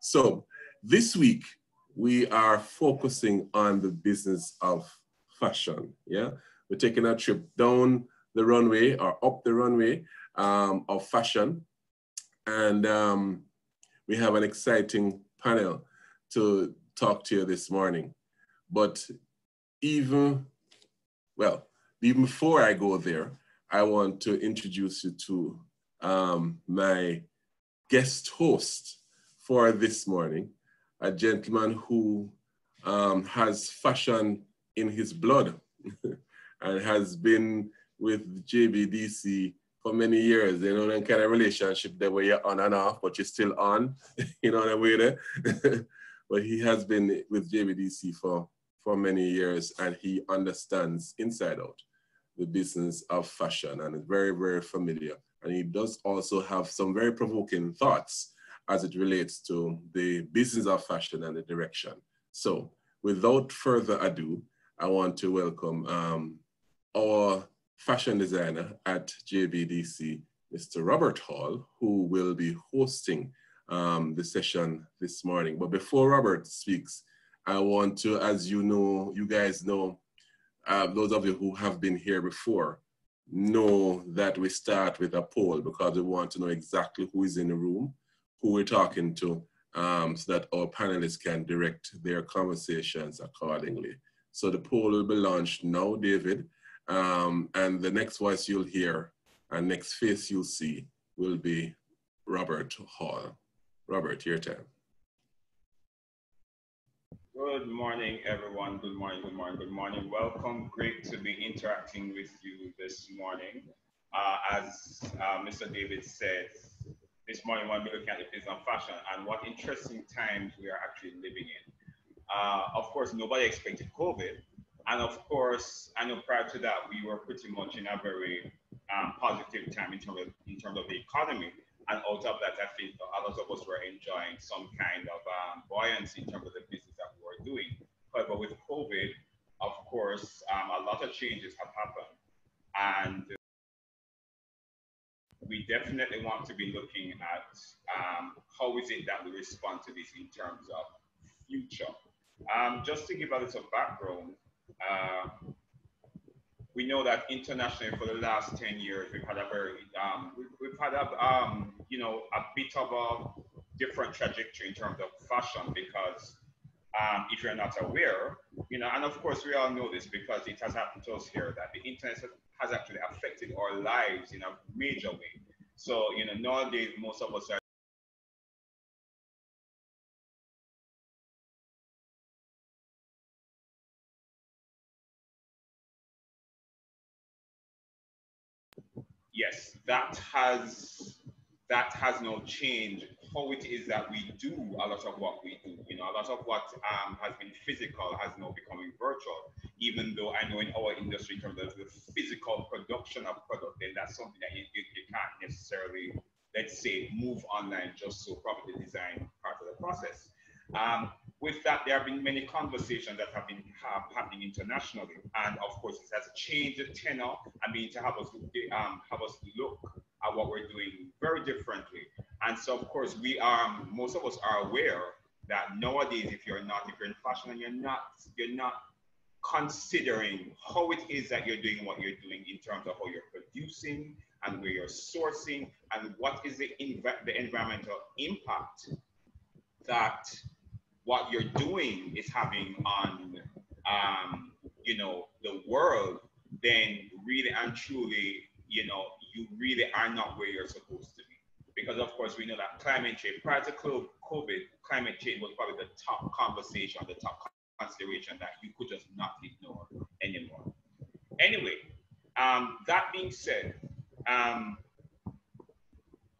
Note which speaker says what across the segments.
Speaker 1: So this week we are focusing on the business of fashion. Yeah, we're taking a trip down the runway or up the runway um, of fashion, and um, we have an exciting panel to talk to you this morning. But even, well, even before I go there, I want to introduce you to um, my guest host for this morning, a gentleman who um, has fashion in his blood and has been with JBDC for many years, you know, that kind of relationship that where you're on and off, but you're still on, you know, a way there. but he has been with JBDC for, for many years and he understands inside out the business of fashion and is very, very familiar. And he does also have some very provoking thoughts as it relates to the business of fashion and the direction. So without further ado, I want to welcome um, our fashion designer at JBDC, Mr. Robert Hall, who will be hosting um, the session this morning. But before Robert speaks, I want to, as you know, you guys know, uh, those of you who have been here before, know that we start with a poll because we want to know exactly who is in the room, who we're talking to, um, so that our panelists can direct their conversations accordingly. So the poll will be launched now, David, um, and the next voice you'll hear and next face you'll see will be Robert Hall. Robert, your turn.
Speaker 2: Good morning, everyone. Good morning, good morning, good morning. Welcome. Great to be interacting with you this morning. Uh, as uh, Mr. David said, this morning when we'll be looking at the business of fashion and what interesting times we are actually living in. Uh, of course, nobody expected COVID, and of course, I know prior to that, we were pretty much in a very um, positive time in terms, of, in terms of the economy. And out of that, I think a lot of us were enjoying some kind of um, buoyancy in terms of the business that we were doing. However, with COVID, of course, um, a lot of changes have happened. And we definitely want to be looking at um, how is it that we respond to this in terms of future. Um, just to give a little background, uh, we know that internationally for the last 10 years, we've had a very, um, we've, had a, um, you know, a bit of a different trajectory in terms of fashion because um, if you're not aware, you know, and of course we all know this because it has happened to us here that the internet has actually affected our lives in a major way. So, you know, nowadays most of us are yes, that has that has no change how it is that we do a lot of what we do. You know, a lot of what um, has been physical has now becoming virtual. Even though I know in our industry, in terms of the physical production of product, then that's something that you, you, you can't necessarily, let's say, move online just so probably design part of the process. Um, with that, there have been many conversations that have been have, happening internationally, and of course, it has changed the tenor. I mean, to have us um, have us look at what we're doing very differently. And so, of course, we are most of us are aware that nowadays, if you're not, if you're in fashion and you're not, you're not considering how it is that you're doing what you're doing in terms of how you're producing and where you're sourcing and what is the, the environmental impact that what you're doing is having on um, you know the world then really and truly you know you really are not where you're supposed to be. Because of course we know that climate change prior to covid climate change was probably the top conversation the top consideration that you could just not ignore anymore. Anyway um, that being said um,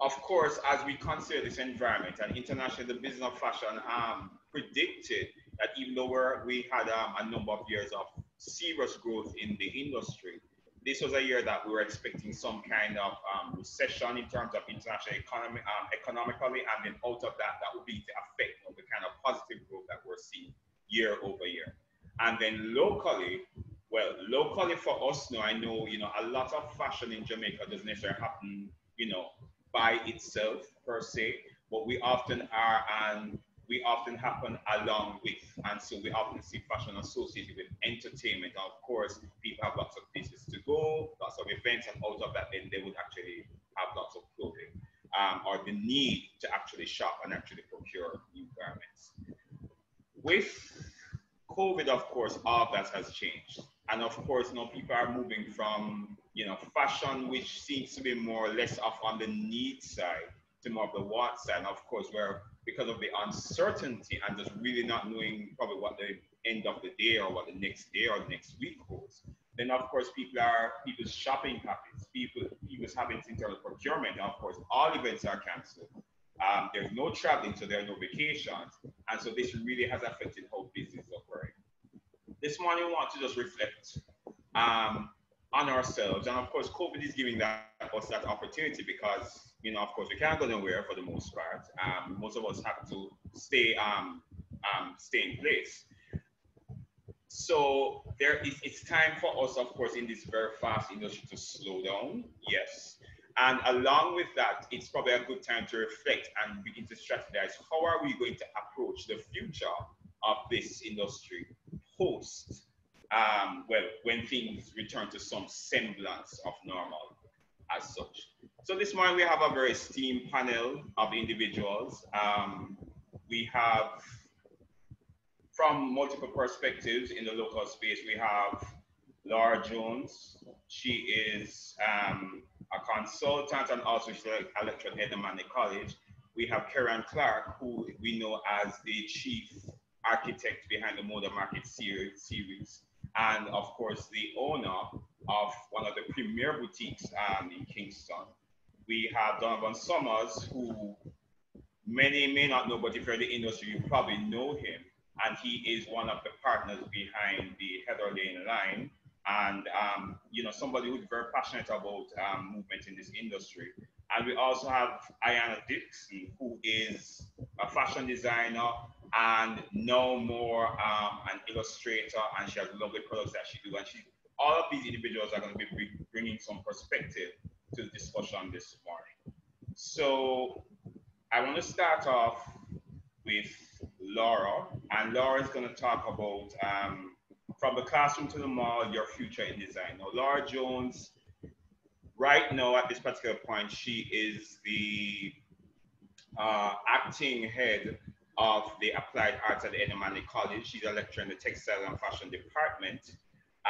Speaker 2: of course, as we consider this environment and internationally, the business of fashion um, predicted that even though we had um, a number of years of serious growth in the industry, this was a year that we were expecting some kind of um, recession in terms of international economy, um, economically, and then out of that, that would be the effect of the kind of positive growth that we're seeing year over year. And then locally, well, locally for us now, I know, you know, a lot of fashion in Jamaica doesn't necessarily happen, you know, by itself per se. but we often are and we often happen along with, and so we often see fashion associated with entertainment. And of course, people have lots of places to go, lots of events, and out of that, then they would actually have lots of clothing um, or the need to actually shop and actually procure new garments. With COVID, of course, all that has changed. And of course, know, people are moving from, you know, fashion, which seems to be more or less off on the need side to more of the want side. And of course, where because of the uncertainty and just really not knowing probably what the end of the day or what the next day or the next week holds, then of course people are people's shopping habits, people people's habits in terms of procurement. And of course, all events are cancelled. Um, there's no traveling, so there are no vacations, and so this really has affected how business operate. This morning, we want to just reflect um, on ourselves, and of course, COVID is giving that, us that opportunity because you know, of course, we can't go nowhere for the most part. Um, most of us have to stay um, um, stay in place. So there is it's time for us, of course, in this very fast industry to slow down. Yes. And along with that, it's probably a good time to reflect and begin to strategize how are we going to approach the future of this industry post, um, well, when things return to some semblance of normal as such. So this morning we have a very esteemed panel of individuals. Um, we have from multiple perspectives in the local space, we have Laura Jones. She is um, a consultant and also she's a lecturer at Edna College. We have Kerry-Ann Clarke, who we know as the chief architect behind the Moda Market series, and of course the owner of one of the premier boutiques um, in Kingston. We have Donovan Summers, who many may not know, but if you're in the industry, you probably know him and he is one of the partners behind the Heather Laine line. And um, you know, somebody who's very passionate about um, movement in this industry. And we also have Ayanna Dixon, who is a fashion designer and no more um, an illustrator, and she has lovely products that she do. And she, all of these individuals are going to be bringing some perspective to the discussion this morning. So I want to start off with Laura, and Laura is going to talk about um, from the classroom to the mall, your future in design. Now, Laura Jones, right now at this particular point, she is the uh, acting head of the applied arts at the College. She's a lecturer in the textile and fashion department.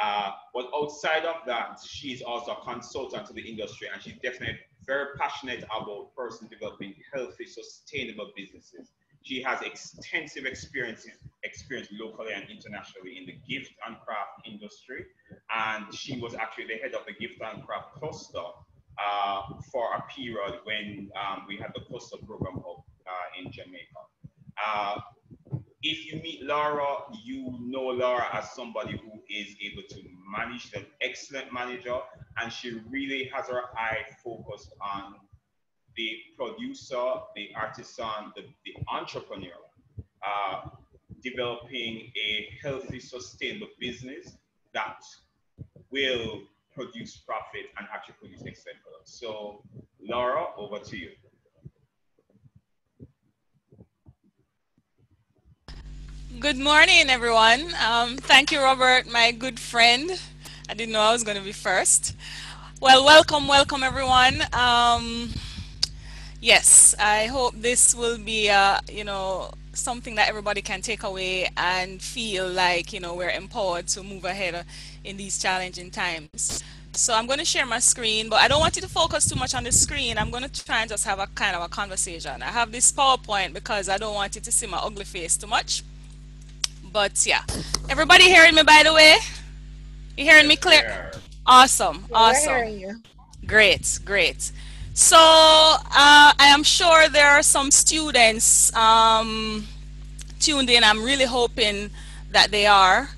Speaker 2: Uh, but outside of that, she's also a consultant to the industry, and she's definitely very passionate about person developing healthy, sustainable businesses. She has extensive experiences, experience locally and internationally in the gift and craft industry. And she was actually the head of the gift and craft cluster uh, for a period when um, we had the cluster program up uh, in Jamaica. Uh, if you meet Laura, you know Laura as somebody who is able to manage, an excellent manager, and she really has her eye focused on the producer, the artisan, the, the entrepreneur, uh, developing a healthy, sustainable business that will produce profit and actually produce excellent products. So, Laura, over to you.
Speaker 3: Good morning, everyone. Um, thank you, Robert, my good friend. I didn't know I was going to be first. Well, welcome, welcome, everyone. Um, yes, I hope this will be, uh, you know, something that everybody can take away and feel like, you know, we're empowered to move ahead in these challenging times. So I'm going to share my screen, but I don't want you to focus too much on the screen. I'm going to try and just have a kind of a conversation. I have this PowerPoint because I don't want you to see my ugly face too much. But yeah, everybody hearing me by the way? You hearing me clear? Awesome, awesome. Great, great. So uh, I am sure there are some students um, tuned in. I'm really hoping that they are.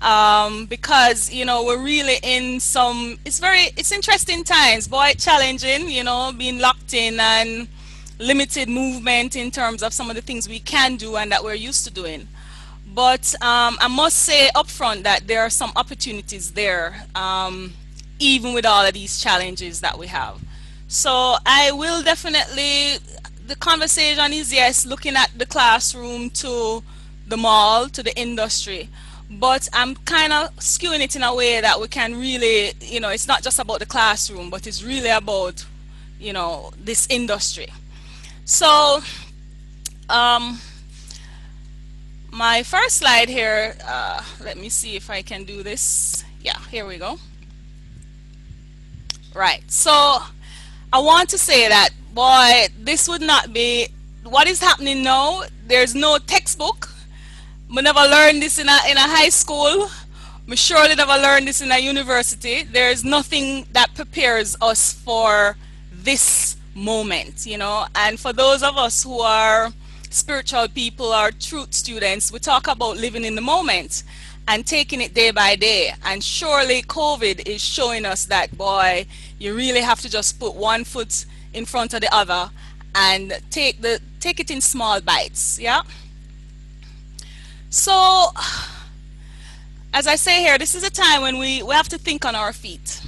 Speaker 3: Um, because you know we're really in some it's very it's interesting times boy challenging you know being locked in and limited movement in terms of some of the things we can do and that we're used to doing but um, I must say upfront that there are some opportunities there um, even with all of these challenges that we have so I will definitely the conversation is yes, looking at the classroom to the mall, to the industry. But I'm kind of skewing it in a way that we can really, you know, it's not just about the classroom, but it's really about, you know, this industry. So, um, my first slide here, uh, let me see if I can do this. Yeah, here we go. Right, so I want to say that, boy, this would not be, what is happening now, there's no textbook. We never learned this in a, in a high school. We surely never learned this in a university. There is nothing that prepares us for this moment, you know. And for those of us who are spiritual people or truth students, we talk about living in the moment and taking it day by day. And surely COVID is showing us that, boy, you really have to just put one foot in front of the other and take the take it in small bites. Yeah. So, as I say here, this is a time when we, we have to think on our feet.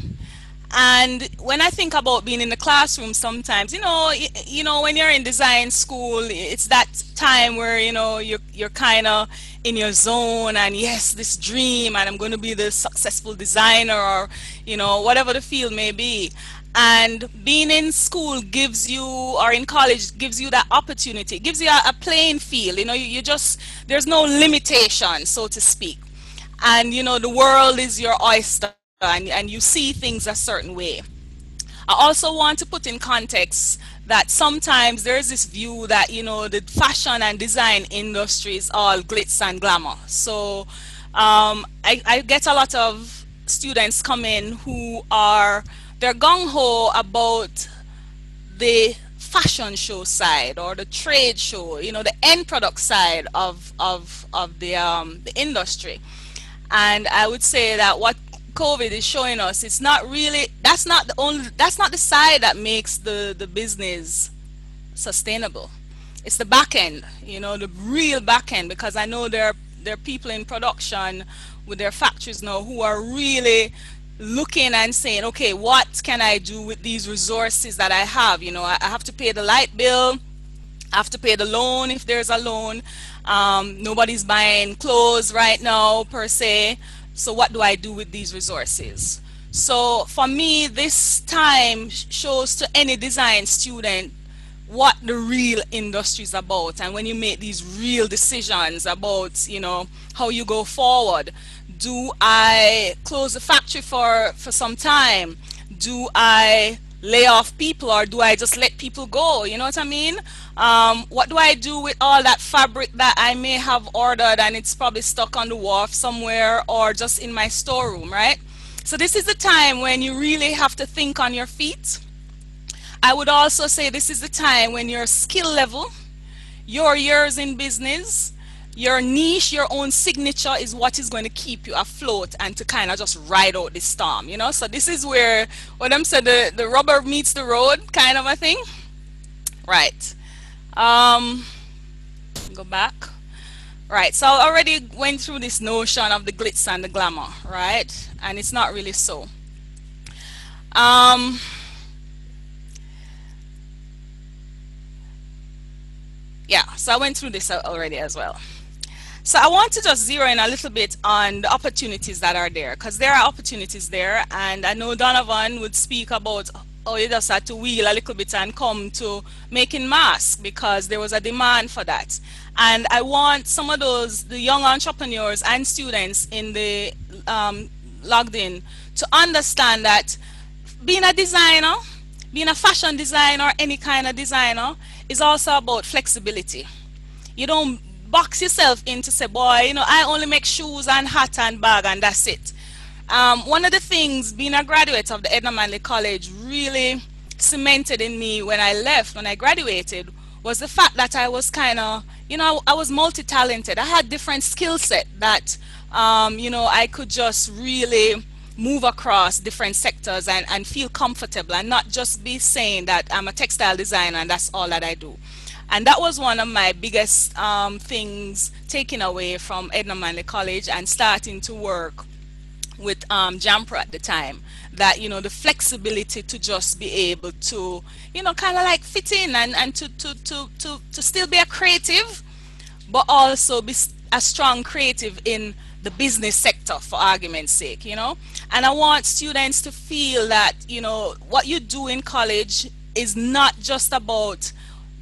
Speaker 3: And when I think about being in the classroom sometimes, you know, you, you know, when you're in design school, it's that time where, you know, you're, you're kind of in your zone and yes, this dream and I'm going to be the successful designer or, you know, whatever the field may be. And being in school gives you, or in college, gives you that opportunity, gives you a, a playing field. You know, you, you just, there's no limitation, so to speak. And, you know, the world is your oyster and, and you see things a certain way. I also want to put in context that sometimes there's this view that you know the fashion and design industry is all glitz and glamour. So um, I, I, get a lot of students come in who are they're gung ho about the fashion show side or the trade show, you know, the end product side of of of the um, the industry. And I would say that what COVID is showing us, it's not really, that's not the only, that's not the side that makes the, the business sustainable. It's the back end, you know, the real back end, because I know there, there are people in production with their factories now who are really looking and saying, okay, what can I do with these resources that I have? You know, I, I have to pay the light bill, I have to pay the loan if there's a loan. Um, nobody's buying clothes right now per se. So what do I do with these resources? So for me, this time shows to any design student what the real industry is about and when you make these real decisions about you know how you go forward do i close the factory for for some time do i lay off people or do I just let people go? You know what I mean? Um, what do I do with all that fabric that I may have ordered and it's probably stuck on the wharf somewhere or just in my storeroom, right? So this is the time when you really have to think on your feet. I would also say this is the time when your skill level, your years in business, your niche, your own signature is what is going to keep you afloat and to kind of just ride out the storm, you know? So this is where, what I'm saying, the, the rubber meets the road kind of a thing. Right. Um, go back. Right, so I already went through this notion of the glitz and the glamour, right? And it's not really so. Um, yeah, so I went through this already as well. So I want to just zero in a little bit on the opportunities that are there because there are opportunities there and I know Donovan would speak about oh you just had to wheel a little bit and come to making masks because there was a demand for that. And I want some of those, the young entrepreneurs and students in the um, logged in to understand that being a designer, being a fashion designer, any kind of designer, is also about flexibility. You don't box yourself in to say, boy, you know, I only make shoes and hat and bag and that's it. Um, one of the things, being a graduate of the Edna Manley College, really cemented in me when I left, when I graduated, was the fact that I was kind of, you know, I was multi-talented. I had different skill set that, um, you know, I could just really move across different sectors and, and feel comfortable and not just be saying that I'm a textile designer and that's all that I do. And that was one of my biggest um, things taken away from Edna Manley College and starting to work with um, JAMPRO at the time. That you know the flexibility to just be able to you know kind of like fit in and, and to, to to to to still be a creative but also be a strong creative in the business sector for argument's sake you know? And i want students to feel that you know what you do in college is not just about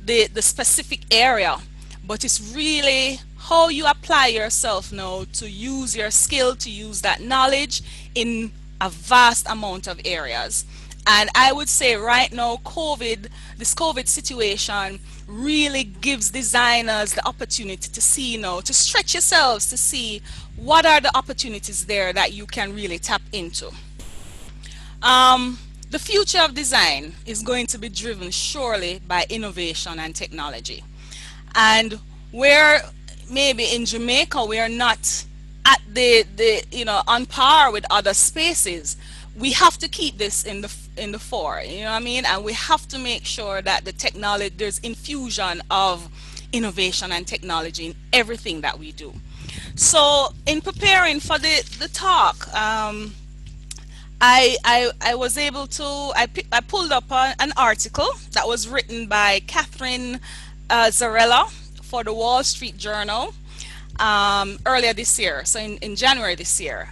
Speaker 3: the the specific area but it's really how you apply yourself now to use your skill to use that knowledge in a vast amount of areas. And i would say right now covid this covid situation really gives designers the opportunity to see you know to stretch yourselves to see what are the opportunities there that you can really tap into. Um, the future of design is going to be driven surely by innovation and technology. And where maybe in jamaica we are not at the, the you know on par with other spaces. We have to keep this in the in the fore you know what i mean? And we have to make sure that the technology there's infusion of innovation and technology in everything that we do. So in preparing for the the talk um, I, I, I was able to I, I pulled up a, an article that was written by Katharine uh, Zarrella for the Wall Street Journal um, earlier this year, so in, in January this year.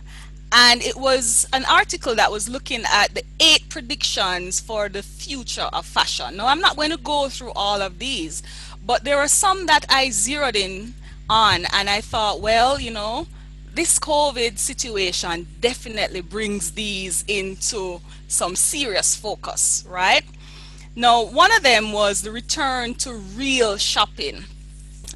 Speaker 3: And it was an article that was looking at the eight predictions for the future of fashion. Now, I'm not going to go through all of these, but there are some that I zeroed in on, and I thought, well, you know, this COVID situation definitely brings these into some serious focus, right? Now, one of them was the return to real shopping.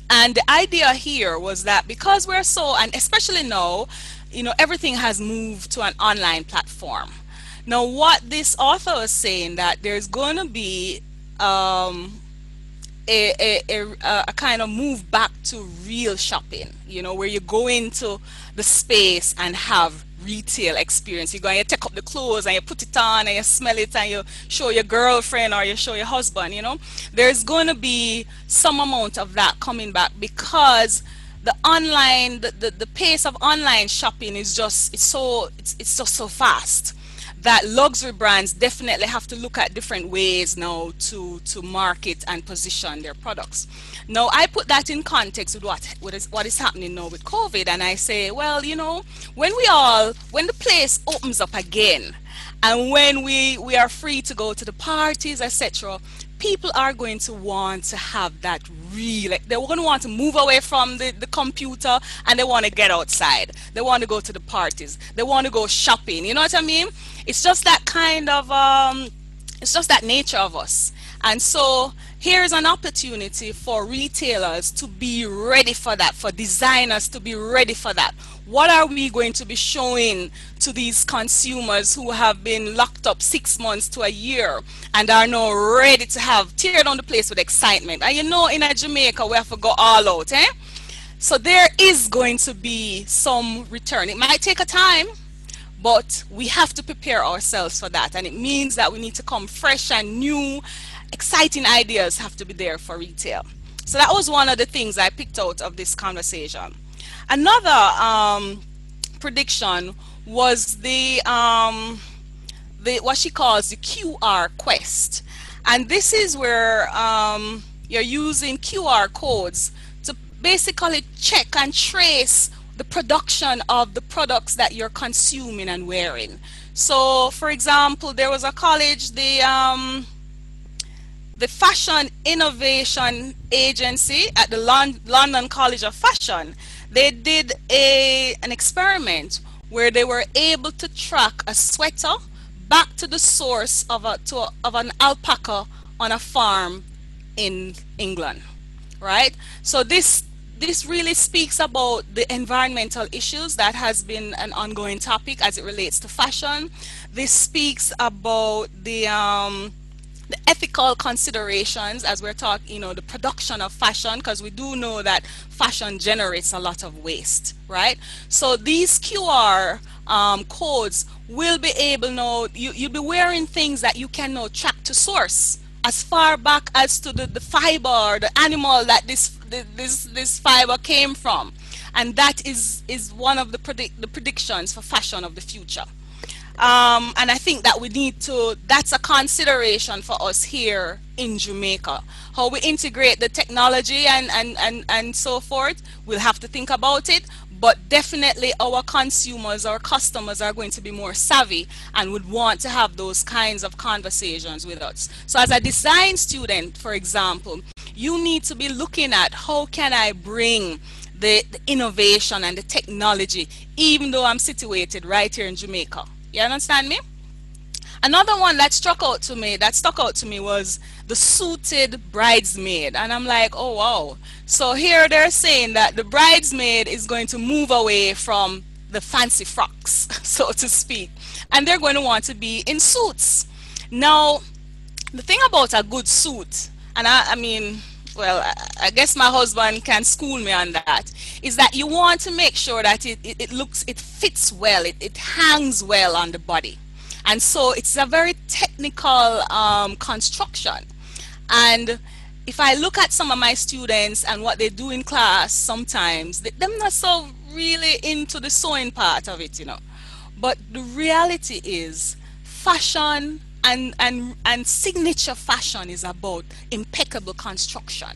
Speaker 3: And the idea here was that because we're so, and especially now, you know, everything has moved to an online platform. Now, what this author is saying that there's going to be um, a, a, a, a, kind of move back to real shopping, you know, where you go into the space and have retail experience. You go and you take up the clothes and you put it on and you smell it and you show your girlfriend or you show your husband, you know. There's going to be some amount of that coming back because the online, the, the, the pace of online shopping is just, it's so, it's, it's just so fast that luxury brands definitely have to look at different ways now to, to market and position their products. Now, I put that in context with what, what, is, what is happening now with COVID, and I say, well, you know, when we all, when the place opens up again, and when we, we are free to go to the parties, etc., people are going to want to have that real, like they're going to want to move away from the, the computer and they want to get outside. They want to go to the parties. They want to go shopping. You know what I mean? It's just that kind of, um, it's just that nature of us. And so here's an opportunity for retailers to be ready for that, for designers to be ready for that. What are we going to be showing to these consumers who have been locked up six months to a year and are now ready to have tear down the place with excitement? And you know, in a Jamaica, we have to go all out, eh? So there is going to be some return. It might take a time, but we have to prepare ourselves for that. And it means that we need to come fresh and new exciting ideas have to be there for retail. So that was one of the things I picked out of this conversation. Another um, prediction was the, um, the what she calls the QR quest. And this is where um, you're using QR codes to basically check and trace the production of the products that you're consuming and wearing. So, for example, there was a college, the um, the Fashion Innovation Agency at the Lon London College of Fashion, they did a, an experiment where they were able to track a sweater back to the source of, a, to a, of an alpaca on a farm in England, right? So this this really speaks about the environmental issues that has been an ongoing topic as it relates to fashion. This speaks about the um, the ethical considerations as we're talking, you know, the production of fashion, because we do know that fashion generates a lot of waste, right? So these QR um, codes will be able now, you, you'll be wearing things that you can now track to source as far back as to the, the fiber, the animal that this, this, this fiber came from. and that is is one of the the predictions for fashion of the future. Um, and I think that we need to, that's a consideration for us here in Jamaica. How we integrate the technology and, and, and, and so forth, we'll have to think about it. But definitely our consumers, our customers are going to be more savvy and would want to have those kinds of conversations with us. So as a design student, for example, you need to be looking at how can I bring the, the innovation and the technology, even though I'm situated right here in Jamaica. You understand me? Another one that struck out to me, that stuck out to me was the suited bridesmaid. And I'm like, oh wow. So here they're saying that the bridesmaid is going to move away from the fancy frocks, so to speak. And they're going to want to be in suits. Now, the thing about a good suit, and I, I mean, well, I, guess my husband can school me on that, is that you want to make sure that it, it, it looks, it fits well, it, it hangs well on the body. And so it's a very technical um, construction. And if I look at some of my students and what they do in class, sometimes they, they're not so really into the sewing part of it, you know. But the reality is, fashion and, and, and signature fashion is about impeccable construction.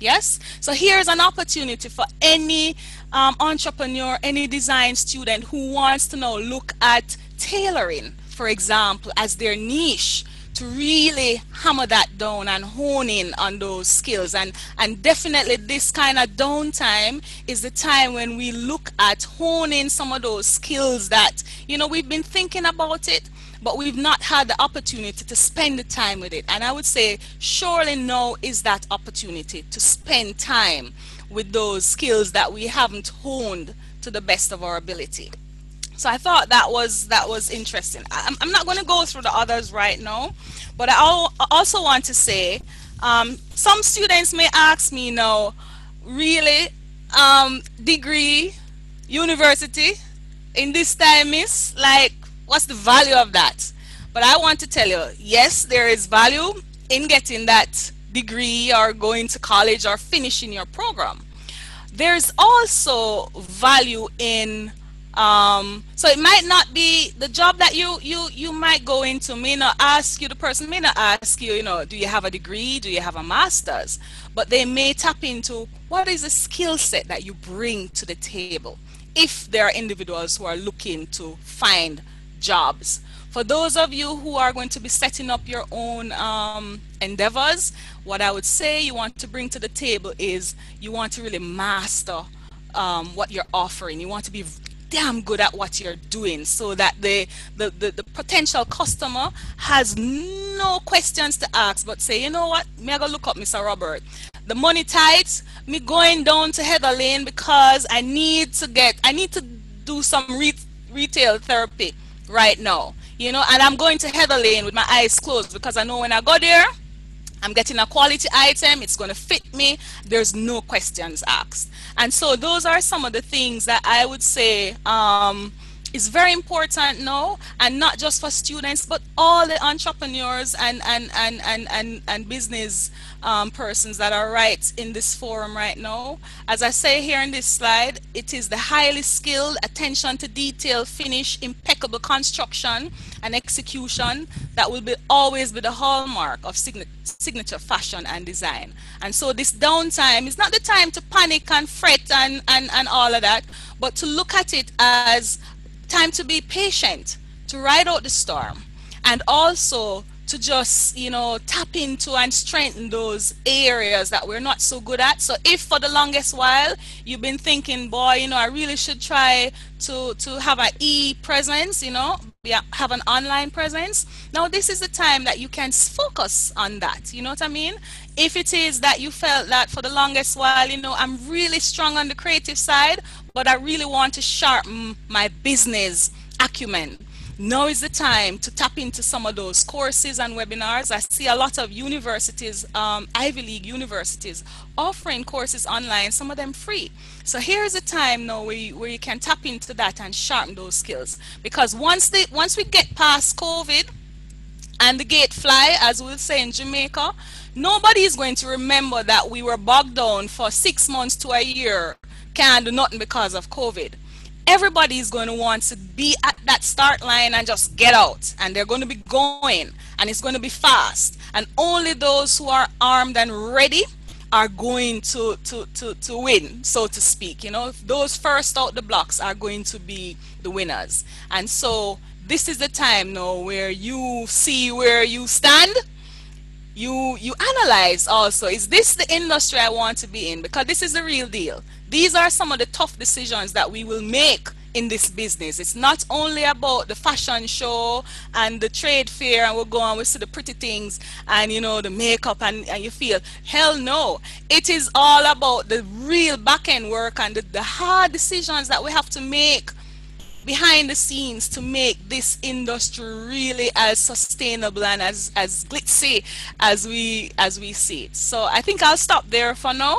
Speaker 3: Yes? So here's an opportunity for any um, entrepreneur, any design student who wants to now look at tailoring, for example, as their niche to really hammer that down and hone in on those skills and and definitely this kind of downtime is the time when we look at honing some of those skills that you know we've been thinking about it but we've not had the opportunity to spend the time with it. And I would say, surely now is that opportunity to spend time with those skills that we haven't honed to the best of our ability. So I thought that was that was interesting. I'm, I'm not going to go through the others right now, but I also want to say um, some students may ask me now, really, um, degree, university, in this time is like what's the value of that? But I want to tell you, yes, there is value in getting that degree or going to college or finishing your program. There's also value in um, so it might not be the job that you you you might go into may not ask you the person may not ask you you know do you have a degree do you have a master's but they may tap into what is the skill set that you bring to the table if there are individuals who are looking to find jobs. For those of you who are going to be setting up your own um, endeavors, what I would say you want to bring to the table is you want to really master um, what you're offering. You want to be damn good at what you're doing so that the, the, the, the, potential customer has no questions to ask but say, you know what, me I go look up Mr. Robert. The money tight, me going down to Heather Laine because I need to get, I need to do some re- retail therapy right now. You know, and I'm going to Heather Laine with my eyes closed because I know when I go there, I'm getting a quality item, it's going to fit me, there's no questions asked. And so those are some of the things that I would say um, is very important now, and not just for students, but all the entrepreneurs and, and, and, and, and, and business um, persons that are right in this forum right now. As I say here in this slide, it is the highly skilled, attention to detail, finish, impeccable construction and execution that will be always be the hallmark of signature fashion and design. And so this downtime is not the time to panic and fret and, and, and all of that, but to look at it as time to be patient, to ride out the storm, and also to just you know tap into and strengthen those areas that we're not so good at. So if for the longest while you've been thinking boy you know i really should try to to have an e presence you know have an online presence now this is the time that you can focus on that. You know what i mean? If it is that you felt that for the longest while you know i'm really strong on the creative side but i really want to sharpen my business acumen now is the time to tap into some of those courses and webinars. I see a lot of universities, um, Ivy League universities, offering courses online, some of them free. So here's a time now where you, where you can tap into that and sharpen those skills. Because once they once we get past COVID and the gate fly, as we'll say in Jamaica, nobody is going to remember that we were bogged down for six months to a year can't do nothing because of COVID. Everybody is going to want to be at that start line and just get out. And they're going to be going. And it's going to be fast. And only those who are armed and ready are going to, to, to, to win, so to speak. You know, those first out the blocks are going to be the winners. And so this is the time now where you see where you stand you you analyze also is this the industry i want to be in because this is the real deal these are some of the tough decisions that we will make in this business it's not only about the fashion show and the trade fair and we'll go on we see the pretty things and you know the makeup and, and you feel hell no it is all about the real back end work and the, the hard decisions that we have to make behind the scenes to make this industry really as sustainable and as as glitzy as we as we see it. So I think I'll stop there for now.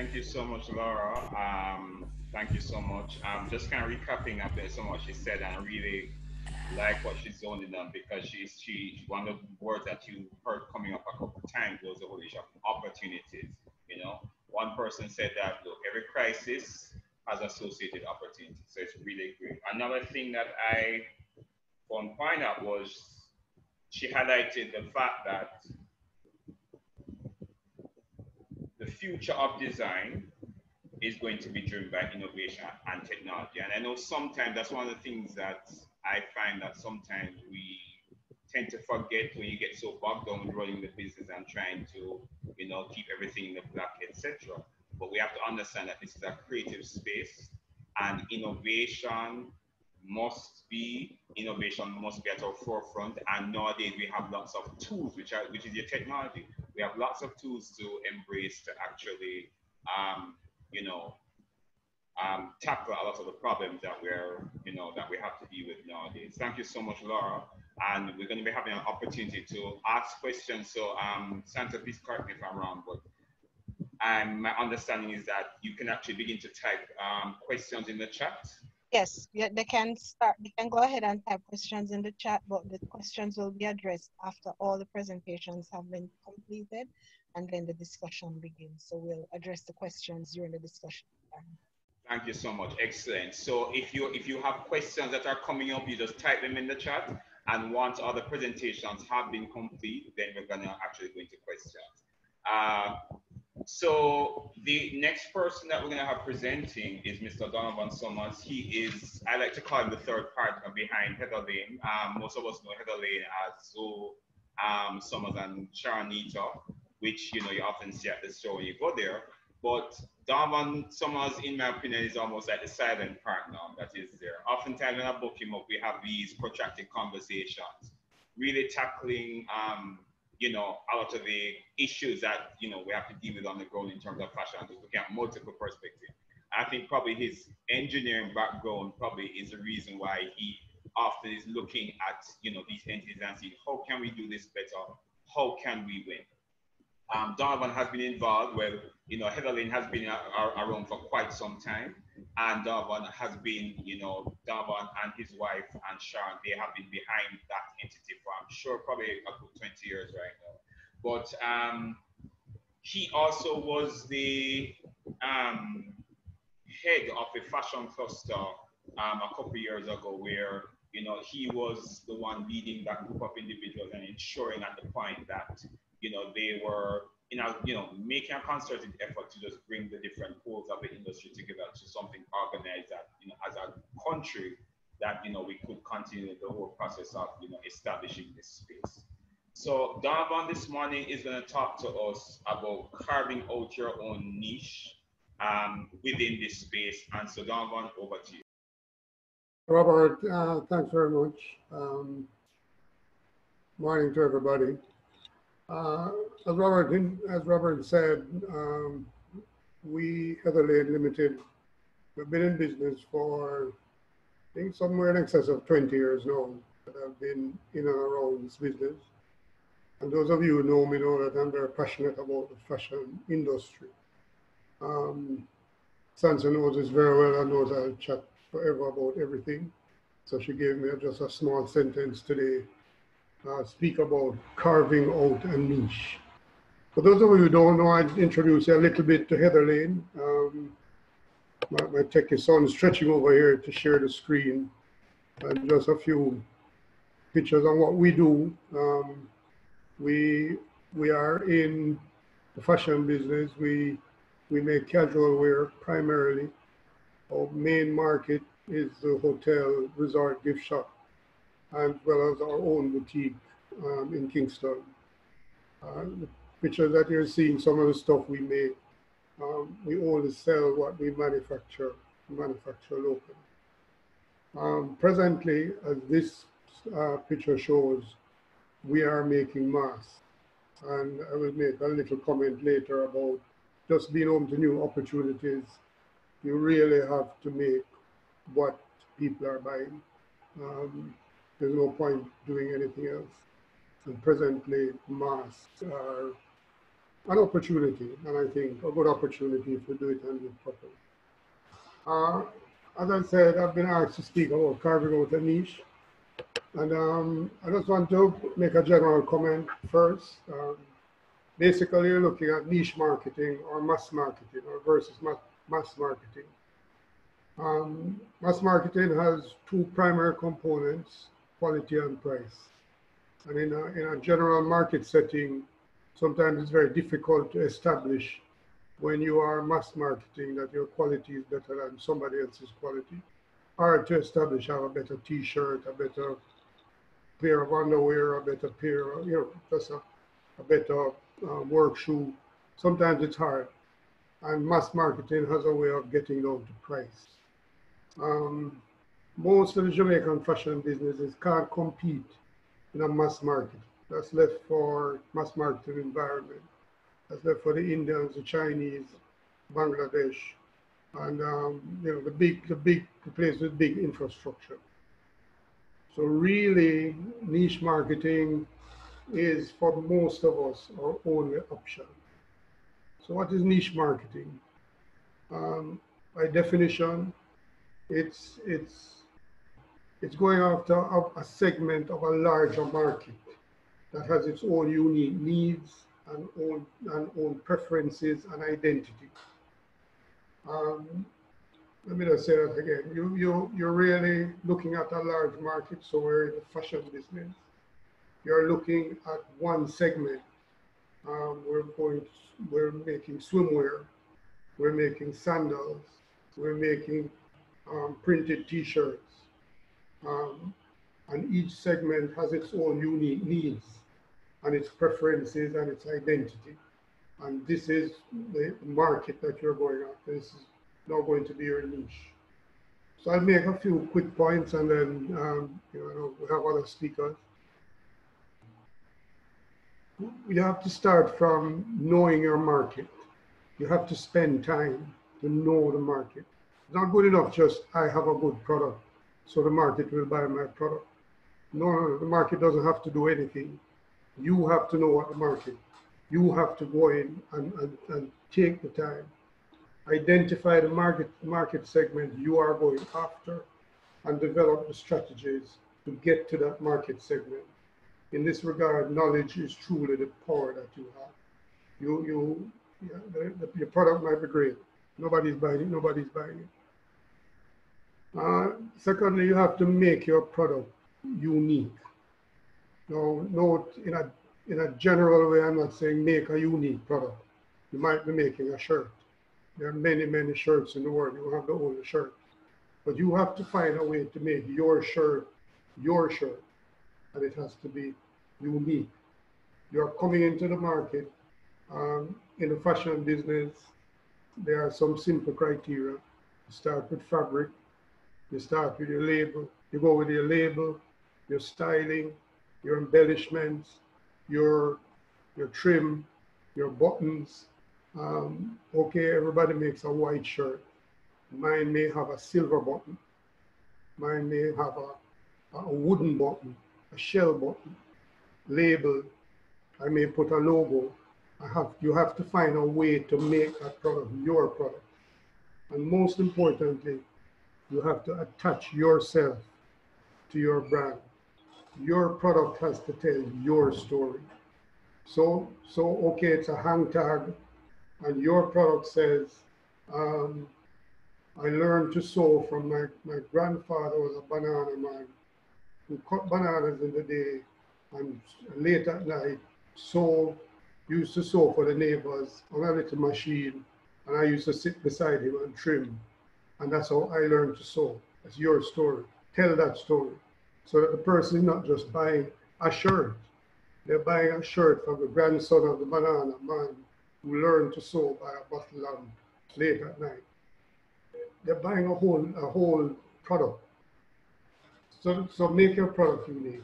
Speaker 2: Thank you so much, Laura. Um, thank you so much. I'm just kind of recapping after so much she said, and I really like what she's zoning on because she's she one of the words that you heard coming up a couple of times was the whole issue of opportunities. You know, one person said that look, every crisis has associated opportunities. So it's really great. Another thing that I found point out was she highlighted the fact that the future of design is going to be driven by innovation and technology. And I know sometimes that's one of the things that I find that sometimes we tend to forget when you get so bogged down with running the business and trying to, you know, keep everything in the black, etc. But we have to understand that this is a creative space and innovation must be innovation must be at our forefront and nowadays we have lots of tools which are which is your technology we have lots of tools to embrace to actually um, you know um, tackle a lot of the problems that we're you know that we have to deal with nowadays. Thank you so much laura. And we're going to be having an opportunity to ask questions. So um, santa please correct me if i'm wrong but and my understanding is that you can actually begin to type um, questions in the chat.
Speaker 4: Yes, yeah, they can start, they can go ahead and type questions in the chat, but the questions will be addressed after all the presentations have been completed and then the discussion begins. So we'll address the questions during the discussion.
Speaker 2: Thank you so much. Excellent. So if you if you have questions that are coming up, you just type them in the chat. And once all the presentations have been complete, then we're gonna actually go into questions. Uh, so the next person that we're going to have presenting is Mr. Donovan Summers. He is, I like to call him the third partner behind Heather Laine. Um, most of us know Heather Laine as Zoe um, Summers and Sharonita, which you know you often see at the show when you go there. But Donovan Summers, in my opinion, is almost like the silent partner that is there. Oftentimes when I book him up, we have these protracted conversations, really tackling um, you know, a lot of the issues that, you know, we have to deal with on the ground in terms of fashion, because looking at multiple perspectives. I think probably his engineering background probably is the reason why he often is looking at, you know, these entities and saying, how can we do this better? How can we win? Um, Donovan has been involved well, you know, Heather Laine has been around for quite some time. And Donovan has been, you know, Donovan and his wife and Sharon, they have been behind that entity for, I'm sure, probably a good 20 years right now. But um, he also was the um, head of a fashion cluster um, a couple of years ago where you know he was the one leading that group of individuals and ensuring at the point that you know, they were, you know, you know, making a concerted effort to just bring the different poles of the industry together to something organized that, you know, as a country that, you know, we could continue the whole process of, you know, establishing this space. So Donovan this morning is going to talk to us about carving out your own niche um, within this space. And so Donovan, over to you.
Speaker 5: Robert, uh, thanks very much. Um, morning to everybody. Uh, as Robert as Robert said, um, we Heather Laine Limited have been in business for I think somewhere in excess of 20 years now that I've been in and around this business. And those of you who know me know that I'm very passionate about the fashion industry. Um, Sansa knows this very well and knows I'll chat forever about everything. So she gave me just a small sentence today uh, speak about carving out a niche. For those of you who don't know, I'd introduce a little bit to Heather Laine. Um, my, my techie son is stretching over here to share the screen and just a few pictures on what we do. Um, we we are in the fashion business. We we make casual wear primarily. Our main market is the hotel, resort, gift shop, as well as our own boutique um, in Kingston. Uh, the pictures that you're seeing, some of the stuff we make, um, we only sell what we manufacture, manufacture locally. Um, presently, as this uh, picture shows, we are making masks. And I will make a little comment later about just being open to new opportunities. You really have to make what people are buying. Um, there's no point doing anything else. And presently, masks are an opportunity, and I think a good opportunity if we do it and do it properly. Uh, as I said, I've been asked to speak about carving out a niche. And um, I just want to make a general comment first. Um, basically, you're looking at niche marketing or mass marketing or versus mass, mass marketing. Um, mass marketing has two primary components, quality and price. And in a, in a general market setting, sometimes it's very difficult to establish when you are mass marketing that your quality is better than somebody else's quality, or to establish have a better t-shirt, a better pair of underwear, a better pair, of, you know, a, a better uh, work shoe. Sometimes it's hard. And mass marketing has a way of getting down to price. Um, most of the Jamaican fashion businesses can't compete in a mass market. That's left for mass marketing environment. That's left for the Indians, the Chinese, Bangladesh, and um, you know the big, the big the place with big infrastructure. So really, niche marketing is for most of us our only option. So what is niche marketing? Um, by definition, it's it's it's going after a, segment of a larger market that has its own unique needs and own, and own preferences and identity. Um, let me just say that again. You, you, you're really looking at a large market, so we're in the fashion business. You're looking at one segment. Um, we're going, we're making swimwear, we're making sandals, we're making um, printed t-shirts. Um, and each segment has its own unique needs and its preferences and its identity. And this is the market that you're going after. This is not going to be your niche. So I'll make a few quick points and then um, you know, we have other speakers. You have to start from knowing your market. You have to spend time to know the market. It's not good enough just, I have a good product, so the market will buy my product. No, the market doesn't have to do anything. You have to know what the market. You have to go in and, and, and take the time. Identify the market market segment you are going after and develop the strategies to get to that market segment. In this regard, knowledge is truly the power that you have. You, you, yeah, the, the, your product might be great. Nobody's buying it, nobody's buying it. Uh, secondly, you have to make your product unique. Now, note in a, in a general way, I'm not saying make a unique product. You might be making a shirt. There are many, many shirts in the world. You have to own a shirt. But you have to find a way to make your shirt your shirt. And it has to be unique. You're coming into the market. Um, in the fashion business, there are some simple criteria. You start with fabric. You start with your label. You go with your label, your styling, your embellishments, your your trim, your buttons. Um, okay, everybody makes a white shirt. Mine may have a silver button. Mine may have a, a wooden button, a shell button, label. I may put a logo. I have, you have to find a way to make that product your product. And most importantly, you have to attach yourself to your brand your product has to tell your story. So, so okay, it's a hang tag, and your product says, um, I learned to sew from my, my grandfather was a banana man who cut bananas in the day and late at night sew, used to sew for the neighbors on a little machine. And I used to sit beside him and trim. And that's how I learned to sew. That's your story. Tell that story. So that the person is not just buying a shirt. They're buying a shirt from the grandson of the banana man who learned to sew by a bottle lamp late at night. They're buying a whole a whole product. So so make your product unique.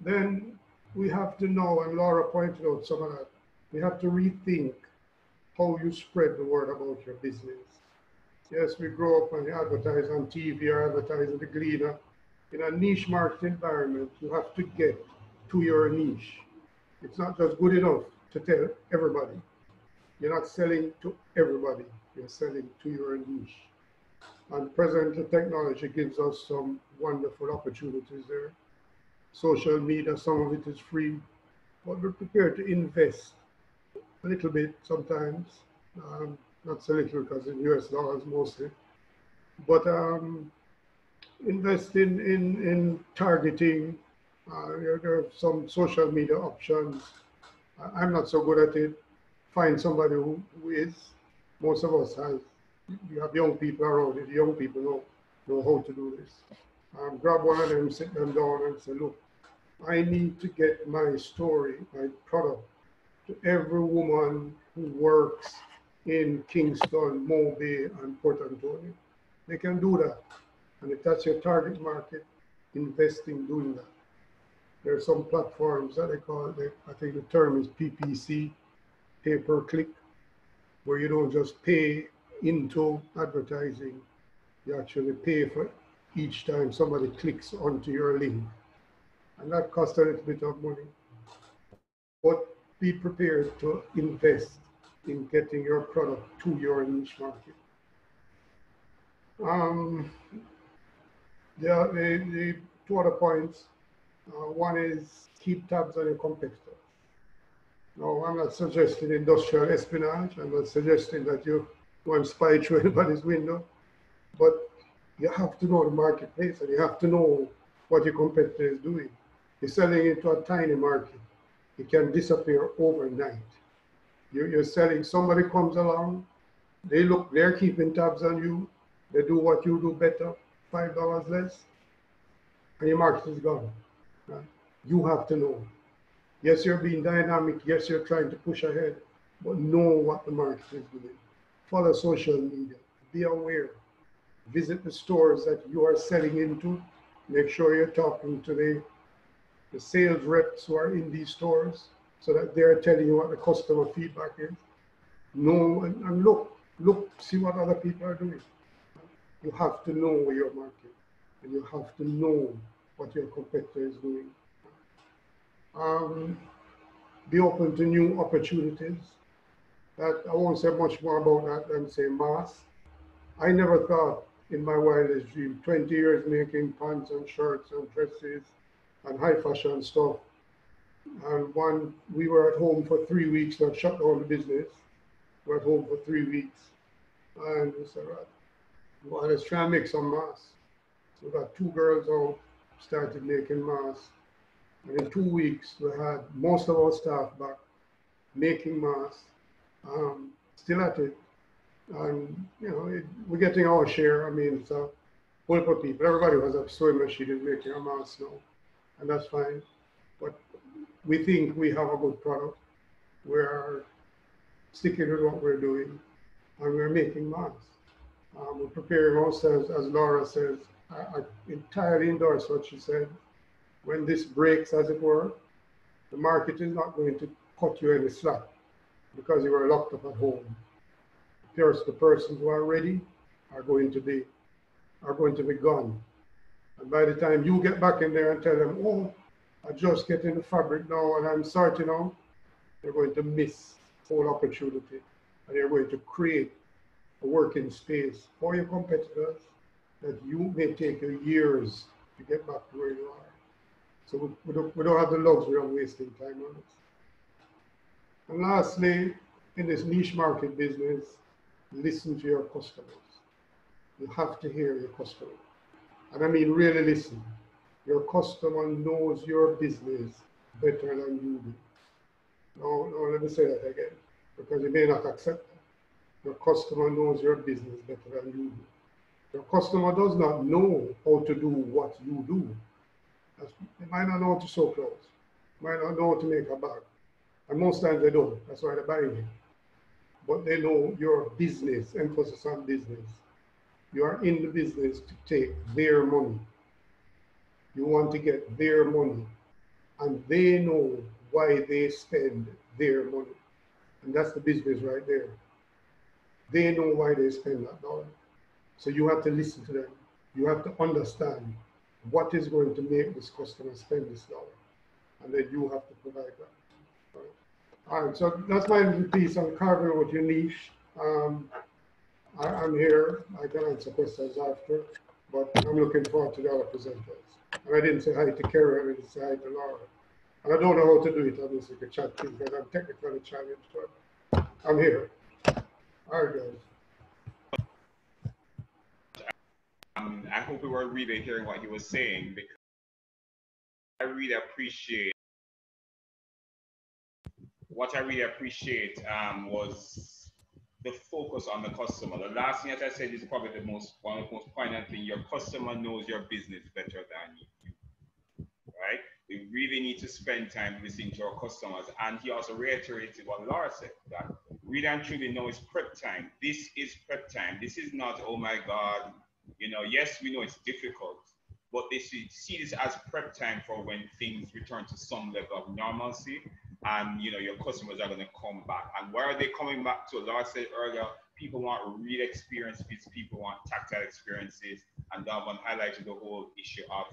Speaker 5: Then we have to know, and Laura pointed out some of that, we have to rethink how you spread the word about your business. Yes, we grow up and advertise on TV or advertise in the Gleaner. In a niche market environment, you have to get to your niche. It's not just good enough to tell everybody. You're not selling to everybody, you're selling to your niche. And present technology gives us some wonderful opportunities there. Social media, some of it is free, but we're prepared to invest a little bit sometimes. Um, not so little because in US dollars mostly, but um, invest in, in, in targeting. Uh, some social media options. I'm not so good at it. Find somebody who, who is. Most of us have. You have young people around. The young people know know how to do this. Um, grab one of them, sit them down, and say, "Look, I need to get my story, my product, to every woman who works in Kingston, Mobay, and Port Antonio. They can do that. And if that's your target market, invest in doing that. There are some platforms that they call it, I think the term is PPC, pay per click, where you don't just pay into advertising, you actually pay for each time somebody clicks onto your link. And that costs a little bit of money. But be prepared to invest in getting your product to your niche market. Um, the, the, the two other points. Uh, one is keep tabs on your competitors. No, I'm not suggesting industrial espionage. I'm not suggesting that you go and spy through anybody's window, but you have to know the marketplace and you have to know what your competitor is doing. You're selling into a tiny market. It can disappear overnight. You're, you're selling, somebody comes along, they look, they're keeping tabs on you, they do what you do better, $5 less, and your market is gone. Right? You have to know. Yes, you're being dynamic. Yes, you're trying to push ahead, but know what the market is doing. Follow social media. Be aware. Visit the stores that you are selling into. Make sure you're talking to the, the sales reps who are in these stores so that they're telling you what the customer feedback is. Know and, and look, look, see what other people are doing. You have to know your market and you have to know what your competitor is doing. Um, be open to new opportunities. That I won't say much more about that than say mass. I never thought in my wildest dream, 20 years making pants and shirts and dresses and high fashion stuff, and one, we were at home for three weeks, that shut down the business. We were at home for three weeks. And we said, right, well, let's try and make some masks. So we got two girls out, started making masks. And in two weeks, we had most of our staff back making masks, um, still at it. And, you know, it, we're getting our share. I mean, it's a whole of people. Everybody was a sewing machine making a mask now, and that's fine. We think we have a good product. We're sticking with what we're doing and we're making masks. Um, we're preparing ourselves, as Laura says, I, I entirely endorse what she said. When this breaks, as it were, the market is not going to cut you any slack because you are locked up at home. First, the persons who are ready are going to be are going to be gone. And by the time you get back in there and tell them, oh, just getting the fabric now and I'm starting out, they're going to miss whole opportunity and you're going to create a working space for your competitors that you may take years to get back to where you are. So we, don't, we don't have the luxury of wasting time on this. And lastly, in this niche market business, listen to your customers. You have to hear your customer. And I mean, really listen. Your customer knows your business better than you do. No, no, let me say that again, because you may not accept that. Your customer knows your business better than you do. Your customer does not know how to do what you do. They might not know how to sew clothes, might not know how to make a bag. And most times they don't. That's why they're buying it. But they know your business, emphasis on business. You are in the business to take their money. You want to get their money. And they know why they spend their money. And that's the business right there. They know why they spend that dollar. So you have to listen to them. You have to understand what is going to make this customer spend this dollar. And then you have to provide that. All right, so that's my piece on carving with your niche. Um, I, am here. I can answer questions after, but I'm looking forward to the other presenters. And I didn't say hi to Kerry, I didn't say hi to Laura. And I don't know how to do it, obviously, the chat thing, because I'm technically challenged, but I'm here. All right, guys.
Speaker 2: Um, I hope we were really hearing what he was saying because I really appreciate what I really appreciate um, was the focus on the customer. The last thing that I said is probably the most one of the most poignant thing. Your customer knows your business better than you, right? We really need to spend time listening to our customers. And he also reiterated what Laura said that we really and truly know it's prep time. This is prep time. This is not, oh my God, you know, yes, we know it's difficult, but they see, see this as prep time for when things return to some level of normalcy and you know your customers are going to come back. And where are they coming back to? Laura said earlier, people want real experiences, people want tactile experiences, and one highlighted the whole issue of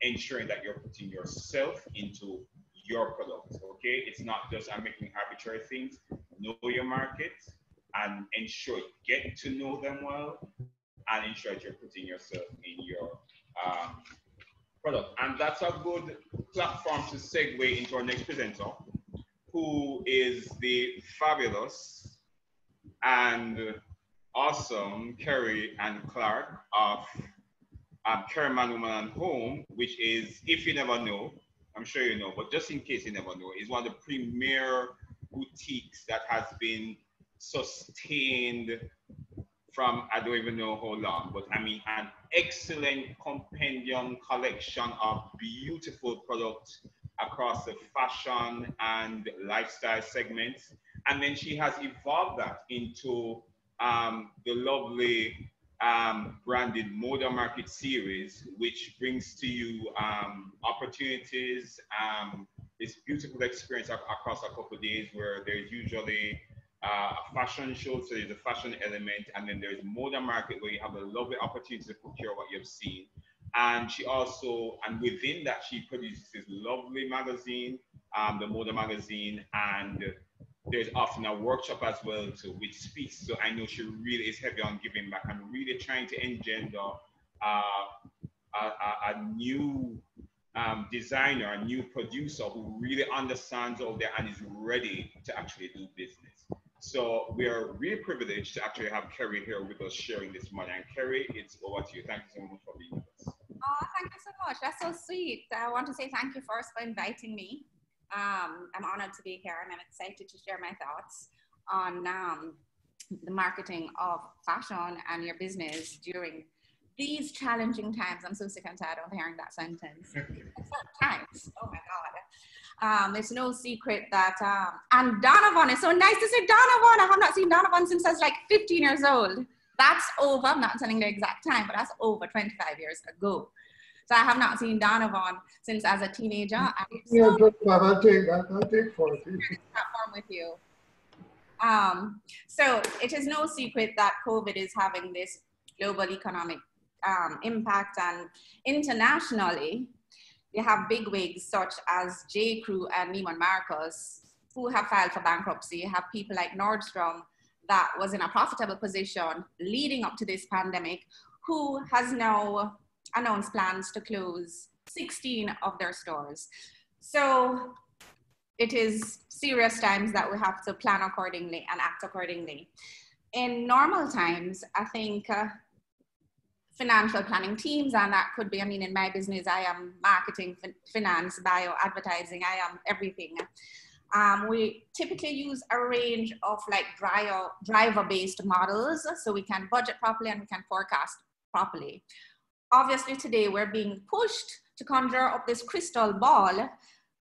Speaker 2: ensuring that you're putting yourself into your product. Okay, it's not just I'm making arbitrary things. Know your market and ensure get to know them well, and ensure that you're putting yourself in your um, product. And that's a good platform to segue into our next presenter, who is the fabulous and awesome Kerry and Clark of um, Kerry Man, Woman and Home, which is, if you never know, I'm sure you know, but just in case you never know, is one of the premier boutiques that has been sustained from I don't even know how long, but I mean an excellent compendium collection of beautiful products across the fashion and lifestyle segments. And then she has evolved that into um, the lovely um, branded Moda Market series, which brings to you um, opportunities, um, this beautiful experience across a couple days where there's usually uh, a fashion show, so there's a fashion element, and then there's Moda Market where you have a lovely opportunity to procure what you've seen. And she also, and within that, she produces this lovely magazine, um, the Moda magazine, and there's often a workshop as well too, which speaks. So I know she really is heavy on giving back and really trying to engender uh, a, a, a, new um, designer, a new producer who really understands all that and is ready to actually do business. So we are really privileged to actually have Kerry here with us sharing this morning. And Kerry, it's over to you. Thank you so much for being with us.
Speaker 6: Oh, thank you so much. That's so sweet. I want to say thank you first for inviting me. Um, I'm honored to be here and I'm excited to share my thoughts on um, the marketing of fashion and your business during these challenging times. I'm so sick and tired of hearing that sentence. times. Oh my God. Um, it's no secret that, um, and Donovan, it's so nice to see Donovan. I have not seen Donovan since I was like 15 years old. That's over, I'm not telling the exact time, but that's over 25 years ago. So I have not seen Donovan since as a teenager.
Speaker 5: Yeah, so I'll take. I'll take 40.
Speaker 6: Platform with you. Um, so it is no secret that COVID is having this global economic um, impact and internationally, you have big wigs such as J. Crew and Neiman Marcus who have filed for bankruptcy. You have people like Nordstrom that was in a profitable position leading up to this pandemic who has now announced plans to close 16 of their stores. So it is serious times that we have to plan accordingly and act accordingly. In normal times, I think uh, financial planning teams, and that could be, I mean, in my business, I am marketing, finance, bio, advertising, I am everything. Um, we typically use a range of like driver, driver-based models so we can budget properly and we can forecast properly. Obviously today we're being pushed to conjure up this crystal ball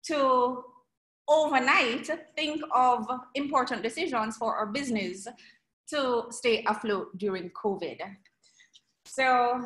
Speaker 6: to overnight think of important decisions for our business to stay afloat during COVID. So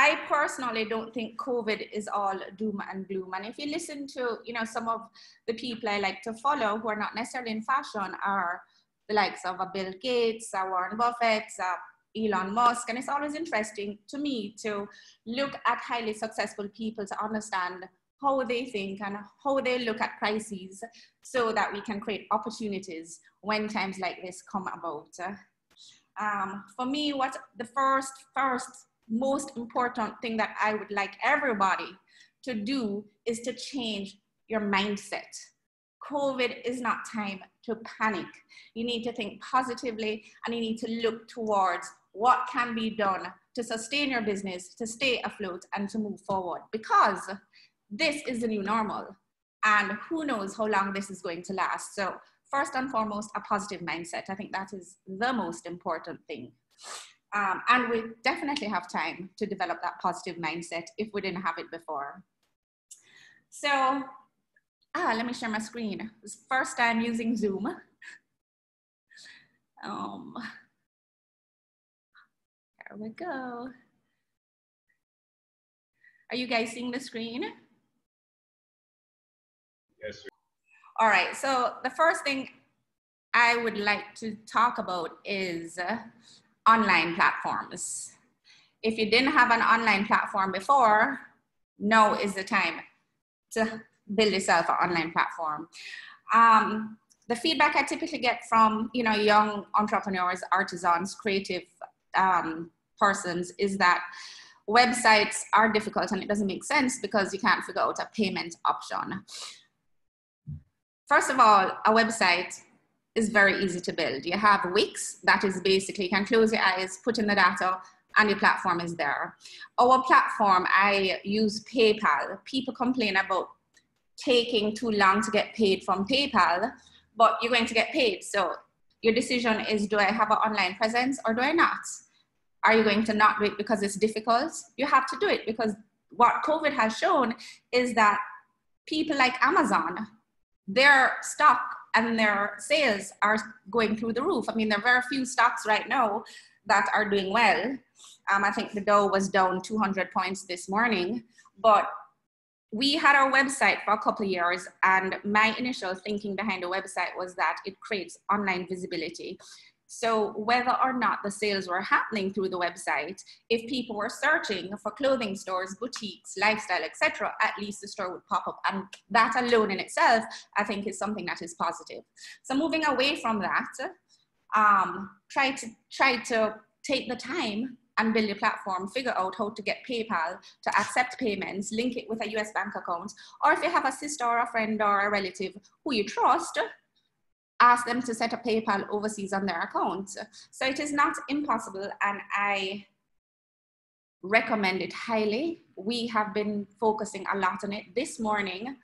Speaker 6: I personally don't think COVID is all doom and gloom. And if you listen to, you know, some of the people I like to follow who are not necessarily in fashion are the likes of a Bill Gates, a Warren Buffett, a Elon Musk. And it's always interesting to me to look at highly successful people to understand how they think and how they look at crises so that we can create opportunities when times like this come about. Um, for me, what the first, first most important thing that I would like everybody to do is to change your mindset. COVID is not time to panic. You need to think positively and you need to look towards what can be done to sustain your business, to stay afloat, and to move forward because this is the new normal. And who knows how long this is going to last. So, first and foremost, a positive mindset. I think that is the most important thing. Um, and we definitely have time to develop that positive mindset if we didn't have it before. So, ah, let me share my screen. It's first time using Zoom. Um, there we go. Are you guys seeing the screen?
Speaker 2: Yes, sir.
Speaker 6: All right, so the first thing I would like to talk about is uh, online platforms. If you didn't have an online platform before, now is the time to build yourself an online platform. Um, the feedback I typically get from you know young entrepreneurs, artisans, creative um, persons is that websites are difficult and it doesn't make sense because you can't figure out a payment option. First of all, a website is very easy to build. You have Wix, that is basically, you can close your eyes, put in the data, and your platform is there. Our platform, I use PayPal. People complain about taking too long to get paid from PayPal, but you're going to get paid. So your decision is do I have an online presence or do I not? Are you going to not do it because it's difficult? You have to do it because what COVID has shown is that people like Amazon their stock and their sales are going through the roof. I mean, there are very few stocks right now that are doing well. Um, I think the Dow was down 200 points this morning, but we had our website for a couple of years, and my initial thinking behind the website was that it creates online visibility. So whether or not the sales were happening through the website, if people were searching for clothing stores, boutiques, lifestyle, etc., at least the store would pop up. And that alone in itself, I think is something that is positive. So moving away from that, um, try to try to take the time and build your platform, figure out how to get PayPal to accept payments, link it with a US bank account, or if you have a sister or a friend or a relative who you trust, ask them to set up PayPal overseas on their account. So it is not impossible, and I recommend it highly. We have been focusing a lot on it. This morning,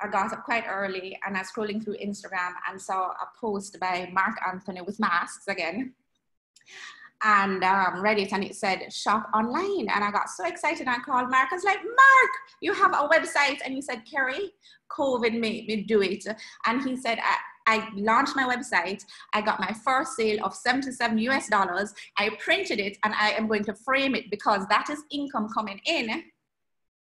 Speaker 6: I got up quite early and I was scrolling through Instagram and saw a post by Mark Anthony with masks again and um, Reddit and it said shop online. And I got so excited. I called Mark. I was like, Mark, you have a website. And he said, Kerry, COVID made me do it. And he said, I, launched my website. I got my first sale of 77 US dollars. I printed it and I am going to frame it because that is income coming in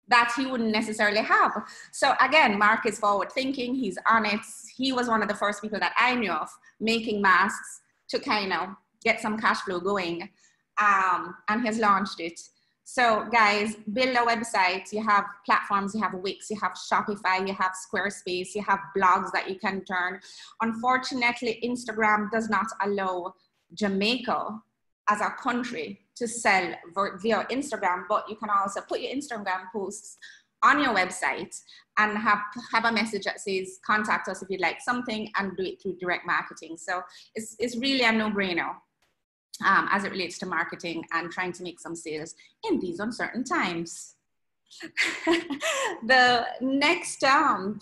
Speaker 6: that he wouldn't necessarily have. So again, Mark is forward thinking, he's on it. He was one of the first people that I knew of making masks to kind of get some cash flow going um, and has launched it. So guys, build a website. You have platforms, you have Wix, you have Shopify, you have Squarespace, you have blogs that you can turn. Unfortunately, Instagram does not allow Jamaica as a country to sell via Instagram, but you can also put your Instagram posts on your website and have, have a message that says contact us if you'd like something and do it through direct marketing. So it's, it's really a no-brainer um, as it relates to marketing and trying to make some sales in these uncertain times. the next um,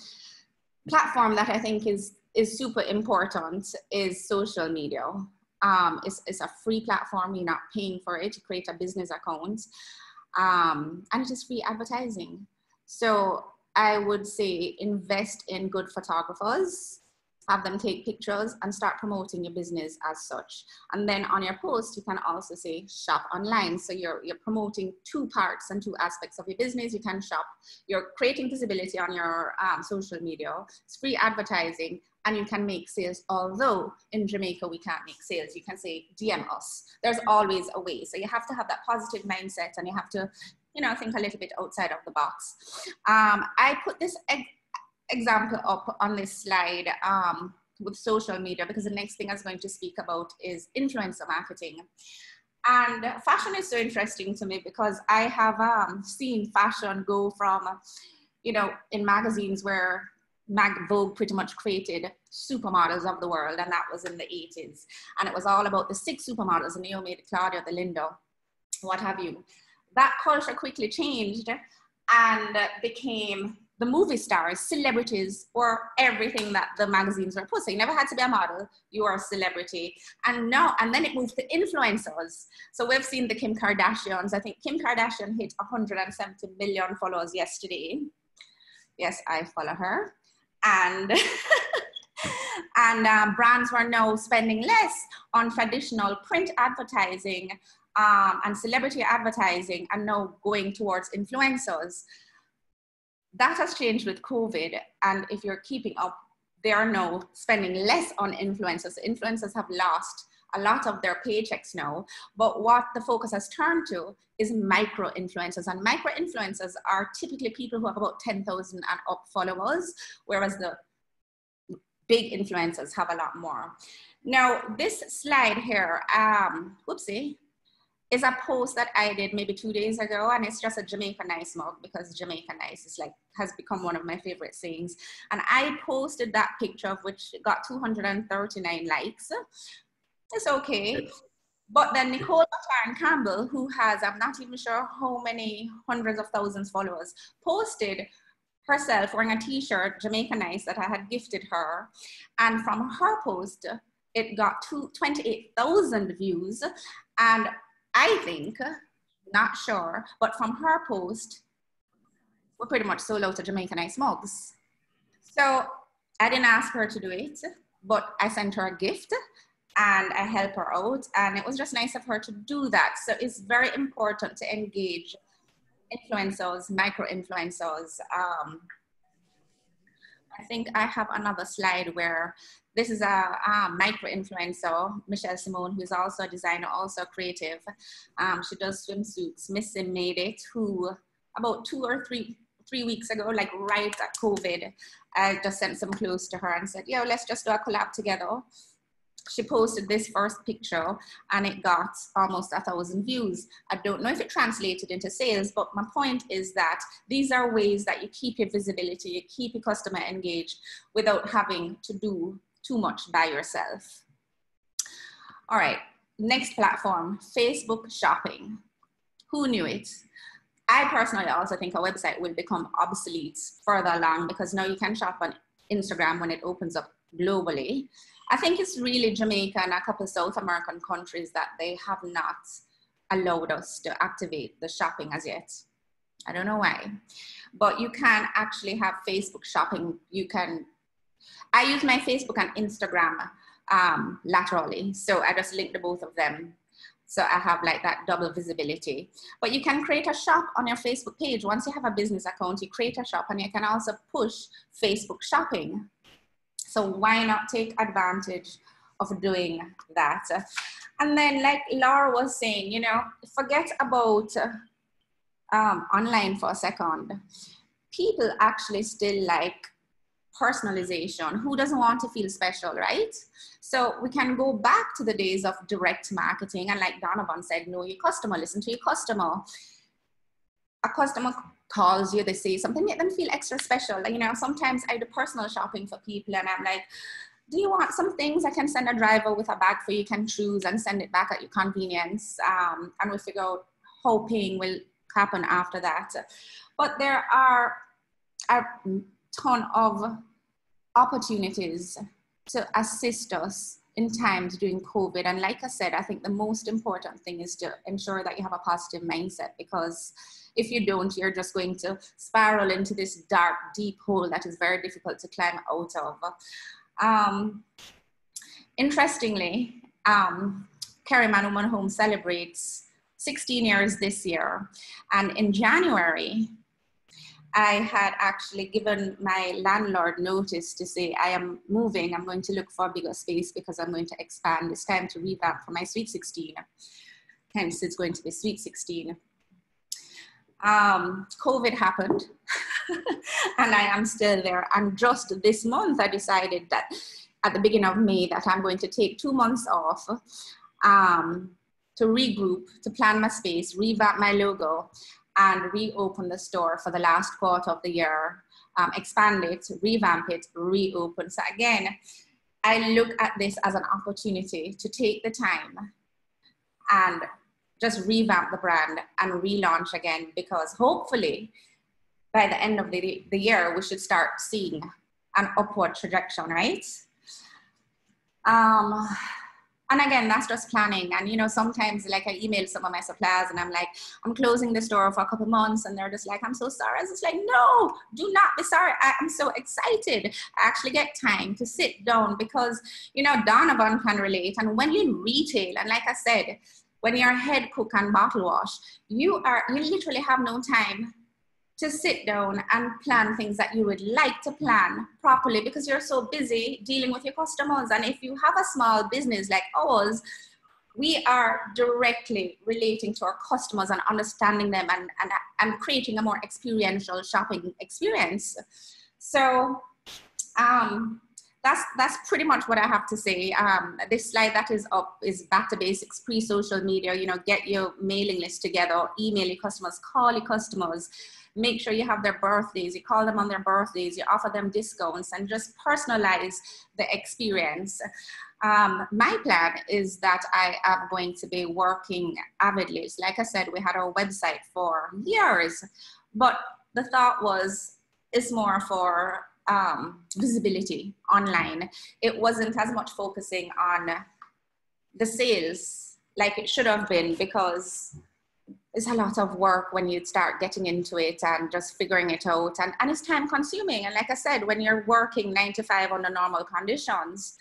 Speaker 6: platform that I think is, is super important is social media. Um, it's, it's a free platform, you're not paying for it to create a business account. Um, and it is free advertising. So I would say invest in good photographers, have them take pictures and start promoting your business as such. And then on your post, you can also say shop online. So you're, you're promoting two parts and two aspects of your business. You can shop, you're creating visibility on your um, social media, it's free advertising, and you can make sales. Although in Jamaica, we can't make sales. You can say DM us. There's always a way. So you have to have that positive mindset and you have to you know, think a little bit outside of the box. Um, I put this example up on this slide um, with social media because the next thing I was going to speak about is influencer marketing. And fashion is so interesting to me because I have um, seen fashion go from, you know, in magazines where Mag Vogue pretty much created supermodels of the world, and that was in the 80s. And it was all about the six supermodels, Naomi, Claudia, Belinda, what have you that culture quickly changed and became the movie stars, celebrities, or everything that the magazines were posting. You never had to be a model, you were a celebrity. And now, and then it moved to influencers. So we've seen the Kim Kardashians. I think Kim Kardashian hit 170 million followers yesterday. Yes, I follow her. And and um, brands were now spending less on traditional print advertising um, and celebrity advertising and now going towards influencers. That has changed with COVID. And if you're keeping up, they are now spending less on influencers. Influencers have lost a lot of their paychecks now. But what the focus has turned to is micro influencers. And micro influencers are typically people who have about 10,000 and up followers, whereas the big influencers have a lot more. Now, this slide here, um, whoopsie, is a post that I did maybe two days ago, and it's just a Jamaica Nice mug because Jamaica Nice is like has become one of my favorite sayings. And I posted that picture of which got 239 likes. It's okay. But then Nicole Batan Campbell, who has I'm not even sure how many hundreds of thousands followers, posted herself wearing a t-shirt, Jamaica Nice, that I had gifted her. And from her post, it got two, 28,000 views. And I think, not sure, but from her post, we're pretty much sold out of Jamaica Nice mugs. So I didn't ask her to do it, but I sent her a gift and I help her out. And it was just nice of her to do that. So it's very important to engage influencers, micro influencers. Um, I think I have another slide where this is a, a micro influencer, Michelle Simone, who's also a designer, also creative. Um, she does swimsuits. Missy made it, who about two or three three weeks ago, like right at COVID, I just sent some clothes to her and said, yo, let's just do a collab together. She posted this first picture and it got almost a thousand views. I don't know if it translated into sales, but my point is that these are ways that you keep your visibility, you keep your customer engaged without having to do too much by yourself. All right, next platform, Facebook shopping. Who knew it? I personally also think a website will become obsolete further along because now you can shop on Instagram when it opens up globally. I think it's really Jamaica and a couple South American countries that they have not allowed us to activate the shopping as yet. I don't know why, but you can actually have Facebook shopping. You can I use my Facebook and Instagram um, laterally. So I just link the both of them. So I have like that double visibility. But you can create a shop on your Facebook page. Once you have a business account, you create a shop and you can also push Facebook shopping. So why not take advantage of doing that? And then like Laura was saying, you know, forget about um, online for a second. People actually still like personalization. Who doesn't want to feel special, right? So we can go back to the days of direct marketing. And like Donovan said, know your customer, listen to your customer. A customer calls you, they say something, make them feel extra special. Like, you know, sometimes I do personal shopping for people and I'm like, do you want some things? I can send a driver with a bag for you, can choose and send it back at your convenience. Um, and we figure out how paying will happen after that. But there are a ton of opportunities to assist us in times during COVID. And like I said, I think the most important thing is to ensure that you have a positive mindset because if you don't, you're just going to spiral into this dark, deep hole that is very difficult to climb out of. Um, interestingly, um, Kerry Man Woman Home celebrates 16 years this year. And in January, I had actually given my landlord notice to say, I am moving, I'm going to look for a bigger space because I'm going to expand. It's time to revamp for my Sweet 16. Hence, it's going to be Sweet 16. Um, COVID happened, and I am still there. And just this month, I decided that at the beginning of May that I'm going to take two months off um, to regroup, to plan my space, revamp my logo, and reopen the store for the last quarter of the year, um, expand it, revamp it, reopen. So again, I look at this as an opportunity to take the time and just revamp the brand and relaunch again because hopefully by the end of the, the year, we should start seeing an upward trajectory, right? Um, and again that's just planning. And you know sometimes like i email some of my suppliers and i'm like i'm closing the store for a couple months and they're just like i'm so sorry. I was just like no do not be sorry. I, am so excited. I actually get time to sit down because you know donovan can relate. And when you retail and like i said when you're head cook and bottle wash you are you literally have no time to sit down and plan things that you would like to plan properly because you're so busy dealing with your customers. And if you have a small business like ours, we are directly relating to our customers and understanding them and, and, and creating a more experiential shopping experience. So um, that's that's pretty much what I have to say. Um, this slide that is up is back to basics, pre-social media. You know, get your mailing list together, email your customers, call your customers, make sure you have their birthdays, you call them on their birthdays, you offer them discounts and just personalize the experience. Um, my plan is that I am going to be working avidly. Like I said, we had our website for years, but the thought was it's more for um, visibility online. It wasn't as much focusing on the sales like it should have been because it's a lot of work when you start getting into it and just figuring it out. And, and it's time consuming. And like i said when you're working nine to five under normal conditions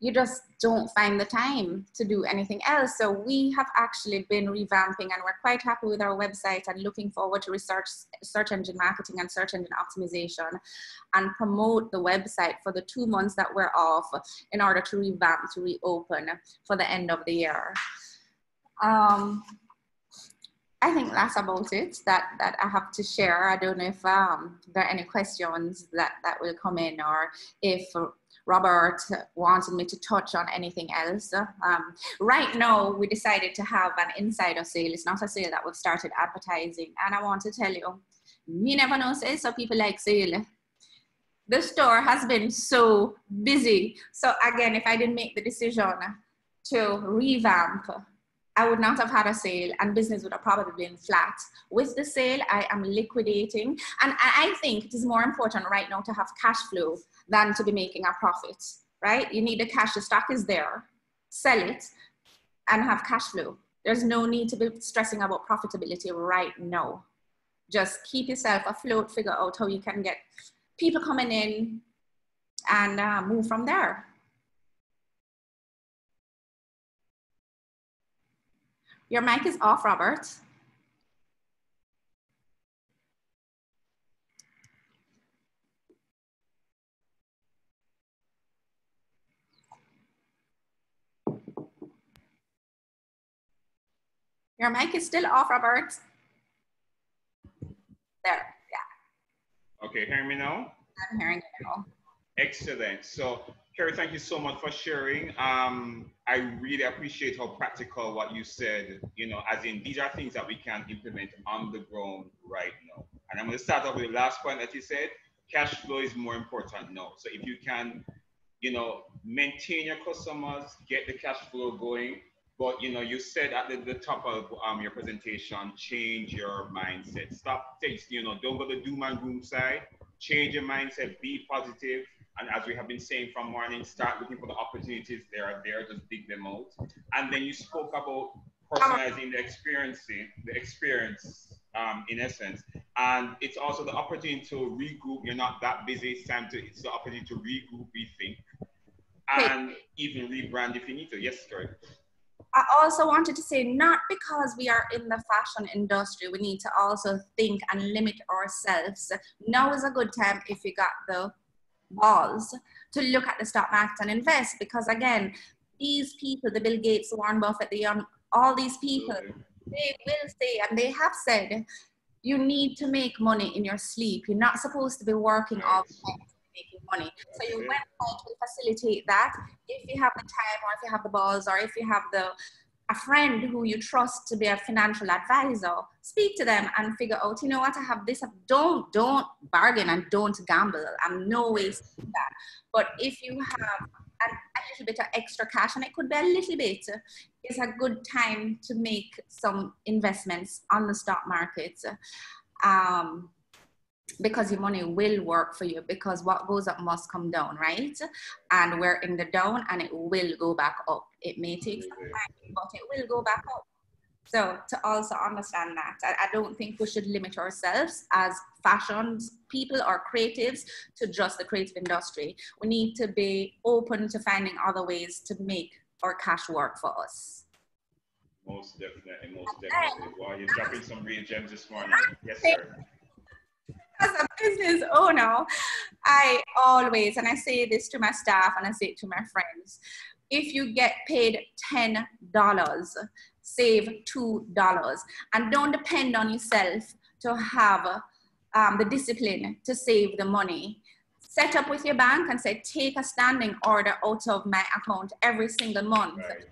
Speaker 6: you just don't find the time to do anything else. So we have actually been revamping and we're quite happy with our website and looking forward to research search engine marketing and search engine optimization and promote the website for the two months that we're off in order to revamp to reopen for the end of the year. Um, I think that's about it that, that I have to share. I don't know if um, there are any questions that, that will come in or if Robert wanted me to touch on anything else. Um, right now, we decided to have an insider sale. It's not a sale that we've started advertising. And I want to tell you, me never know sale, so people like sale. The store has been so busy. So again, if I didn't make the decision to revamp I would not have had a sale and business would have probably been flat. With the sale, I am liquidating. And I think it is more important right now to have cash flow than to be making a profit, right? You need the cash, the stock is there, sell it and have cash flow. There's no need to be stressing about profitability right now. Just keep yourself afloat, figure out how you can get people coming in and uh, move from there. Your mic is off, Robert. Your mic is still off, Robert. There, yeah.
Speaker 2: Okay, hear me now?
Speaker 6: I'm hearing you now.
Speaker 2: Excellent. So Kerry, thank you so much for sharing. Um, I really appreciate how practical what you said, you know, as in these are things that we can implement on the ground right now. And I'm going to start off with the last point that you said. Cash flow is more important now. So if you can, you know, maintain your customers, get the cash flow going, but you know, you said at the, the top of um, your presentation, change your mindset. Stop, you know, don't go the doom and gloom side. Change your mindset. Be positive. And as we have been saying from morning, start looking for the opportunities. They are there. Just dig them out. And then you spoke about personalizing the experience, the experience um, in essence. And it's also the opportunity to regroup. You're not that busy. It's time to. It's the opportunity to regroup, rethink, and even rebrand if you need to. Yes, correct.
Speaker 6: I also wanted to say, not because we are in the fashion industry, we need to also think and limit ourselves. Now is a good time if you got the balls to look at the stock market and invest because again, these people, the Bill Gates, the Warren Buffett, the um, all these people, they will say and they have said, you need to make money in your sleep. You're not supposed to be working all the time making money. So your website will facilitate that. If you have the time or if you have the balls or if you have the a friend who you trust to be a financial advisor, speak to them and figure out, you know what, I have this. Don't don't bargain and don't gamble. I'm no way saying that. But if you have a, a little bit of extra cash, and it could be a little bit, it's a good time to make some investments on the stock market. Um, because your money will work for you because what goes up must come down, right? And we're in the down and it will go back up. It may take some time, but it will go back up. So to also understand that, I, I don't think we should limit ourselves as fashion people or creatives to just the creative industry. We need to be open to finding other ways to make our cash work for us.
Speaker 2: Most definitely, most definitely. Wow, you're dropping some real gems this morning. Yes, sir
Speaker 6: as a business owner, I always, and I say this to my staff and I say it to my friends, if you get paid $10, save $2 and don't depend on yourself to have um, the discipline to save the money. Set up with your bank and say, take a standing order out of my account every single month right.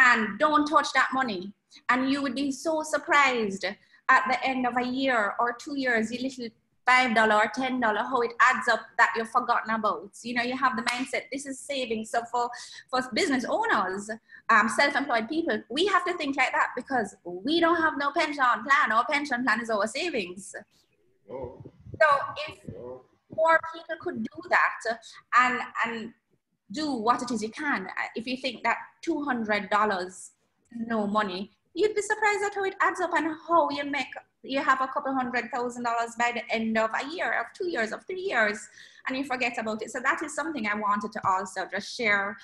Speaker 6: and don't touch that money. And you would be so surprised at the end of a year or two years, you little five dollar or ten dollar how it adds up that you've forgotten about. You know you have the mindset this is saving so for for business owners um, self-employed people we have to think like that because we don't have no pension plan. Our pension plan is our savings. Oh. so if more people could do that and and do what it is you can if you think that $200 no money you'd be surprised at how it adds up and how you make you have a couple hundred thousand dollars by the end of a year, of two years, of three years, and you forget about it. So that is something I wanted to also just share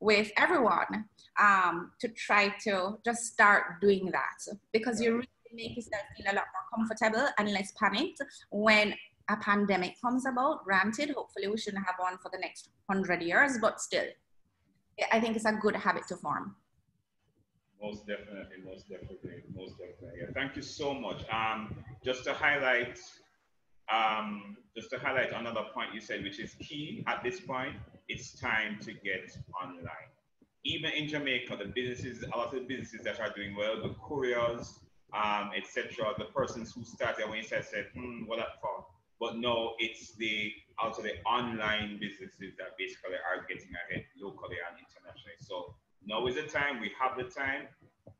Speaker 6: with everyone um, to try to just start doing that because you really make yourself feel a lot more comfortable and less panicked when a pandemic comes about. Granted, hopefully we shouldn't have one for the next hundred years, but still, I think it's a good habit to form.
Speaker 2: Most definitely, most definitely, most definitely. Yeah, thank you so much. Um, just to highlight, um, just to highlight another point you said, which is key at this point, it's time to get online. Even in Jamaica, the businesses, a lot of the businesses that are doing well, the couriers, um, etc., the persons who started when you said, said, hmm, what that for? But no, it's the also the online businesses that basically are getting ahead locally and internationally. So now is the time, we have the time,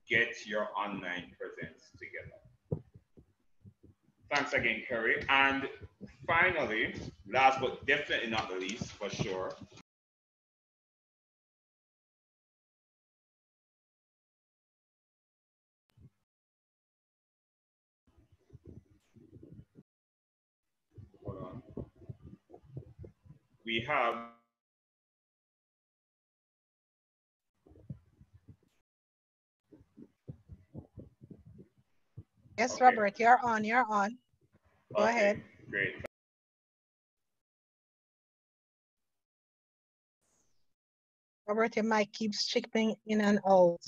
Speaker 2: get your online presence together. Thanks again, Kerry. And finally, last but definitely not the least, for sure, We have
Speaker 4: Yes, okay. Robert, you're on, you're on. Go okay, ahead.
Speaker 2: Great.
Speaker 4: Robert, your mic keeps chipping in and out.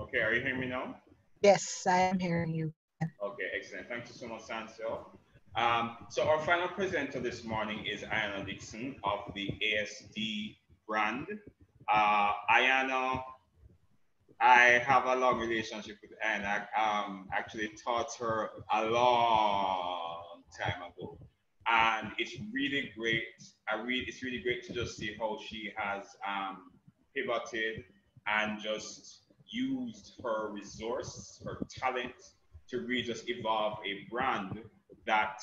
Speaker 2: Okay, are you hearing me now?
Speaker 4: Yes, I am hearing you.
Speaker 2: Okay, excellent. Thank you so much, Sansel. Um, so our final presenter this morning is Ayanna Dixon of the ASD brand. Uh, Ayanna I have a long relationship with Anne. I um, actually taught her a long time ago. And it's really great. I read it's really great to just see how she has um, pivoted and just used her resource, her talent to really just evolve a brand that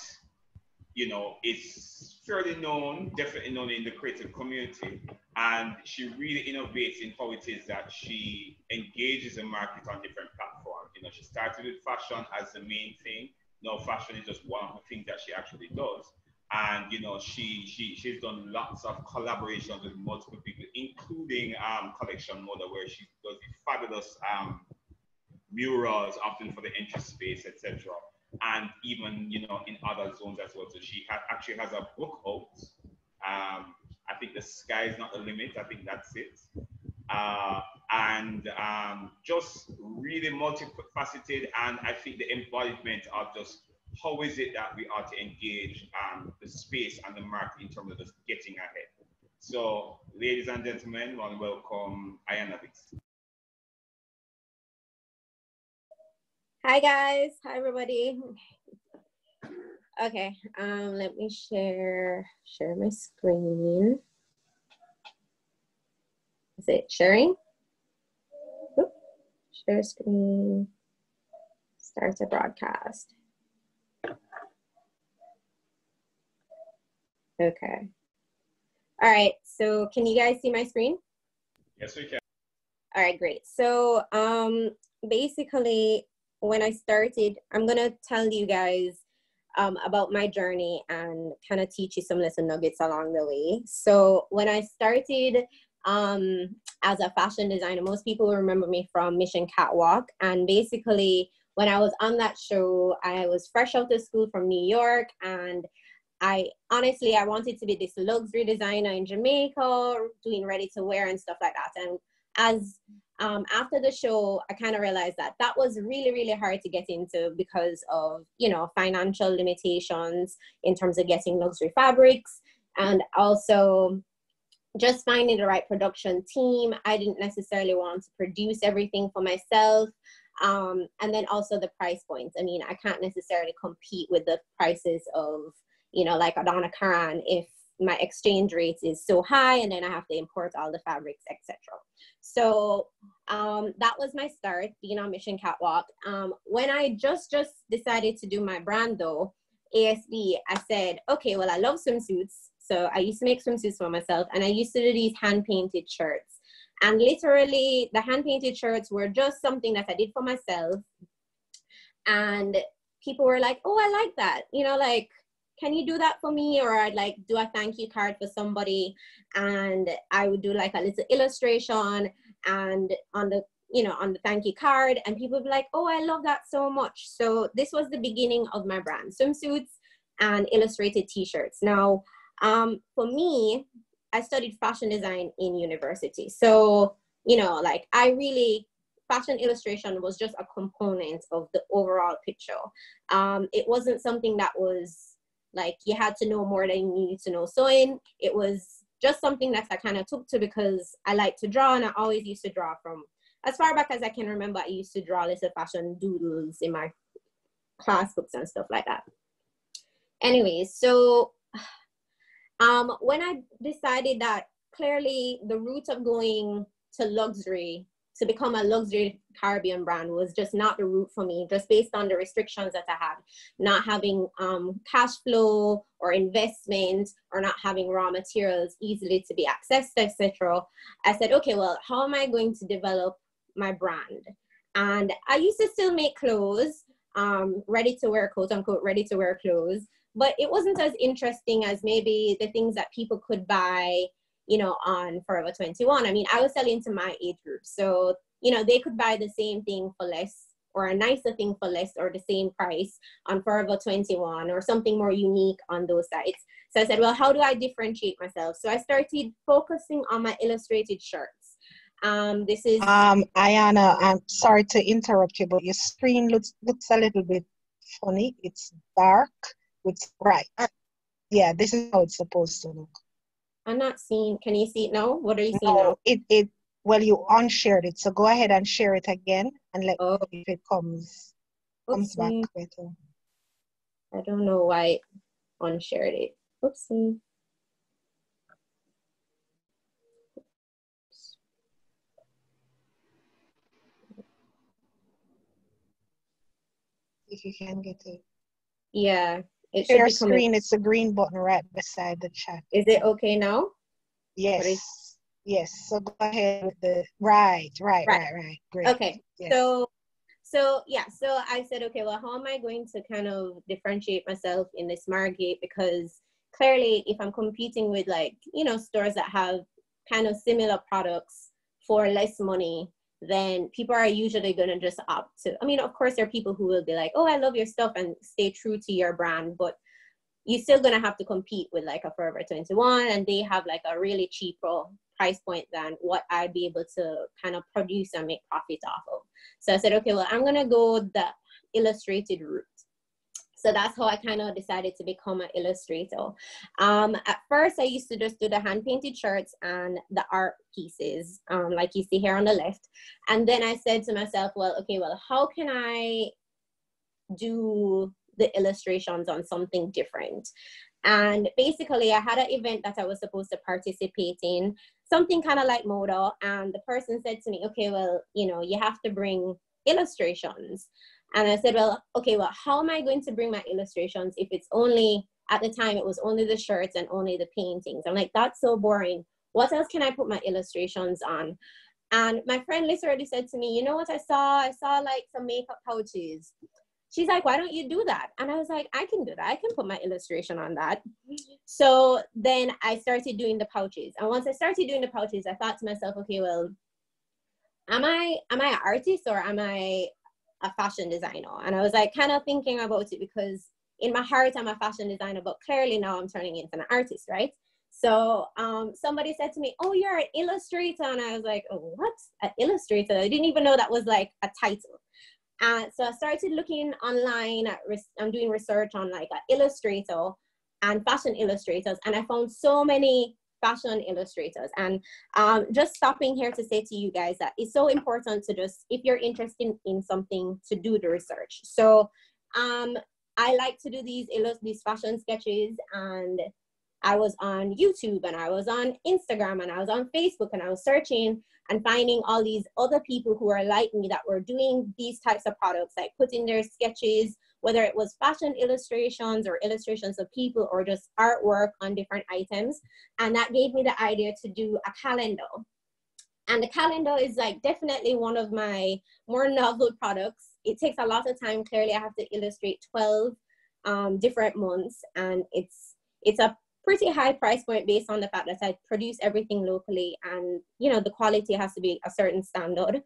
Speaker 2: you know is fairly known, definitely known in the creative community. And she really innovates in how it is that she engages the market on different platforms. You know, she started with fashion as the main thing. Now fashion is just one of the things that she actually does. And you know, she she she's done lots of collaborations with multiple people, including um, Collection Mother, where she does fabulous um, murals, often for the entry space, etc. And even you know in other zones as well. So she ha- actually has a book out. Um, I think the sky is not the limit. I think that's it. Uh, and um, just really multifaceted. And I think the embodiment of just how is it that we are to engage um, the space and the market in terms of just getting ahead. So, ladies and gentlemen, welcome Ayanna Bix.
Speaker 7: Hi guys, hi everybody. Okay, um, let me share share my screen. Is it sharing? Oop. Share screen. Start a broadcast. Okay. All right, so can you guys see my screen?
Speaker 2: Yes, we can.
Speaker 7: All right, great. So um, basically, when I started, I'm gonna tell you guys um, about my journey and kind of teach you some little nuggets along the way. So when I started um, as a fashion designer, most people remember me from Mission Catwalk. And basically, when I was on that show, I was fresh out of school from New York and I honestly I wanted to be this luxury designer in Jamaica, doing ready to wear and stuff like that. And as um, after the show, I kind of realized that that was really, really hard to get into because of, you know, financial limitations in terms of getting luxury fabrics and also just finding the right production team. I didn't necessarily want to produce everything for myself. Um, and then also the price points. I mean, I can't necessarily compete with the prices of, you know, like Donna Karan if my exchange rate is so high and then I have to import all the fabrics, etc. So um, that was my start being on Mission Catwalk. Um, when I just just decided to do my brand though, ASD, I said, okay, well I love swimsuits. So I used to make swimsuits for myself and I used to do these hand painted shirts. And literally the hand painted shirts were just something that I did for myself. And people were like, oh, I like that. You know, like can you do that for me or i'd like do a thank you card for somebody and i would do like a little illustration and on the you know on the thank you card and people be like oh i love that so much. So this was the beginning of my brand swimsuits and illustrated t-shirts. Now um, for me i studied fashion design in university. So you know like i really fashion illustration was just a component of the overall picture. Um, it wasn't something that was like you had to know more than you needed to know sewing. It was just something that I kind of took to because I like to draw and I always used to draw from as far back as I can remember. I used to draw little fashion doodles in my class books and stuff like that. Anyways, so um, when I decided that clearly the route of going to luxury to become a luxury Caribbean brand was just not the route for me, just based on the restrictions that I had, not having um, cash flow or investment or not having raw materials easily to be accessed, etc. I said, okay, well, how am I going to develop my brand? And I used to still make clothes, um, ready to wear, quote unquote, ready to wear clothes, but it wasn't as interesting as maybe the things that people could buy you know, on Forever 21. I mean, I was selling to my age group. So, you know, they could buy the same thing for less or a nicer thing for less or the same price on Forever 21 or something more unique on those sites. So I said, well, how do I differentiate myself? So I started focusing on my illustrated shirts. Um, this is
Speaker 4: um, Ayanna. I'm sorry to interrupt you, but your screen looks looks a little bit funny. It's dark with bright. Yeah, this is how it's supposed to look.
Speaker 7: I'm not seeing. Can you see it now? What are you seeing
Speaker 4: no,
Speaker 7: now?
Speaker 4: It it well you unshared it, so go ahead and share it again and let
Speaker 7: oh.
Speaker 4: if it comes comes back better.
Speaker 7: I don't know why it unshared it. Oopsie.
Speaker 4: If you can get it.
Speaker 7: Yeah, it
Speaker 4: Share
Speaker 7: be coming.
Speaker 4: screen, it's a green button right beside the chat.
Speaker 7: Is it okay now?
Speaker 4: Yes. Yes. So go ahead with the right, right,
Speaker 7: Right.
Speaker 4: right, right. Great.
Speaker 7: Okay.
Speaker 4: Yes.
Speaker 7: So so yeah, so I said, okay, well, how am I going to kind of differentiate myself in this market? Because clearly if I'm competing with like, you know, stores that have kind of similar products for less money, then people are usually gonna just opt to I mean, of course there are people who will be like, oh, I love your stuff and stay true to your brand, but you're still gonna have to compete with like a Forever 21 and they have like a really cheaper price point than what I'd be able to kind of produce and make profit off of. So I said, okay, well, I'm gonna go the illustrated route. So that's how I kind of decided to become an illustrator. Um, at first, I used to just do the hand painted shirts and the art pieces, um, like you see here on the left. And then I said to myself, well, okay, well, how can I do the illustrations on something different? And basically, I had an event that I was supposed to participate in, something kind of like Moda. And the person said to me, okay, well, you know, you have to bring illustrations. And I said, well, okay, well, how am I going to bring my illustrations if it's only, at the time, it was only the shirts and only the paintings? I'm like, that's so boring. What else can I put my illustrations on? And my friend literally said to me, you know what I saw? I saw like some makeup pouches. She's like, why don't you do that? And I was like, I can do that. I can put my illustration on that. So then I started doing the pouches. And once I started doing the pouches, I thought to myself, okay, well, am I am I an artist or am I a fashion designer? And I was like kind of thinking about it because in my heart I'm a fashion designer, but clearly now I'm turning into an artist, right? So um, somebody said to me, "Oh, you're an illustrator," and I was like, "Oh, what? An illustrator? I didn't even know that was like a title." And so I started looking online. I'm doing research on like an illustrator and fashion illustrators, and I found so many fashion illustrators. And um, just stopping here to say to you guys that it's so important to just, if you're interested in something, to do the research. So um, I like to do these these fashion sketches and I was on YouTube and I was on Instagram and I was on Facebook and I was searching and finding all these other people who are like me that were doing these types of products, like putting their sketches, whether it was fashion illustrations or illustrations of people or just artwork on different items. And that gave me the idea to do a calendar. And the calendar is like definitely one of my more novel products. It takes a lot of time. Clearly, I have to illustrate 12 um, different months, and it's it's a pretty high price point based on the fact that I produce everything locally and you know the quality has to be a certain standard.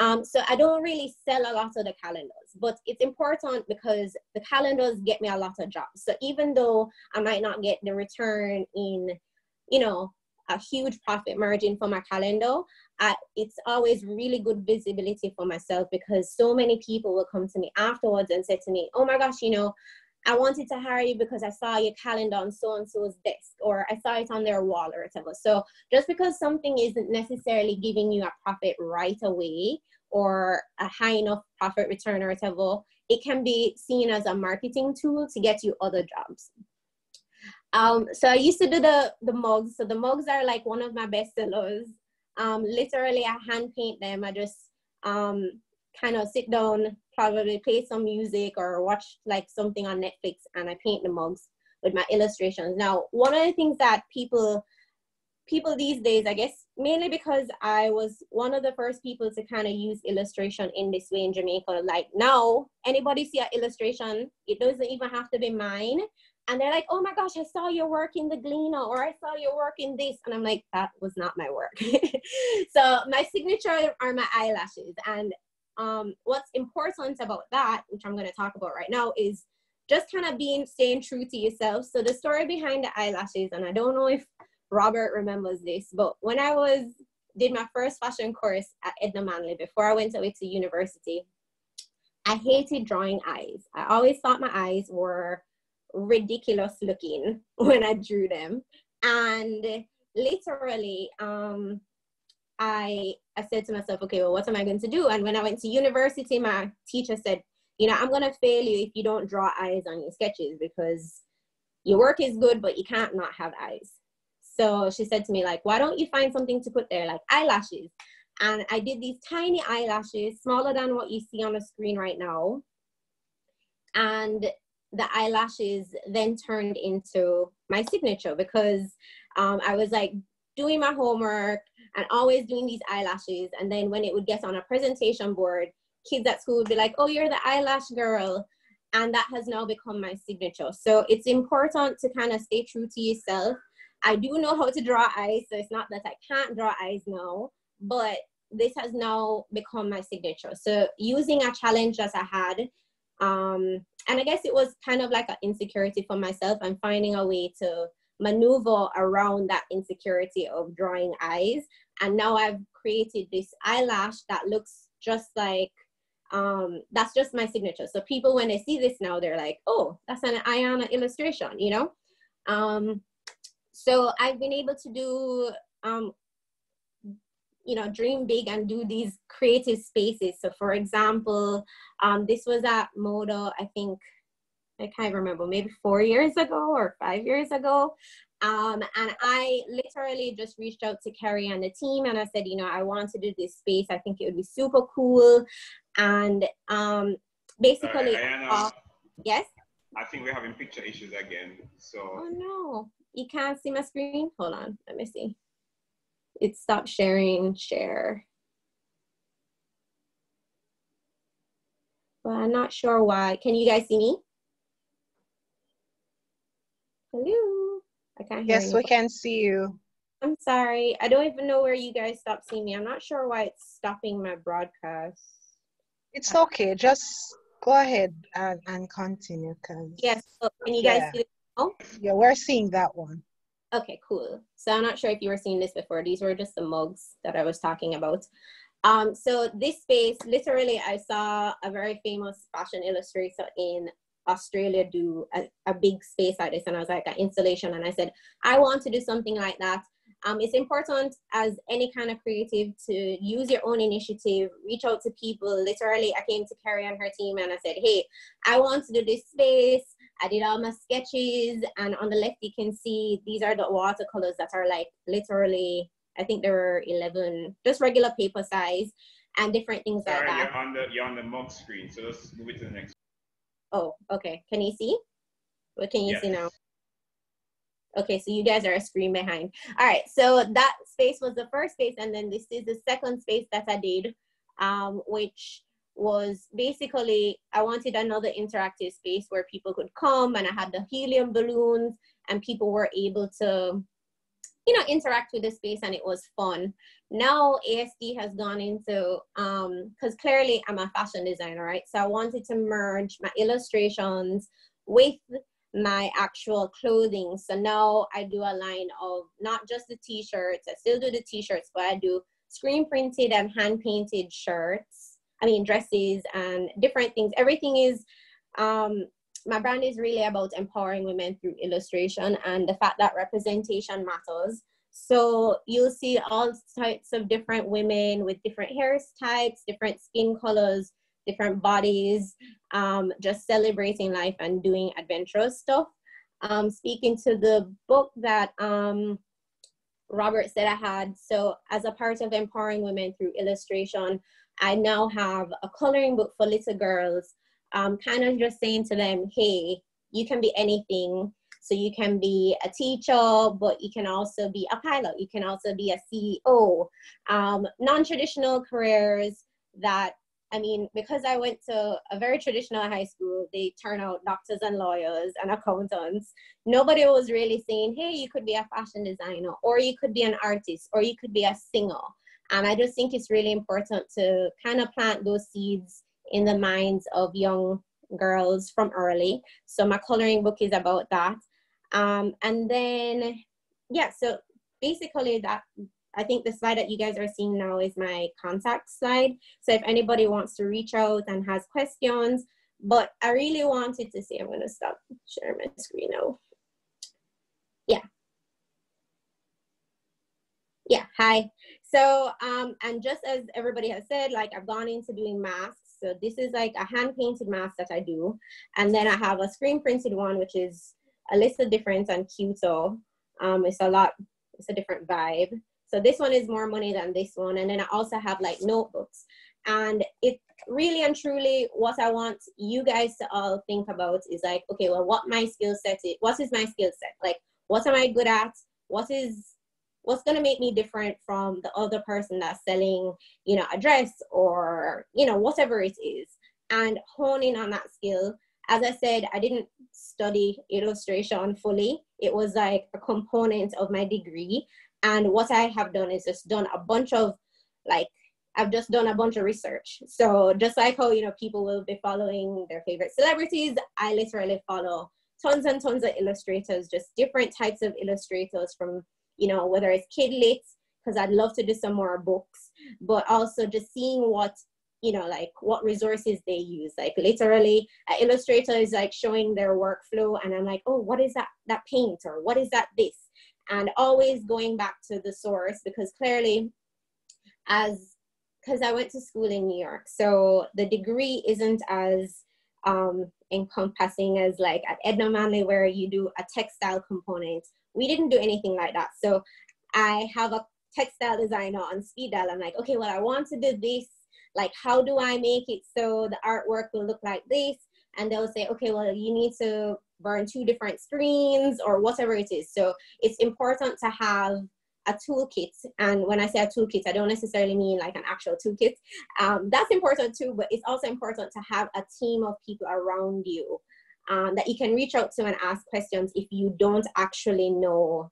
Speaker 7: Um, so I don't really sell a lot of the calendars, but it's important because the calendars get me a lot of jobs. So even though I might not get the return in, you know, a huge profit margin for my calendar, I, it's always really good visibility for myself because so many people will come to me afterwards and say to me, oh my gosh, you know, I wanted to hire you because I saw your calendar on so and so's desk, or I saw it on their wall, or whatever. So just because something isn't necessarily giving you a profit right away or a high enough profit return or whatever, it can be seen as a marketing tool to get you other jobs. Um, so I used to do the the mugs. So the mugs are like one of my best sellers. Um, literally, I hand paint them. I just um, kind of sit down, probably play some music or watch like something on Netflix, and I paint the mugs with my illustrations. Now, one of the things that people people these days, I guess, mainly because I was one of the first people to kind of use illustration in this way in Jamaica. Like now, anybody see an illustration, it doesn't even have to be mine. And they're like, oh my gosh, I saw your work in the Gleaner, or I saw your work in this. And I'm like, that was not my work. so my signature are my eyelashes. And um, what's important about that, which I'm going to talk about right now, is just kind of being staying true to yourself. So the story behind the eyelashes, and I don't know if Robert remembers this, but when I was did my first fashion course at Edna Manley before I went away to university, I hated drawing eyes. I always thought my eyes were ridiculous looking when I drew them. And literally, um, I I said to myself, okay, well, what am I going to do? And when I went to university, my teacher said, you know, I'm gonna fail you if you don't draw eyes on your sketches because your work is good, but you can't not have eyes. So she said to me, like, why don't you find something to put there, like eyelashes? And I did these tiny eyelashes, smaller than what you see on the screen right now. And the eyelashes then turned into my signature because um, I was like doing my homework and always doing these eyelashes. And then when it would get on a presentation board, kids at school would be like, oh, you're the eyelash girl. And that has now become my signature. So it's important to kind of stay true to yourself. I do know how to draw eyes, so it's not that I can't draw eyes now, but this has now become my signature. So using a challenge that I had, um, and I guess it was kind of like an insecurity for myself and finding a way to maneuver around that insecurity of drawing eyes. And now I've created this eyelash that looks just like um that's just my signature. So people when they see this now they're like oh that's an Ayanna illustration you know? Um so I've been able to do um you know dream big and do these creative spaces. So for example um this was at moda I think I can't remember maybe four years ago or five years ago um, and I literally just reached out to Kerry and the team and I said, you know, I want to do this space. I think it would be super cool. And um, basically, uh, yes.
Speaker 2: I think we're having picture issues again. So.
Speaker 7: Oh no, you can't see my screen. Hold on, let me see. It stopped sharing. Share. But I'm not sure why. Can you guys see me? Hello. I can't
Speaker 4: hear Yes, we can see you.
Speaker 7: I'm sorry. I don't even know where you guys stopped seeing me. I'm not sure why it's stopping my broadcast.
Speaker 4: It's okay. Just go ahead and, and continue. Cause,
Speaker 7: yes. So can you guys yeah. see
Speaker 4: oh? Yeah, we're seeing that one.
Speaker 7: Okay, cool. So I'm not sure if you were seeing this before. These were just the mugs that I was talking about. Um, so this space, literally, I saw a very famous fashion illustrator in Australia do a, a big space like this, and I was like an installation, and I said I want to do something like that. Um, it's important as any kind of creative to use your own initiative, reach out to people. Literally, I came to Kerry and her team and I said, Hey, I want to do this space. I did all my sketches, and on the left, you can see these are the watercolors that are like literally, I think there were 11, just regular paper size, and different things
Speaker 2: Sorry,
Speaker 7: like that.
Speaker 2: You're on the, you're on the mug screen, so let's move it to the next.
Speaker 7: Oh, okay. Can you see? What can you see now? Okay, so you guys are a screen behind. All right, so that space was the first space, and then this is the second space that I did, um, which was basically I wanted another interactive space where people could come, and I had the helium balloons, and people were able to, you know, interact with the space, and it was fun. Now ASD has gone into um, because clearly I'm a fashion designer, right? So I wanted to merge my illustrations with my actual clothing. So now I do a line of not just the t-shirts, I still do the t-shirts, but I do screen printed and hand painted shirts. I mean dresses and different things. Everything is um my brand is really about empowering women through illustration and the fact that representation matters. So you'll see all types of different women with different hair types, different skin colors, different bodies, um, just celebrating life and doing adventurous stuff. Um, speaking to the book that um, Robert said I had, so as a part of empowering women through illustration, I now have a coloring book for little girls, um, kind of just saying to them, hey, you can be anything. So you can be a teacher, but you can also be a pilot. You can also be a CEO. Um, non-traditional careers that I mean, because I went to a very traditional high school, they turn out doctors and lawyers and accountants. Nobody was really saying, hey, you could be a fashion designer, or you could be an artist, or you could be a singer. And I just think it's really important to kind of plant those seeds in the minds of young girls from early. So my coloring book is about that. Um, and then, yeah, so basically that I think the slide that you guys are seeing now is my contact slide. So if anybody wants to reach out and has questions, but I really wanted to say, I'm gonna stop sharing my screen now. Yeah. Yeah, hi. So, um, and just as everybody has said, like I've gone into doing masks. So this is like a hand painted mask that I do. And then I have a screen printed one, which is a little different and cute. So um, it's a lot, it's a different vibe. So this one is more money than this one. And then I also have like notebooks. And it really and truly what I want you guys to all think about is like, okay, well, what my skill set is, what is my skill set? Like, what am I good at? What is what's going to make me different from the other person that's selling you know a dress or you know whatever it is. And honing on that skill as i said i didn't study illustration fully. It was like a component of my degree. And what i have done is just done a bunch of like I've just done a bunch of research. So just like how you know people will be following their favorite celebrities, I literally follow tons and tons of illustrators, just different types of illustrators from you know whether it's kid lit because I'd love to do some more books, but also just seeing what you know like what resources they use like literally an illustrator is like showing their workflow and i'm like oh what is that that paint or what is that this and always going back to the source because clearly as because I went to school in New York. So the degree isn't as um, encompassing as like at Edna Manley where you do a textile component. We didn't do anything like that. So I have a textile designer on speed dial. I'm like, okay, well, I want to do this. Like, how do I make it so the artwork will look like this? And they'll say, okay, well, you need to burn two different screens or whatever it is. So it's important to have a toolkit. And when I say a toolkit, I don't necessarily mean like an actual toolkit. Um, that's important too, but it's also important to have a team of people around you um, that you can reach out to and ask questions if you don't actually know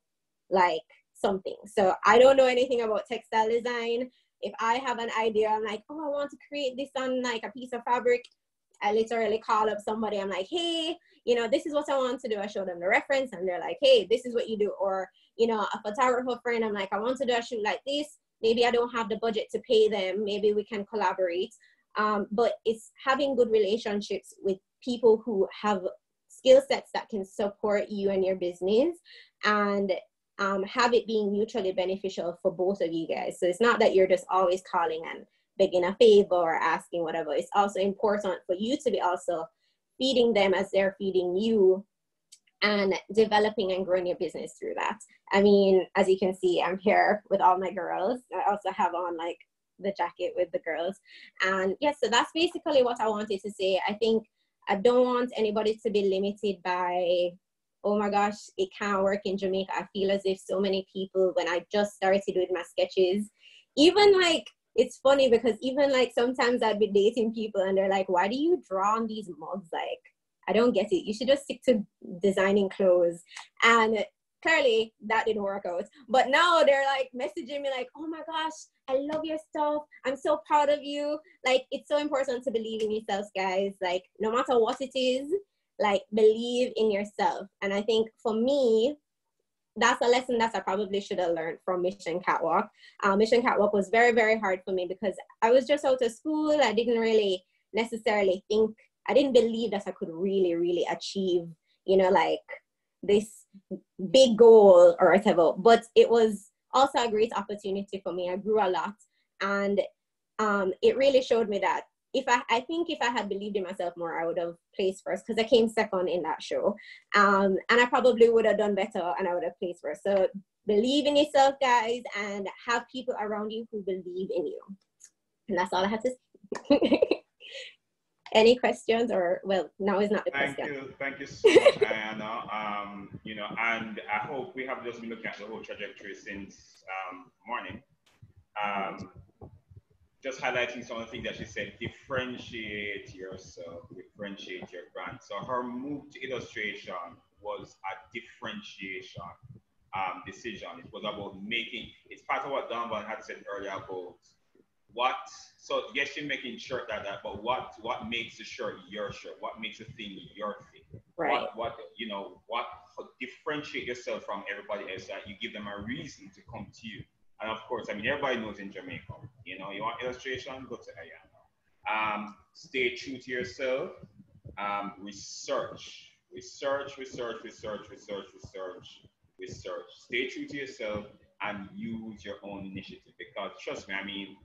Speaker 7: like something. So I don't know anything about textile design. If I have an idea, I'm like, oh, I want to create this on like a piece of fabric. I literally call up somebody. I'm like, hey, you know, this is what I want to do. I show them the reference and they're like, hey, this is what you do. Or, you know, a photographer friend, I'm like, I want to do a shoot like this. Maybe I don't have the budget to pay them. Maybe we can collaborate. Um, but it's having good relationships with people who have skill sets that can support you and your business and um, have it being mutually beneficial for both of you guys. So it's not that you're just always calling and begging a favor or asking whatever. It's also important for you to be also feeding them as they're feeding you and developing and growing your business through that. I mean, as you can see, I'm here with all my girls. I also have on like the jacket with the girls. And yes, yeah, so that's basically what I wanted to say. I think I don't want anybody to be limited by, oh my gosh, it can't work in Jamaica. I feel as if so many people, when I just started with my sketches, even like it's funny because even like sometimes I'd be dating people and they're like, why do you draw on these mugs? Like, I don't get it. You should just stick to designing clothes. And clearly that didn't work out. But now they're like messaging me like, oh my gosh, I love your stuff. I'm so proud of you. Like, it's so important to believe in yourselves, guys. Like, no matter what it is, like, believe in yourself. And I think for me, that's a lesson that I probably should have learned from Mission Catwalk. Uh, Mission Catwalk was very, very hard for me because I was just out of school. I didn't really necessarily think, I didn't believe that I could really, really achieve, you know, like this big goal or whatever. But it was also a great opportunity for me. I grew a lot and um, it really showed me that if I, I think if I had believed in myself more, I would have placed first because I came second in that show. Um, and I probably would have done better and I would have placed first. So believe in yourself, guys, and have people around you who believe in you. And that's all I have to say. Any questions or, well, now is not the
Speaker 2: Thank
Speaker 7: question.
Speaker 2: you. Thank you so much, Diana. Um, you know, and I hope we have just been looking at the whole trajectory since um, morning. Um, just highlighting some of the things that she said, differentiate yourself, differentiate your brand. So her move to illustration was a differentiation um, decision. It was about making, it's part of what Donovan had said earlier about what, so yes, you're making shirt that, that, but what what makes the shirt your shirt? What makes the thing your thing?
Speaker 7: Right.
Speaker 2: What, what you know, what differentiate yourself from everybody else that you give them a reason to come to you. And of course, I mean, everybody knows in Jamaica, you know, you want illustration, go to Ayanna. Um, stay true to yourself. Um, research, research, research, research, research, research, research. Stay true to yourself. and use your own initiative. Because trust me, I mean,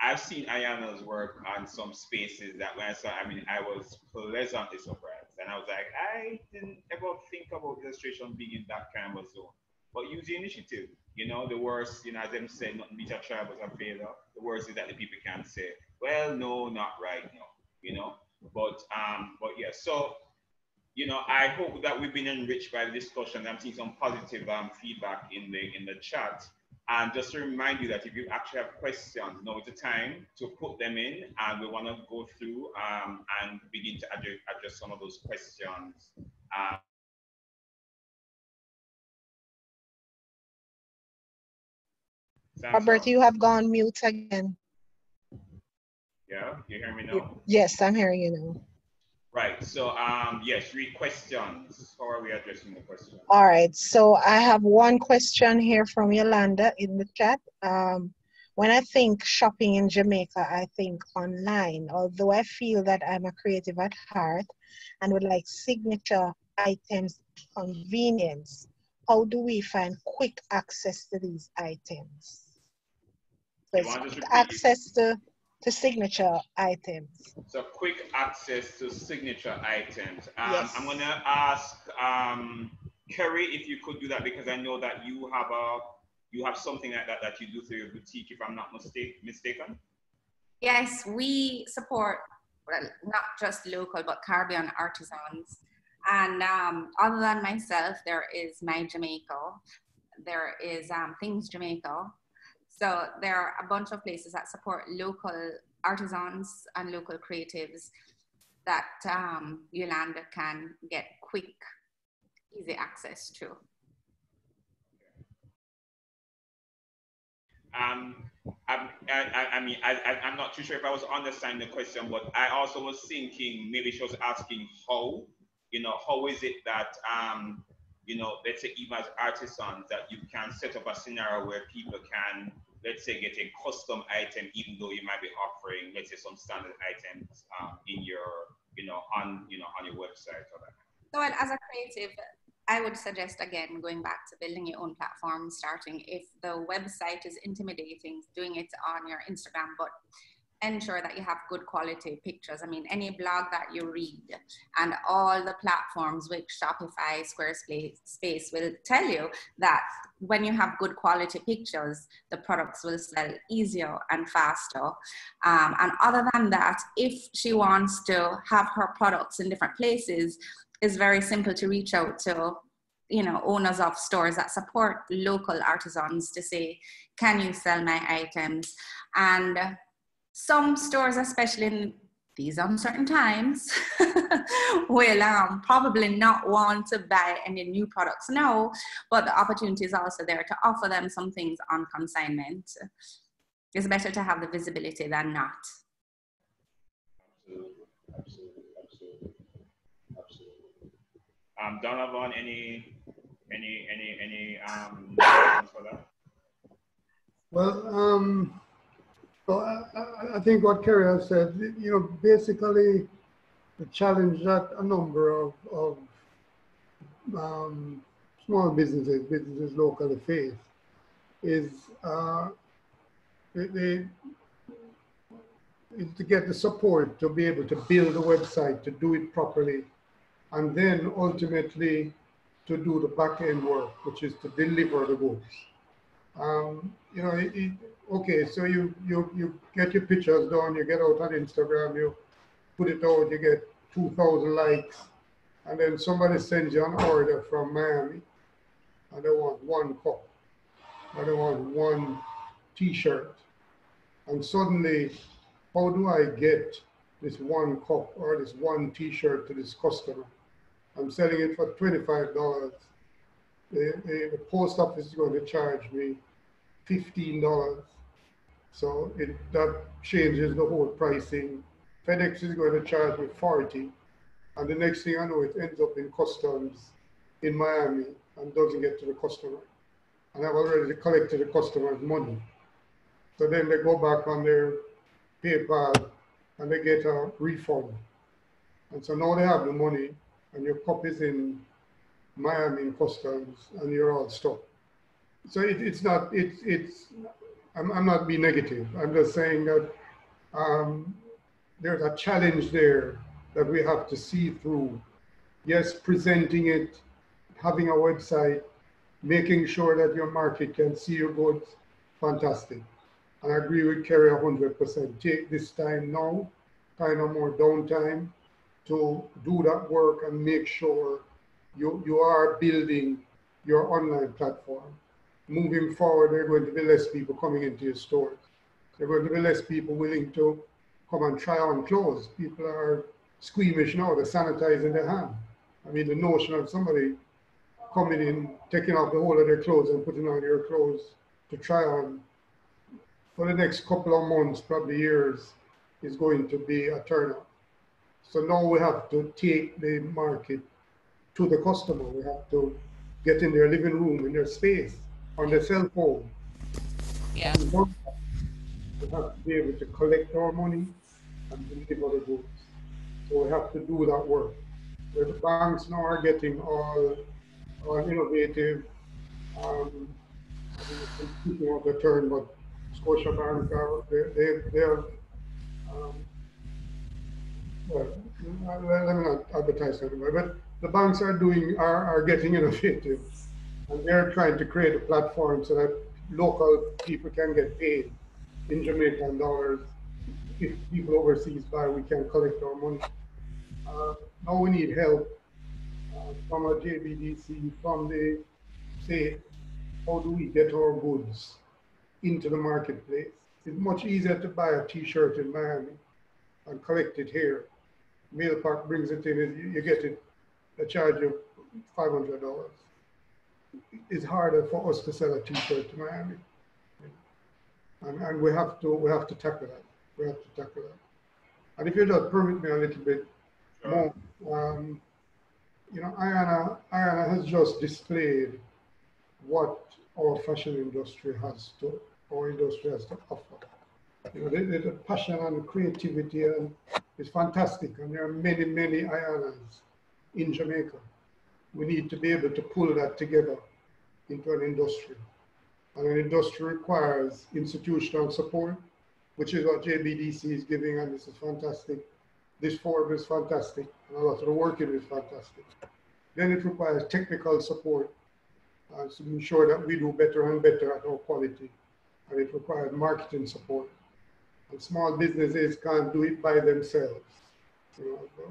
Speaker 2: I've seen Ayanna's work on some spaces that when I saw, I mean, I was pleasantly surprised. And I was like, I didn't ever think about illustration being in that kind of zone. But use the initiative. You know, the worst, you know, as them say, not meet a tribe was a failure. The worst is that the people can't say, well, no, not right now, you know. But um, but yeah, so you know, I hope that we've been enriched by the discussion. I'm seeing some positive um, feedback in the in the chat. And just to remind you that if you actually have questions, now is the time to put them in, and we want to go through um, and begin to address, address some of those questions. Uh,
Speaker 4: Robert, you have gone mute again.
Speaker 2: Yeah, you hear me now?
Speaker 4: Yes, I'm hearing you now.
Speaker 2: Right. So, um, yes, three questions. How are we addressing the question?
Speaker 4: All right. So I have one question here from Yolanda in the chat. Um, when I think shopping in Jamaica, I think online. Although I feel that I'm a creative at heart and would like signature items convenience, how do we find quick access to these items? So access to to signature items.
Speaker 2: So quick access to signature items. Um, yes. I'm gonna ask um, Kerry if you could do that because I know that you have a you have something like that that you do through your boutique, if I'm not mistake, mistaken.
Speaker 6: Yes, we support well, not just local but Caribbean artisans. And um, other than myself, there is My Jamaica, there is um, Things Jamaica, so there are a bunch of places that support local artisans and local creatives that um, Yolanda can get quick, easy access to.
Speaker 2: Um, I, I, I mean, I, am not too sure if I was understanding the question, but I also was thinking maybe she was asking how, you know, how is it that, um, you know, let's say even as artisans that you can set up a scenario where people can let's say, get a custom item, even though you might be offering, let's say, some standard items um, in your, you know, on, you know, on your website or that.
Speaker 6: So, as a creative, I would suggest again going back to building your own platform, starting if the website is intimidating, doing it on your Instagram, but ensure that you have good quality pictures. I mean, any blog that you read and all the platforms which Shopify, Squarespace will tell you that when you have good quality pictures, the products will sell easier and faster. Um, and other than that, if she wants to have her products in different places, it's very simple to reach out to you know owners of stores that support local artisans to say can you sell my items and some stores, especially in these uncertain times, will um, probably not want to buy any new products now, but the opportunity is also there to offer them some things on consignment. It's better to have the visibility than not.
Speaker 2: Absolutely, absolutely, absolutely, absolutely. Um, Donovan, any, any, any, any um, for that?
Speaker 5: Well, um, so I, I, think what Kerry has said, you know, basically the challenge that a number of, of um, small businesses, businesses locally face is uh, they, they, is to get the support to be able to build a website, to do it properly, and then ultimately to do the back end work, which is to deliver the goods. Um, you know, it, it, okay, so you, you, you get your pictures done, you get out on Instagram, you put it out, you get 2,000 likes, and then somebody sends you an order from Miami, and they want one cup, and they want one t-shirt, and suddenly, how do I get this one cup or this one t-shirt to this customer? I'm selling it for $25. The, the, the post office is going to charge me $15. So it, that changes the whole pricing. FedEx is going to charge me 40. And the next thing I know, it ends up in customs in Miami and doesn't get to the customer. And I've already collected the customer's money. So then they go back on their PayPal and they get a refund. And so now they have the money and your cup is in Miami in customs and you're all stuck. so it, it's not, it's, it's, I'm, I'm not being negative. I'm just saying that um, there's a challenge there that we have to see through. Yes, presenting it, having a website, making sure that your market can see your goods, fantastic. I agree with Kerry 100%. Take this time now, kind of more downtime to do that work and make sure you, you are building your online platform. Moving forward, there are going to be less people coming into your stores. There are going to be less people willing to come and try on clothes. People are squeamish now, they're sanitizing their hand. I mean, the notion of somebody coming in, taking off the whole of their clothes and putting on your clothes to try on for the next couple of months, probably years, is going to be a turnout. So now we have to take the market to the customer. We have to get in their living room, in their space, on their cell phone.
Speaker 3: Yeah.
Speaker 5: We have to be able to collect our money and deliver the goods. So we have to do that work. Where the banks now are getting all, all innovative, um, speaking of the term, but Scotiabank, are, they, they, they have, um, well, let me not advertise anymore, but the banks are doing, are, are getting innovative. And they're trying to create a platform so that local people can get paid in Jamaican dollars if people overseas buy, we can collect our money. Uh, now we need help uh, from a JBDC, from the state. How do we get our goods into the marketplace? It's much easier to buy a T-shirt in Miami and collect it here. Mailpac brings it in, you, you get it, a charge of $500. It's harder for us to sell a T-shirt to Miami. And, and we have to we have to tackle that we have to tackle that. And if you just permit me a little bit more, um, you know, Ayanna, Ayanna has just displayed what our fashion industry has to, our industry has to offer. You know, the, the passion and creativity and is fantastic, and there are many, many Ayannas in Jamaica. We need to be able to pull that together into an industry. And an industry requires institutional support, which is what JBDC is giving, and this is fantastic. This forum is fantastic, and a lot of the work is fantastic. Then it requires technical support uh, to ensure that we do better and better at our quality, and it requires marketing support. And small businesses can't do it by themselves. You know,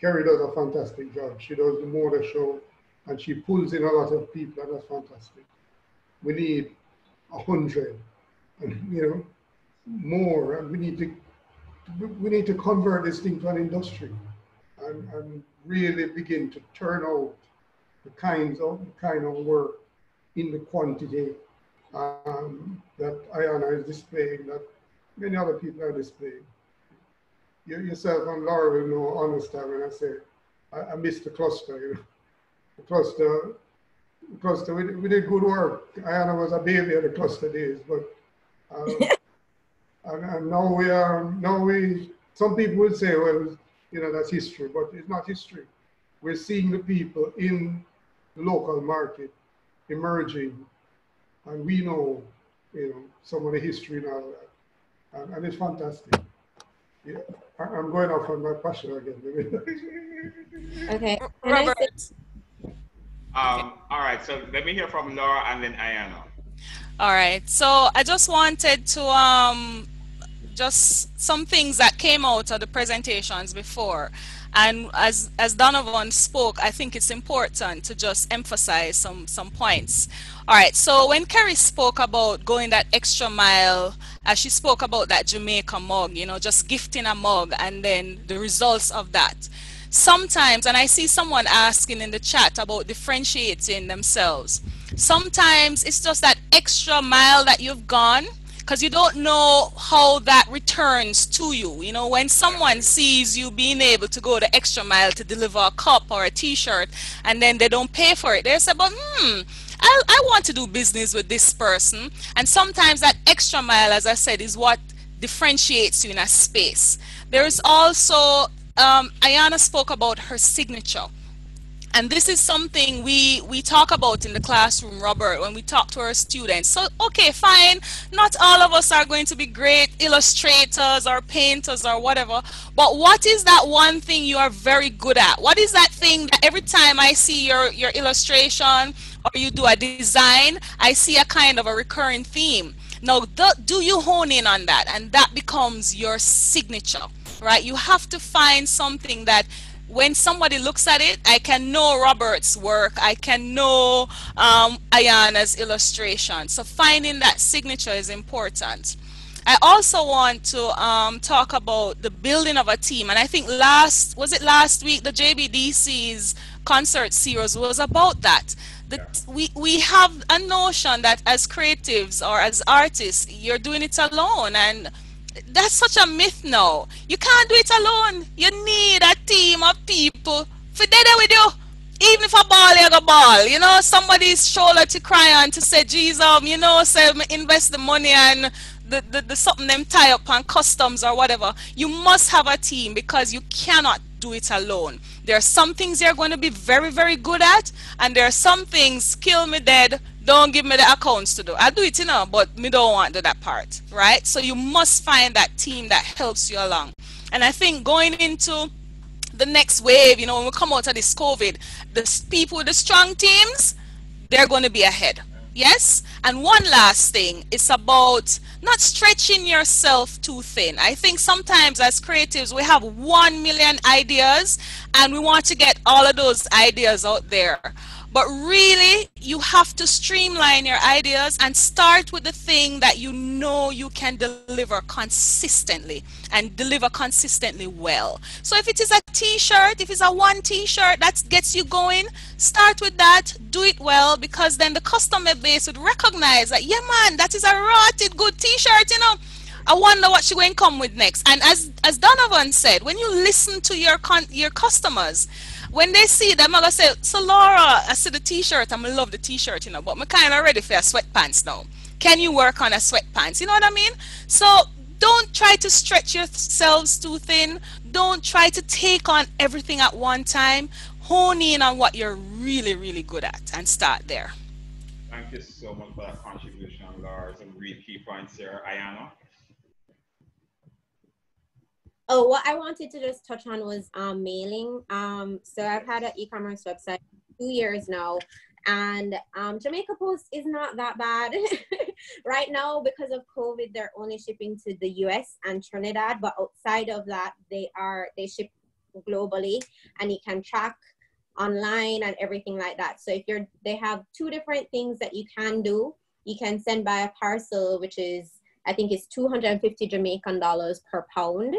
Speaker 5: Kerry does a fantastic job. She does the motor show, and she pulls in a lot of people, and that's fantastic. We need a hundred, and you know, more and we need to we need to convert this thing to an industry and, and really begin to turn out the kinds of the kind of work in the quantity um, that Ayanna is displaying that many other people are displaying. You yourself and Laura will know understand when I say I, I missed the cluster, you know. The cluster the cluster we, we did good work. Ayanna was a baby at the cluster days, but um, And, and now we are, now we, some people will say, well, you know, that's history, but it's not history. We're seeing the people in the local market emerging, and we know, you know, some of the history and all that. And, and it's fantastic. Yeah, I, am going off on my passion again.
Speaker 7: okay.
Speaker 3: Robert.
Speaker 2: Um, all right, so let me hear from Laura and then Ayanna.
Speaker 3: All right. So I just wanted to um just some things that came out of the presentations before. And as as Donovan spoke, I think it's important to just emphasize some some points. All right. So when Kerry spoke about going that extra mile, as she spoke about that Jamaica mug, you know, just gifting a mug and then the results of that sometimes, and I see someone asking in the chat about differentiating themselves. Sometimes it's just that extra mile that you've gone because you don't know how that returns to you. You know, when someone sees you being able to go the extra mile to deliver a cup or a t-shirt and then they don't pay for it, they say, but hmm, I, I want to do business with this person. And sometimes that extra mile, as I said, is what differentiates you in a space. There is also um, Ayanna spoke about her signature. And this is something we we talk about in the classroom robert when we talk to our students. So okay fine. Not all of us are going to be great illustrators or painters or whatever. But what is that one thing you are very good at? What is that thing that every time i see your your illustration or you do a design i see a kind of a recurring theme? Now do you hone in on that? And that becomes your signature right? You have to find something that when somebody looks at it, I can know Robert's work. I can know um, Ayanna's illustration. So finding that signature is important. I also want to um, talk about the building of a team. And I think last, was it last week, the JBDC's concert series was about that. The, we, we have a notion that as creatives or as artists, you're doing it alone. And that's such a myth now. You can't do it alone. You need a team of people for there with you. Even if a ball, you a ball. You know, somebody's shoulder to cry on to say, Jesus, um, you know, say invest the money and the, the, the something them tie up on customs or whatever. You must have a team because you cannot do it alone. There are some things you're going to be very, very good at, and there are some things kill me dead, don't give me the accounts to do. I do it, you know, but me don't want to do that part, right? So you must find that team that helps you along. And I think going into the next wave, you know, when we come out of this COVID, the people with the strong teams, they're going to be ahead. Yes? And one last thing, it's about not stretching yourself too thin. I think sometimes as creatives, we have one million ideas and we want to get all of those ideas out there. But really, you have to streamline your ideas and start with the thing that you know you can deliver consistently and deliver consistently well. So if it is a t-shirt, if it's a one t-shirt that gets you going, start with that, do it well because then the customer base would recognize that, yeah man, that is a rotted good t-shirt, you know. I wonder what she going to come with next. And as as Donovan said, when you listen to your con- your customers, when they see them, I'm gonna say, so Laura, I see the t-shirt, I'm gonna love the t-shirt, you know, but I'm kind of ready for a sweatpants now. Can you work on a sweatpants? You know what I mean? So don't try to stretch yourselves too thin. Don't try to take on everything at one time. Hone in on what you're really, really good at and start there.
Speaker 2: Thank you so much for that contribution, Laura. Some great key points here. Ayanna?
Speaker 7: Oh, what I wanted to just touch on was um, mailing. Um, so I've had an e-commerce website two years now, and um, Jamaica Post is not that bad right now because of COVID. They're only shipping to the U.S. and Trinidad, but outside of that, they are they ship globally, and you can track online and everything like that. So if you're, they have two different things that you can do. You can send by a parcel, which is I think it's 250 Jamaican dollars per pound.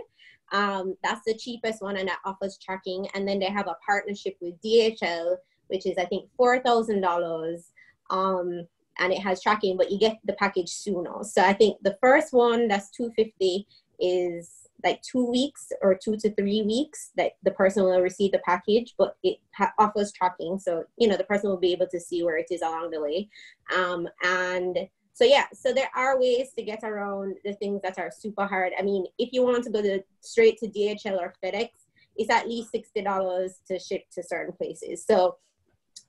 Speaker 7: Um, that's the cheapest one and that offers tracking. And then they have a partnership with DHL, which is I think four thousand dollars. Um, and it has tracking, but you get the package sooner. So I think the first one that's 250 is like two weeks or two to three weeks that the person will receive the package, but it ha- offers tracking. So, you know, the person will be able to see where it is along the way. Um, and so yeah so there are ways to get around the things that are super hard. I mean if you want to go to, straight to dhl or fedex it's at least $60 to ship to certain places. So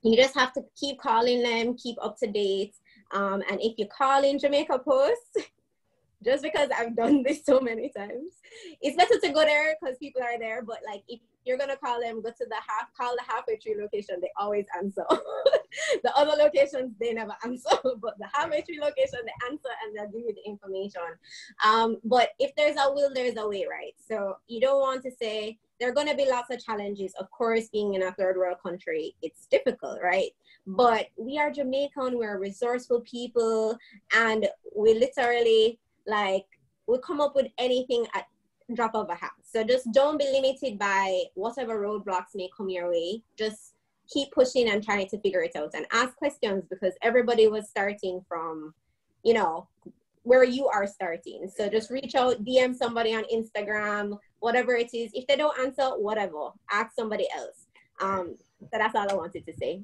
Speaker 7: you just have to keep calling them keep up to date. Um, and if you call in jamaica post just because i've done this so many times it's better to go there because people are there. But like if you're gonna call them, go to the half, call the halfway tree location. They always answer. the other locations they never answer, but the halfway tree location they answer and they'll give you the information. Um, but if there's a will, there's a way, right? So you don't want to say there are gonna be lots of challenges. Of course, being in a third world country, it's difficult, right? But we are Jamaican. We're resourceful people, and we literally like we come up with anything at drop of a hat. So just don't be limited by whatever roadblocks may come your way. Just keep pushing and trying to figure it out and ask questions because everybody was starting from, you know, where you are starting. So just reach out, DM somebody on Instagram, whatever it is. If they don't answer, whatever, ask somebody else. Um, so that's all I wanted to say.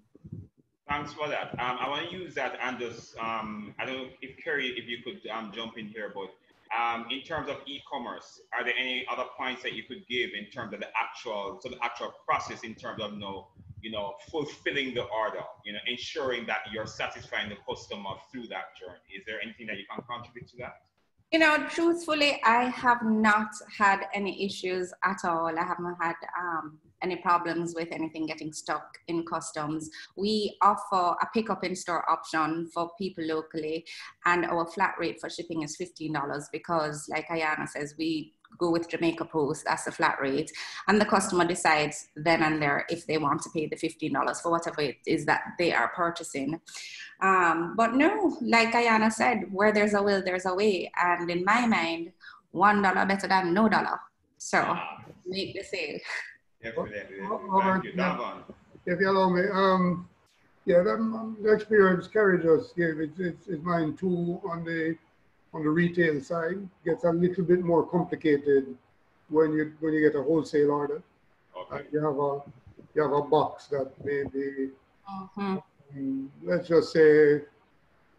Speaker 2: Thanks for that. Um, I want to use that and just, um, I don't know if Kerry, if you could um, jump in here, but um, in terms of e-commerce, are there any other points that you could give in terms of the actual, so the actual process in terms of you know, you know, fulfilling the order, you know, ensuring that you're satisfying the customer through that journey. Is there anything that you can contribute to that?
Speaker 6: You know, truthfully, I have not had any issues at all. I haven't had um, any problems with anything getting stuck in customs. We offer a pickup in store option for people locally, and our flat rate for shipping is $15 because, like Ayanna says, we go with Jamaica Post, that's the flat rate. And the customer decides then and there if they want to pay the $15 for whatever it is that they are purchasing. Um, but no, like Ayanna said, where there's a will, there's a way. And in my mind, $1 better than no dollar. So make the sale.
Speaker 2: Definitely.
Speaker 5: Robert, yeah, if you allow me, um, yeah, that, um, the experience Kerry us gave, it's, it's, it's mine too on the on the retail side gets a little bit more complicated when you when you get a wholesale order. Okay. you have a you have a box that maybe uh-huh. um, let's just say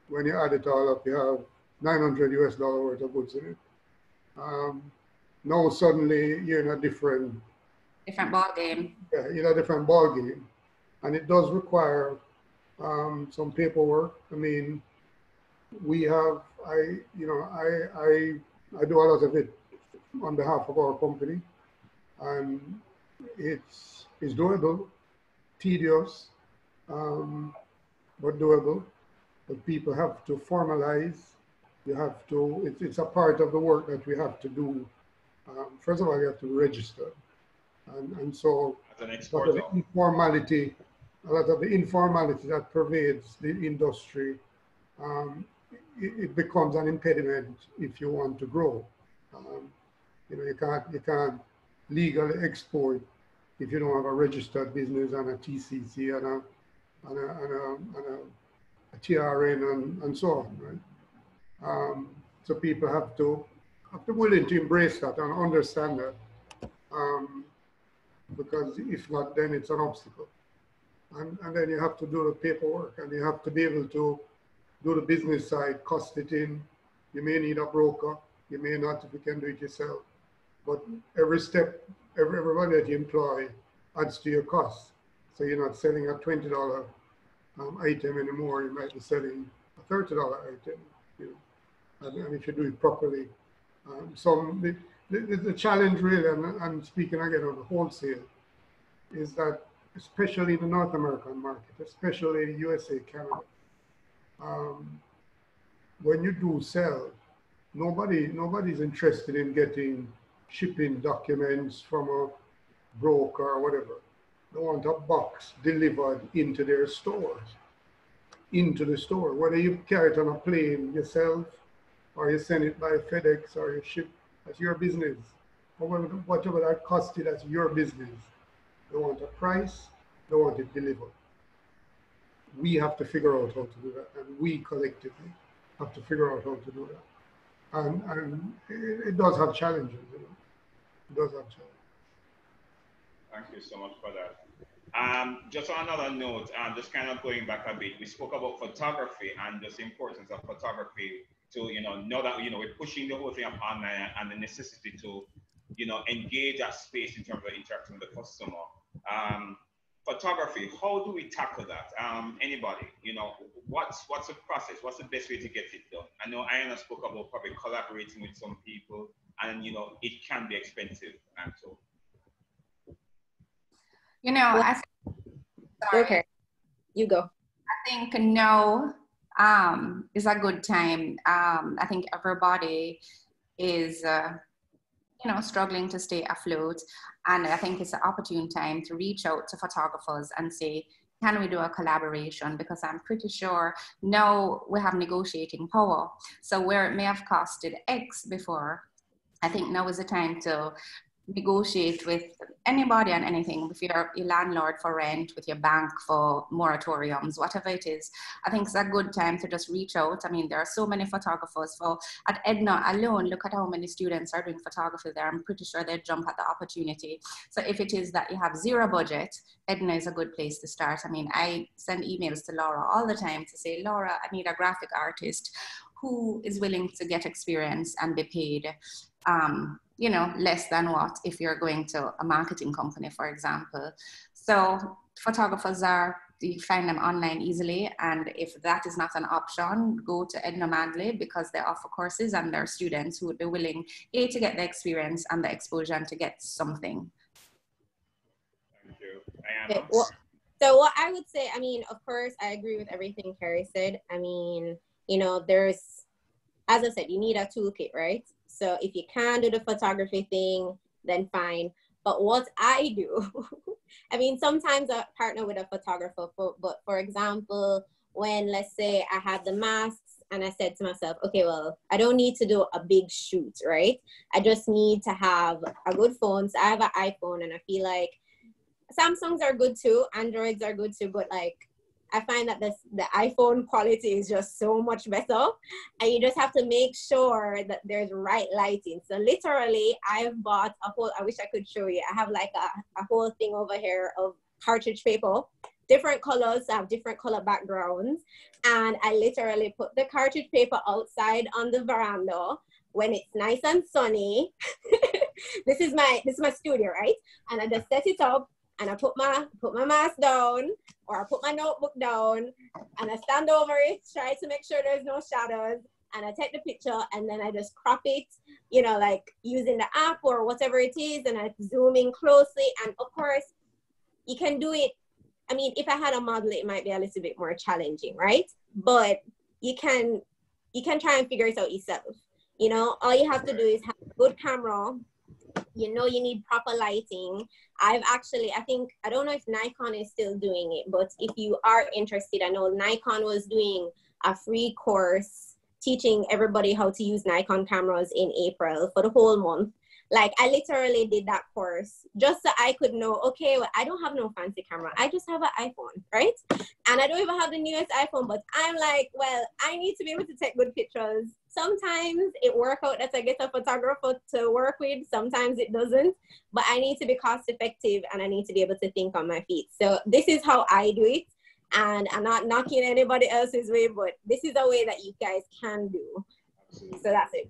Speaker 5: when you add it all up, you have 900 US dollar worth of goods in it. Um, now suddenly you're in a different
Speaker 6: different ball game.
Speaker 5: Yeah, in a different ball game, and it does require um, some paperwork. I mean, we have I you know I I I do a lot of it on behalf of our company, and it's it's doable, tedious, um, but doable. But people have to formalize. You have to. It's it's a part of the work that we have to do. Um, first of all, you have to register, and and so
Speaker 2: a lot of the
Speaker 5: informality, a lot of the informality that pervades the industry um, it, becomes an impediment if you want to grow. Um, you know, you can't you can't legally export if you don't have a registered business and a TCC and a and a, and a, and a, a TRN and, and so on, right? Um, so people have to have to be willing to embrace that and understand that, um, because if not, then it's an obstacle. And, and then you have to do the paperwork and you have to be able to do the business side, cost it in. You may need a broker. You may not if you can do it yourself. But every step, every, everybody that you employ adds to your cost. So you're not selling a $20 um, item anymore. You might be selling a $30 item, you know, and, and if you do it properly. Um, so the, the, challenge really, and I'm speaking again of the wholesale, is that especially in the North American market, especially USA, Canada, um, when you do sell, nobody nobody's interested in getting shipping documents from a broker or whatever. They want a box delivered into their stores, into the store. Whether you carry it on a plane yourself, or you send it by FedEx, or you ship, that's your business. Whatever, that cost you, that's your business. They want a price, they want it delivered we have to figure out how to do that, and we collectively have to figure out how to do that. And, and it, it does have challenges, you know. It does have challenges.
Speaker 2: Thank you so much for that. Um, just on another note, um, just kind of going back a bit, we spoke about photography and just the importance of photography to, you know, know that, you know, we're pushing the whole thing up online and the necessity to, you know, engage that space in terms of interacting with the customer. Um, photography, how do we tackle that? Um, anybody, you know, what's what's the process? What's the best way to get it done? I know Ayanna spoke about probably collaborating with some people, and you know, it can be expensive, and so.
Speaker 6: You know, I
Speaker 7: sorry. okay, you go.
Speaker 6: I think no um, is a good time. Um, I think everybody is. Uh, you know, struggling to stay afloat. And I think it's an opportune time to reach out to photographers and say, can we do a collaboration? Because I'm pretty sure now we have negotiating power. So where it may have costed X before, I think now is the time to negotiate with anybody and anything, if you're a landlord for rent, with your bank for moratoriums, whatever it is, I think it's a good time to just reach out. I mean, there are so many photographers. For at Edna alone, look at how many students are doing photography there. I'm pretty sure they jump at the opportunity. So if it is that you have zero budget, Edna is a good place to start. I mean, I send emails to Laura all the time to say, Laura, I need a graphic artist who is willing to get experience and be paid. Um, you know, less than what if you're going to a marketing company, for example. So photographers are you find them online easily. And if that is not an option, go to Edna Manley because they offer courses and there are students who would be willing, A, to get the experience and the exposure and to get something.
Speaker 2: Thank you. Okay,
Speaker 7: well, so what I would say, I mean, of course, I agree with everything Kerry said. I mean, you know, there's, as I said, you need a toolkit, right? So if you can do the photography thing, then fine. But what I do, I mean, sometimes I partner with a photographer, for, but for example, when let's say I had the masks and I said to myself, okay, well, I don't need to do a big shoot, right? I just need to have a good phone. So I have an iPhone and I feel like Samsungs are good too, Androids are good too, but like I find that this, the iPhone quality is just so much better. And you just have to make sure that there's right lighting. So literally I've bought a whole, I wish I could show you. I have like a, a whole thing over here of cartridge paper, different colors, have different color backgrounds. And I literally put the cartridge paper outside on the veranda when it's nice and sunny. this is my, this is my studio, right? And I just set it up and I put my put my mask down or I put my notebook down and I stand over it, try to make sure there's no shadows, and I take the picture and then I just crop it, you know, like using the app or whatever it is, and I zoom in closely. And of course, you can do it. I mean, if I had a model, it might be a little bit more challenging, right? But you can you can try and figure it out yourself. You know, all you have to do is have a good camera you know you need proper lighting i've actually i think i don't know if nikon is still doing it but if you are interested i know nikon was doing a free course teaching everybody how to use nikon cameras in april for the whole month like I literally did that course just so I could know, okay, well, I don't have no fancy camera. I just have an iPhone, right? And I don't even have the newest iPhone, but I'm like, well, I need to be able to take good pictures. Sometimes it work out that I get a photographer to work with, sometimes it doesn't, but I need to be cost effective and I need to be able to think on my feet. So this is how I do it. And I'm not knocking anybody else's way, but this is a way that you guys can do. So that's it.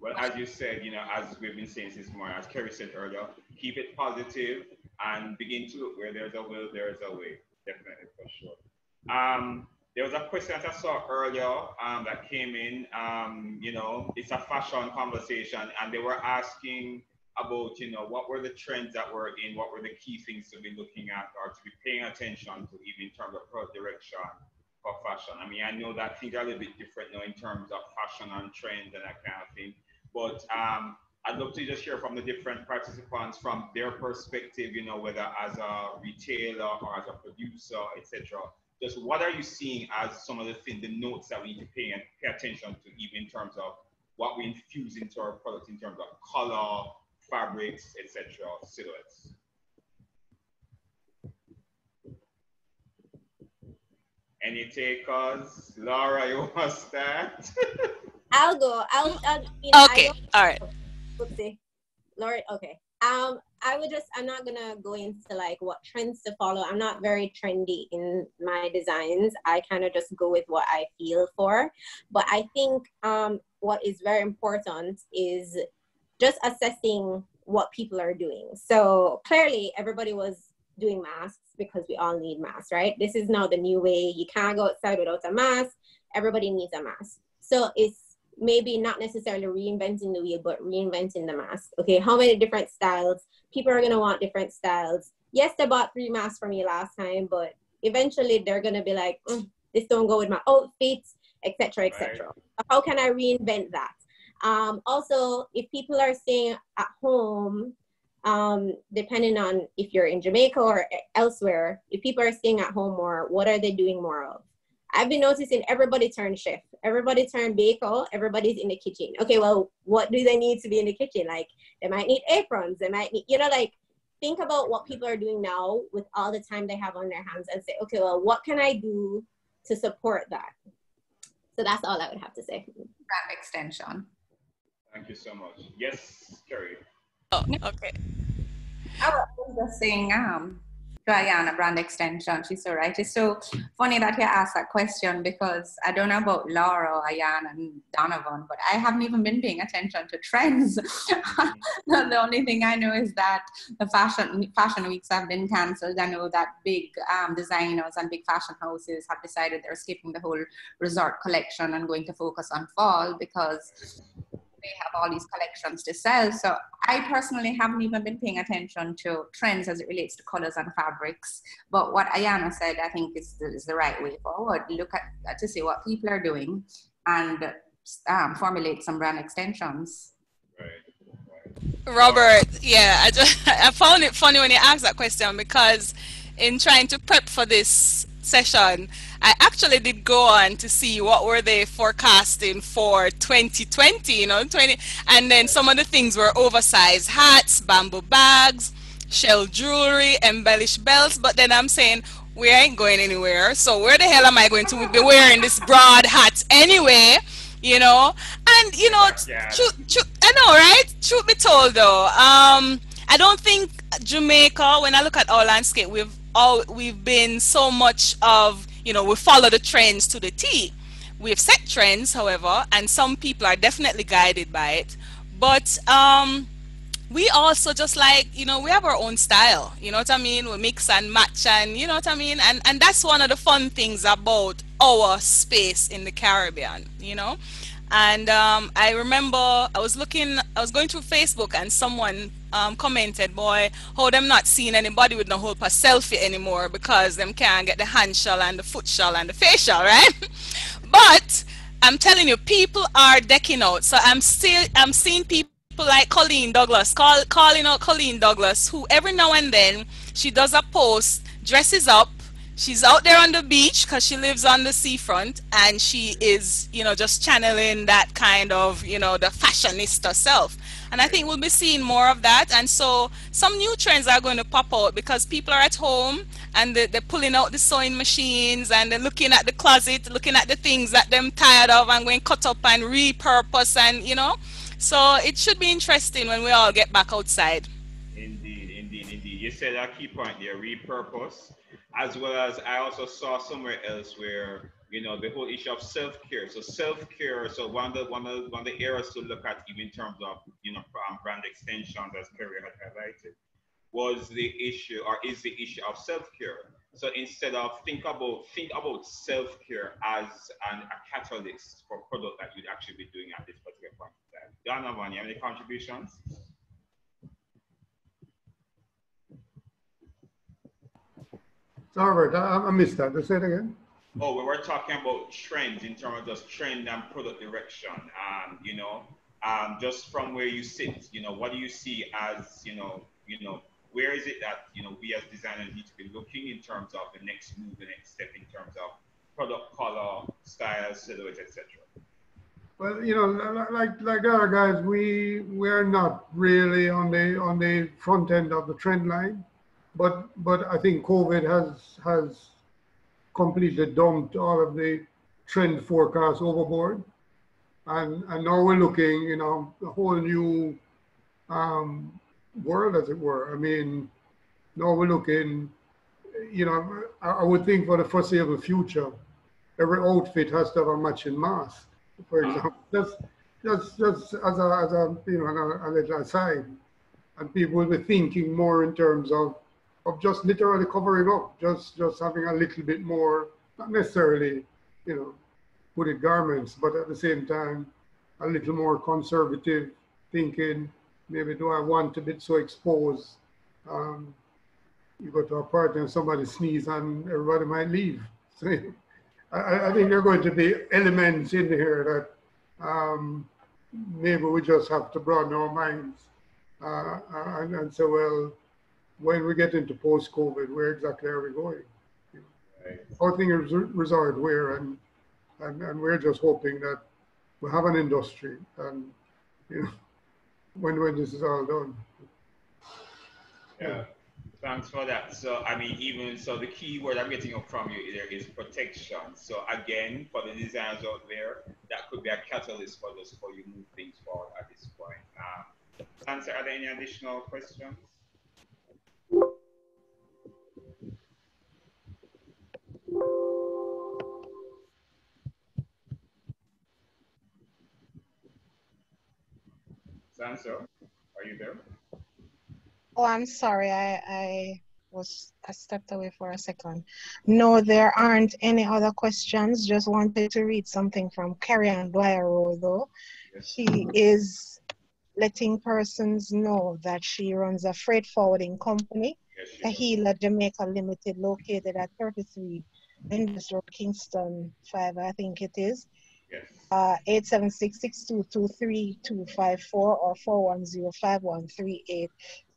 Speaker 2: Well, as you said, you know, as we've been saying since morning, as Kerry said earlier, keep it positive and begin to look where there's a will, there's a way. Definitely, for sure. Um, there was a question that I saw earlier um, that came in. Um, you know, it's a fashion conversation, and they were asking about, you know, what were the trends that were in, what were the key things to be looking at or to be paying attention to, even in terms of product direction for fashion. I mean, I know that things are a little bit different now in terms of fashion and trends and that kind of thing. But um, I'd love to just hear from the different participants from their perspective, you know, whether as a retailer or as a producer, etc. Just what are you seeing as some of the things, the notes that we need to pay and pay attention to, even in terms of what we infuse into our product in terms of color, fabrics, etc., silhouettes. Any takers? Laura, you want to start?
Speaker 7: I'll go. I'll. I'll
Speaker 3: you know, okay. All right.
Speaker 7: Oopsie. Lord. Okay. Um, I would just. I'm not gonna go into like what trends to follow. I'm not very trendy in my designs. I kind of just go with what I feel for. But I think um, what is very important is just assessing what people are doing. So clearly, everybody was doing masks because we all need masks, right? This is now the new way. You can't go outside without a mask. Everybody needs a mask. So it's maybe not necessarily reinventing the wheel, but reinventing the mask. Okay, how many different styles? People are gonna want different styles. Yes, they bought three masks from me last time, but eventually they're gonna be like, mm, this don't go with my outfits, etc., etc. Right. How can I reinvent that? Um, also, if people are staying at home, um, depending on if you're in Jamaica or elsewhere, if people are staying at home more, what are they doing more of? I've been noticing everybody turn chef, everybody turn baker, everybody's in the kitchen. Okay, well, what do they need to be in the kitchen? Like, they might need aprons, they might need, you know, like, think about what people are doing now with all the time they have on their hands and say, okay, well, what can I do to support that? So that's all I would have to say.
Speaker 6: Brand extension.
Speaker 2: Thank you so much. Yes, Kerry.
Speaker 3: Oh, okay.
Speaker 6: I was just saying, um, Diana brand extension. She's so right. It's so funny that you asked that question because I don't know about Laura, Ayan, and Donovan, but I haven't even been paying attention to trends. the only thing I know is that the fashion fashion weeks have been cancelled. I know that big um, designers and big fashion houses have decided they're skipping the whole resort collection and going to focus on fall because they have all these collections to sell. So I personally haven't even been paying attention to trends as it relates to colors and fabrics. But what Ayanna said, I think is the, is the right way forward. Look at to see what people are doing and um, formulate some brand extensions.
Speaker 3: Robert, yeah, I just I found it funny when you asked that question because in trying to prep for this session, I actually did go on to see what were they forecasting for 2020, you know, 20, and then some of the things were oversized hats, bamboo bags, shell jewelry, embellished belts. But then I'm saying we ain't going anywhere. So where the hell am I going to be wearing this broad hat anyway? You know, and you know, yeah. I know, right? Truth be told, though, um, I don't think Jamaica. When I look at our landscape, we've all we've been so much of you know we follow the trends to the T. We've set trends, however, and some people are definitely guided by it. But um, we also just like you know we have our own style. You know what I mean? We mix and match, and you know what I mean. And and that's one of the fun things about our space in the Caribbean. You know, and um, I remember I was looking, I was going through Facebook and someone um, commented, boy, how them not seeing anybody with no whole a selfie anymore because them can't get the hand shell and the foot shell and the facial, right? but I'm telling you, people are decking out. So I'm still, I'm seeing people like Colleen Douglas, call, calling out Colleen Douglas, who every now and then she does a post, dresses up, she's out there on the beach because she lives on the seafront and she is you know just channeling that kind of you know the fashionista self and i think we'll be seeing more of that. And so some new trends are going to pop out because people are at home and they're, they're pulling out the sewing machines and they're looking at the closet looking at the things that they're tired of and going cut up and repurpose and you know. So it should be interesting when we all get back outside.
Speaker 2: Indeed indeed indeed. You said a key point there repurpose as well as I also saw somewhere else where you know the whole issue of self-care. So self-care. So one of the one of, one of the areas to look at, even in terms of you know um, brand extensions, as Kerry had highlighted, was the issue or is the issue of self-care. So instead of think about think about self-care as an, a catalyst for product that you'd actually be doing at this particular point in time. Donovan, you have any contributions?
Speaker 5: Robert, I, I missed that. Say it again.
Speaker 2: Oh, we were talking about trends in terms of just trend and product direction. Um, you know, um, just from where you sit, you know, what do you see as, you know, you know, where is it that you know we as designers need to be looking in terms of the next move, the next step in terms of product color, style, silhouette, etc.
Speaker 5: Well, you know, like like other guys, we we're not really on the on the front end of the trend line but but I think COVID has has completely dumped all of the trend forecasts overboard, and and now we're looking, you know, a whole new um, world, as it were. I mean, now we're looking, you know, I, I would think for the foreseeable future, every outfit has to have a matching mask, for example. Just just just as a as a you know a, a little aside, and people will be thinking more in terms of of just literally covering up, just just having a little bit more, not necessarily, you know, hooded garments, but at the same time, a little more conservative thinking. Maybe do I want to be so exposed? Um, you go to a party and somebody sneeze and everybody might leave. So I, I think there are going to be elements in here that um, maybe we just have to broaden our minds uh, and, and say, well, when we get into post-COVID, where exactly are we going? Right. Our thing is resort wear, and, and and we're just hoping that we have an industry, and you know, when when this is all done.
Speaker 2: Yeah. Thanks for that. So, I mean, even so, the key word I'm getting from you there is protection. So, again, for the designers out there, that could be a catalyst for us for you move things forward at this point. Uh, Sansa, are there any additional questions? Sanso, are you there?
Speaker 4: Oh, I'm sorry. I, I was I stepped away for a second. No, there aren't any other questions. Just wanted to read something from Carrie and Dwyer though.
Speaker 2: Yes.
Speaker 4: She is letting persons know that she runs a freight forwarding company,
Speaker 2: yes,
Speaker 4: Tahila Jamaica Limited, located at 33 Industrial Kingston 5, I think it is.
Speaker 2: Yes.
Speaker 4: Uh, 876-622-3254 or 410-5138.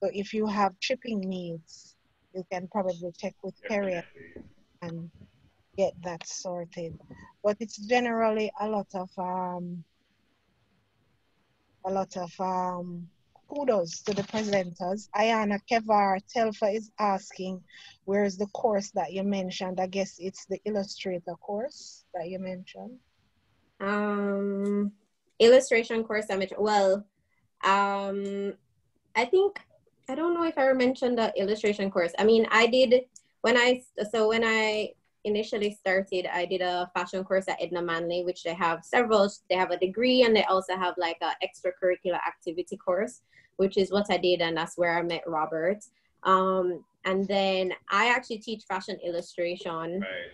Speaker 4: So if you have shipping needs, you can probably check with
Speaker 2: Definitely.
Speaker 4: and get that sorted. But it's generally a lot of um, a lot of um, kudos to the presenters. Ayana Kevar Telfa is asking, where's the course that you mentioned? I guess it's the Illustrator course that you mentioned.
Speaker 7: um illustration course I mentioned. Well, um, I think I don't know if I mentioned the illustration course. I mean, I did when I so when I initially started, I did a fashion course at Edna Manley, which they have several. They have a degree and they also have like a extracurricular activity course, which is what I did, and that's where I met Robert. Um, and then I actually teach fashion illustration
Speaker 2: Right.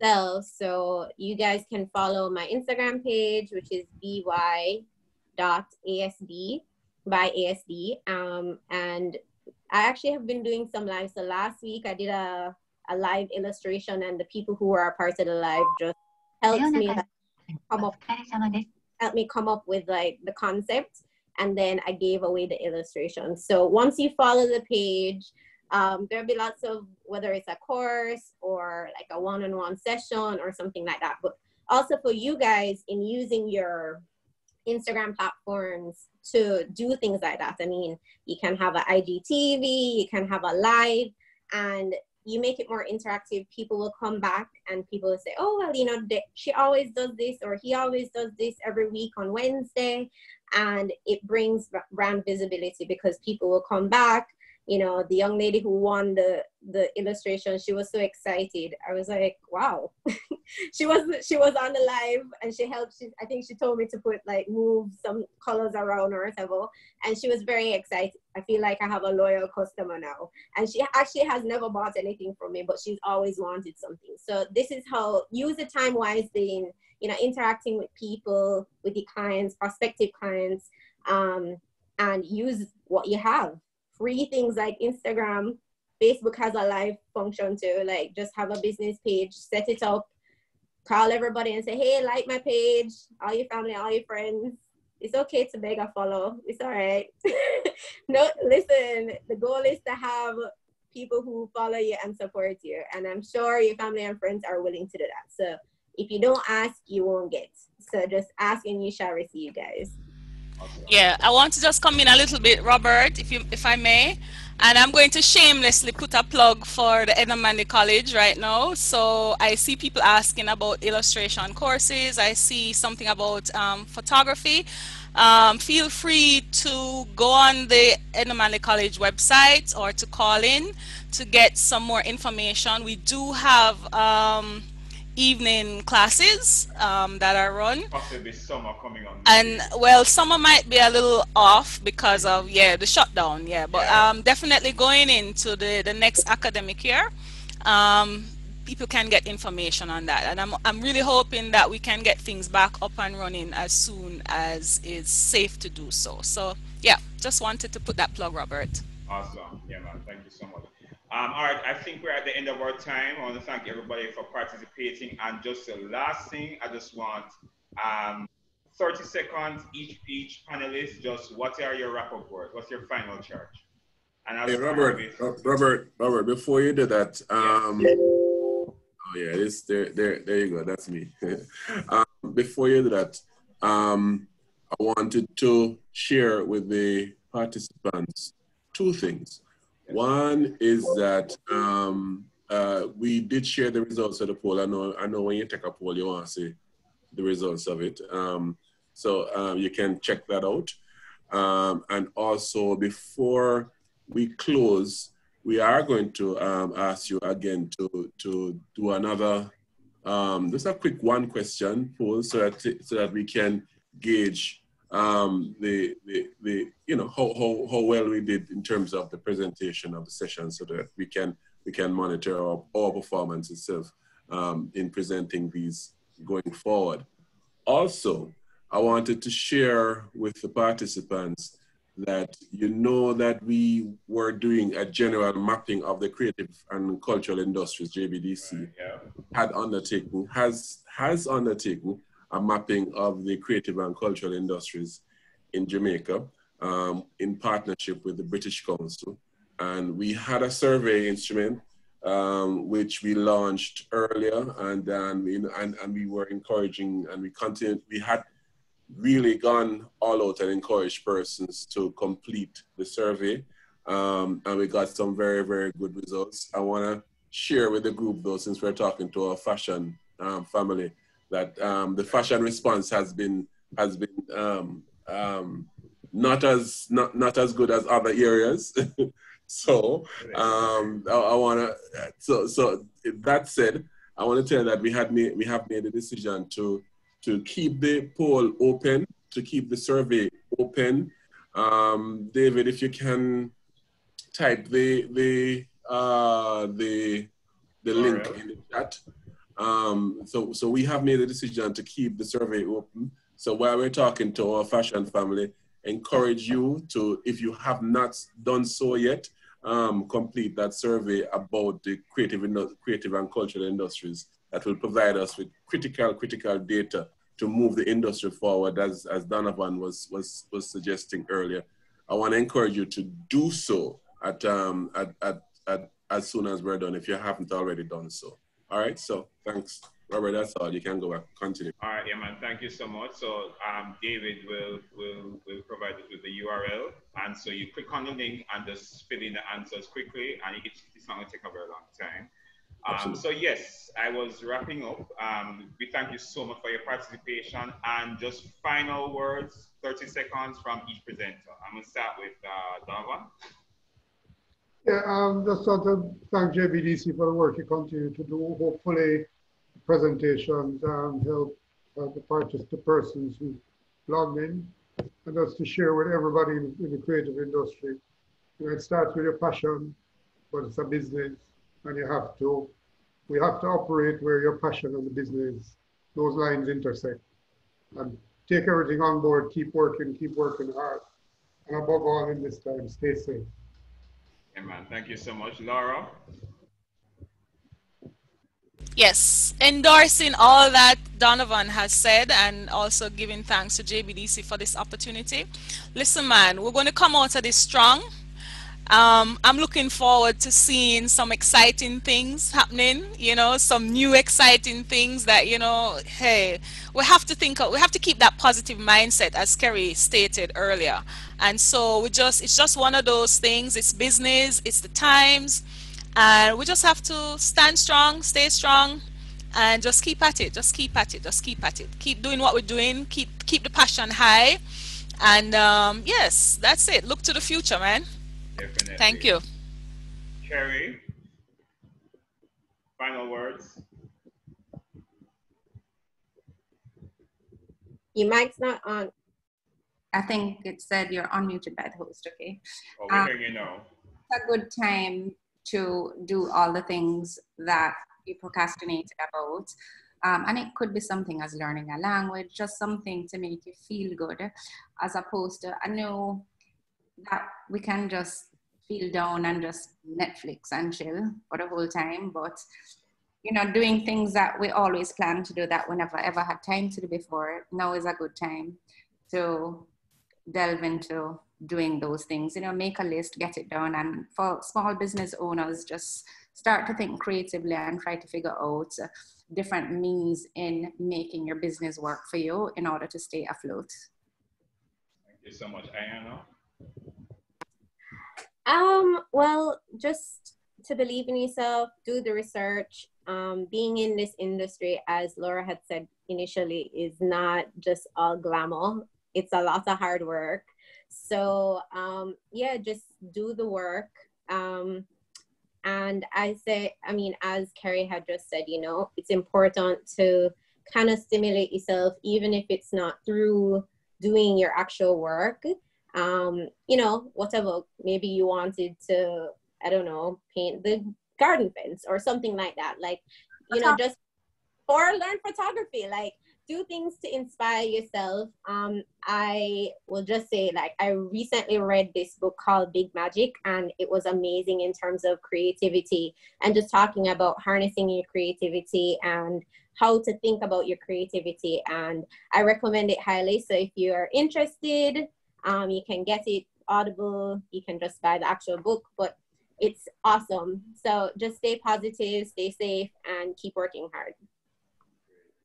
Speaker 7: myself. So you guys can follow my Instagram page, which is by.asd by ASD. Um, and I actually have been doing some live. So last week I did a, a live illustration, and the people who are a part of the live just helped me like, come up helped me come up with like the concept and then I gave away the illustration. So once you follow the page, um, there'll be lots of whether it's a course or like a one-on-one session or something like that. But also for you guys in using your Instagram platforms to do things like that. I mean, you can have an IGTV, you can have a live, and you make it more interactive. People will come back and people will say, "Oh, well, you know, th- she always does this or he always does this every week on Wednesday," and it brings brand visibility because people will come back. You know, the young lady who won the the illustration, she was so excited. I was like, "Wow!" she was she was on the live and she helped. She, I think she told me to put like move some colors around or whatever, and she was very excited. I feel like I have a loyal customer now, and she actually has never bought anything from me, but she's always wanted something. So this is how use the time wisely in you know interacting with people, with the clients, prospective clients, um, and use what you have. Free things like Instagram, Facebook has a live function too. Like just have a business page, set it up, call everybody and say, hey, like my page, all your family, all your friends. It's okay to beg a follow. It's all right. no, listen, the goal is to have people who follow you and support you. And I'm sure your family and friends are willing to do that. So if you don't ask, you won't get. So just ask and you shall receive, guys.
Speaker 3: Yeah, I want to just come in a little bit, Robert, if you if I may. And I'm going to shamelessly put a plug for the Edna College right now. So I see people asking about illustration courses. I see something about um, photography. Um, feel free to go on the Edna College website or to call in to get some more information. We do have um, evening classes um, that are run.
Speaker 2: Possibly summer coming on.
Speaker 3: And well, summer might be a little off because of yeah the shutdown. Yeah, but
Speaker 2: Yeah.
Speaker 3: um, definitely going into the the next academic year, um, people can get information on that. And I'm I'm really hoping that we can get things back up and running as soon as it's safe to do so. So yeah, just wanted to put that plug, Robert.
Speaker 2: Awesome. Yeah, man. Thank you so much. Um, all right, I think we're at the end of our time. I want to thank everybody for participating. And just the last thing, I just want um, 30 seconds each each panelist. Just what are your wrap-up words? What's your final charge? And I'll
Speaker 1: Hey, Robert,
Speaker 2: with-
Speaker 1: Robert, Robert, before you do that, um, oh yeah, this, there, there, there you go. That's me. um, before you do that, um, I wanted to share with the participants two things. One is that um, uh, we did share the results of the poll. I know, I know when you take a poll, you want to see the results of it. Um, so um, you can check that out. Um, and also, before we close, we are going to um, ask you again to, to do another, um, just a quick one question poll so that, so that we can gauge um, the, the, the, you know, how, how, how well we did in terms of the presentation of the session so that we can, we can monitor our, our performance itself um, in presenting these going forward. Also, I wanted to share with the participants that you know that we were doing a general mapping of the creative and cultural industries, JBDC right, yeah. had undertaken, has, has undertaken a mapping of the creative and cultural industries in Jamaica um, in partnership with the British Council. And we had a survey instrument um, which we launched earlier, and we, and, and we were encouraging, and we continued. We had really gone all out and encouraged persons to complete the survey, um, and we got some very very good results. I want to share with the group though, since we're talking to our fashion um, family, that um, the fashion response has been has been um, um, not as not not as good as other areas. so um, I, I want to. So so that said, I want to tell you that we had made we have made a decision to to keep the poll open, to keep the survey open. Um, David, if you can type the the uh, the the link in the chat. Um, so so we have made a decision to keep the survey open. So while we're talking to our fashion family, encourage you to, if you have not done so yet, um, complete that survey about the creative, creative and cultural industries that will provide us with critical, critical data to move the industry forward, as, as Donovan was, was, was suggesting earlier. I want to encourage you to do so at, um, at, at, at, as soon as we're done, if you haven't already done so. All right, so thanks. Robert, that's all. You can go back. Continue.
Speaker 2: All right, yeah, man. Thank you so much. So um, David will, will, will provide us with the URL. And so you click on the link and just fill in the answers quickly. And it's not going to take a very long time. Um, so yes, I was wrapping up. Um, we thank you so much for your participation and just final words, 30 seconds from each presenter. I'm gonna start with uh, Donovan.
Speaker 5: Yeah, um, just want to thank JBDC for the work you continue to do. Hopefully, presentations um, help uh, the participant persons who logged in and just to share with everybody in, in the creative industry. You know, it starts with your passion, but it's a business and you have to, we have to operate where your passion and the business, those lines intersect. And take everything on board, keep working, keep working hard. And above all in this time, stay safe.
Speaker 2: Amen. Thank you so much. Laura?
Speaker 3: Yes, endorsing all that Donovan has said and also giving thanks to JBDC for this opportunity. Listen, man, we're going to come out of this strong. Um, I'm looking forward to seeing some exciting things happening, you know, some new exciting things that, you know, hey, we have to think, of, we have to keep that positive mindset as Kerry stated earlier. And so we just, it's just one of those things. It's business, it's the times, and we just have to stand strong, stay strong, and just keep at it. Just keep at it. Just keep at it. Keep doing what we're doing. Keep keep the passion high, and um, yes, that's it. Look to the future, man. Definitely. Thank you.
Speaker 2: Kerry, final words.
Speaker 7: Your mic's not on.
Speaker 6: I think it said you're unmuted by the host, okay?
Speaker 2: Oh, we um, hear you now.
Speaker 6: It's a good time to do all the things that you procrastinated about. Um, and it could be something as learning a language, just something to make you feel good, as opposed to, I know that we can just feel down and just Netflix and chill for the whole time. But you know, doing things that we always plan to do that we never ever had time to do before, now is a good time to delve into doing those things. You know, make a list, get it done. And for small business owners, just start to think creatively and try to figure out different means in making your business work for you in order to stay afloat.
Speaker 2: Thank you so much, Ayanna.
Speaker 7: Um, well, just to believe in yourself, do the research. Um, being in this industry, as Laura had said initially, is not just all glamour. It's a lot of hard work. So um, yeah, just do the work. Um, and I say, I mean, as Kerry had just said, you know, it's important to kind of stimulate yourself, even if it's not through doing your actual work. Um, you know, whatever, maybe you wanted to, I don't know, paint the garden fence or something like that. Like, you know, just or learn photography. Like, do things to inspire yourself. Um, I will just say, like, I recently read this book called Big Magic, and it was amazing in terms of creativity and just talking about harnessing your creativity and how to think about your creativity. And I recommend it highly. So if you're interested, um, you can get it audible, you can just buy the actual book, but it's awesome. So just stay positive, stay safe, and keep working hard.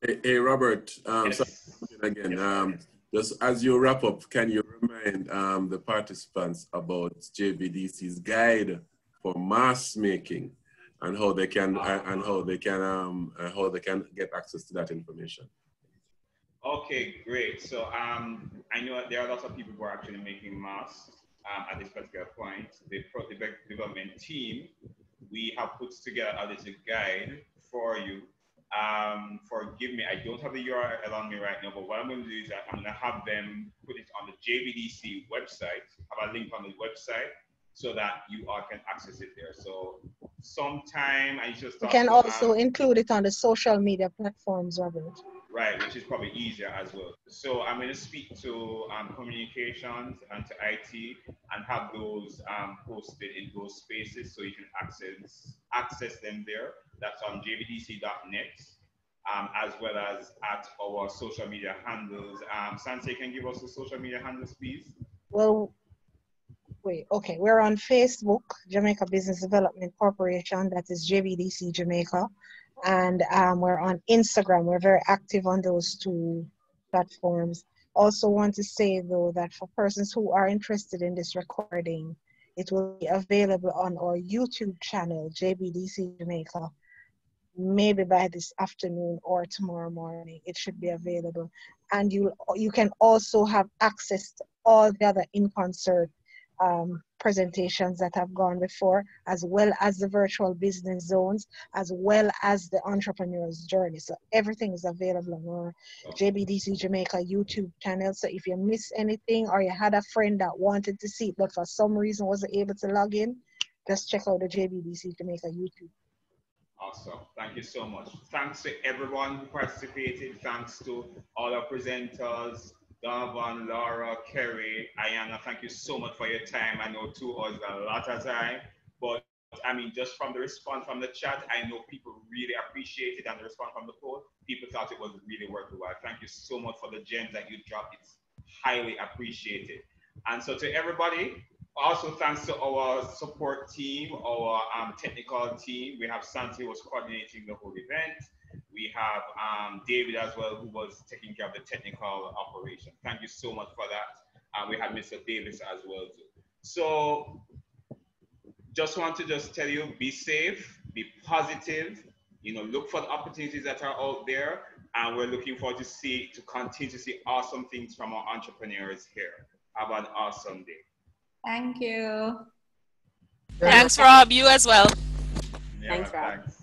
Speaker 1: Hey, hey Robert, um, yes. so again, um, just as you wrap up, can you remind um, the participants about JBDC's guide for mask making and how they can uh, and how they can um, uh, how they can get access to that information?
Speaker 2: Okay, great. So um, I know there are lots of people who are actually making masks um, at this particular point. The product development team, we have put together a little guide for you um, forgive me, I don't have the URL on me right now, but what I'm going to do is I'm going to have them put it on the JBDC website, have a link on the website so that you all can access it there. So sometime I just
Speaker 4: you can also um, include it on the social media platforms, Robert.
Speaker 2: Right, which is probably easier as well. So I'm going to speak to um, communications and to IT and have those um, posted in those spaces so you can access access them there. That's on jbdc.net. um, as well as at our social media handles. Um, can you give us the social media handles, please?
Speaker 4: Well, wait, okay. We're on Facebook, Jamaica Business Development Corporation. That is JBDC Jamaica. And um, we're on Instagram. We're very active on those two platforms. Also, want to say though that for persons who are interested in this recording, it will be available on our YouTube channel, JBDC Jamaica maybe by this afternoon or tomorrow morning it should be available and you you can also have access to all the other in concert um, presentations that have gone before as well as the virtual business zones as well as the entrepreneur's journey so everything is available on our jbdc jamaica youtube channel so if you miss anything or you had a friend that wanted to see it but for some reason wasn't able to log in just check out the jbdc jamaica youtube
Speaker 2: Awesome. Thank you so much. Thanks to everyone who participated. Thanks to all our presenters, Donovan, Laura, Kerry, Ayanna. Thank you so much for your time. I know two hours a lot of time, but I mean, just from the response from the chat, I know people really appreciate it and the response from the poll, people thought it was really worthwhile. Thank you so much for the gems that you dropped. It's highly appreciated. And so to everybody, also, thanks to our support team, our um, technical team. We have Santi was coordinating the whole event. We have um, David as well, who was taking care of the technical operation. Thank you so much for that. And we have Mr. Davis as well too. So just want to just tell you, be safe, be positive, you know, look for the opportunities that are out there. And we're looking forward to see, to continue to see awesome things from our entrepreneurs here. Have an awesome day.
Speaker 6: Thank you.
Speaker 3: Thanks, Rob. You as well.
Speaker 2: Yeah, thanks, Rob. Thanks.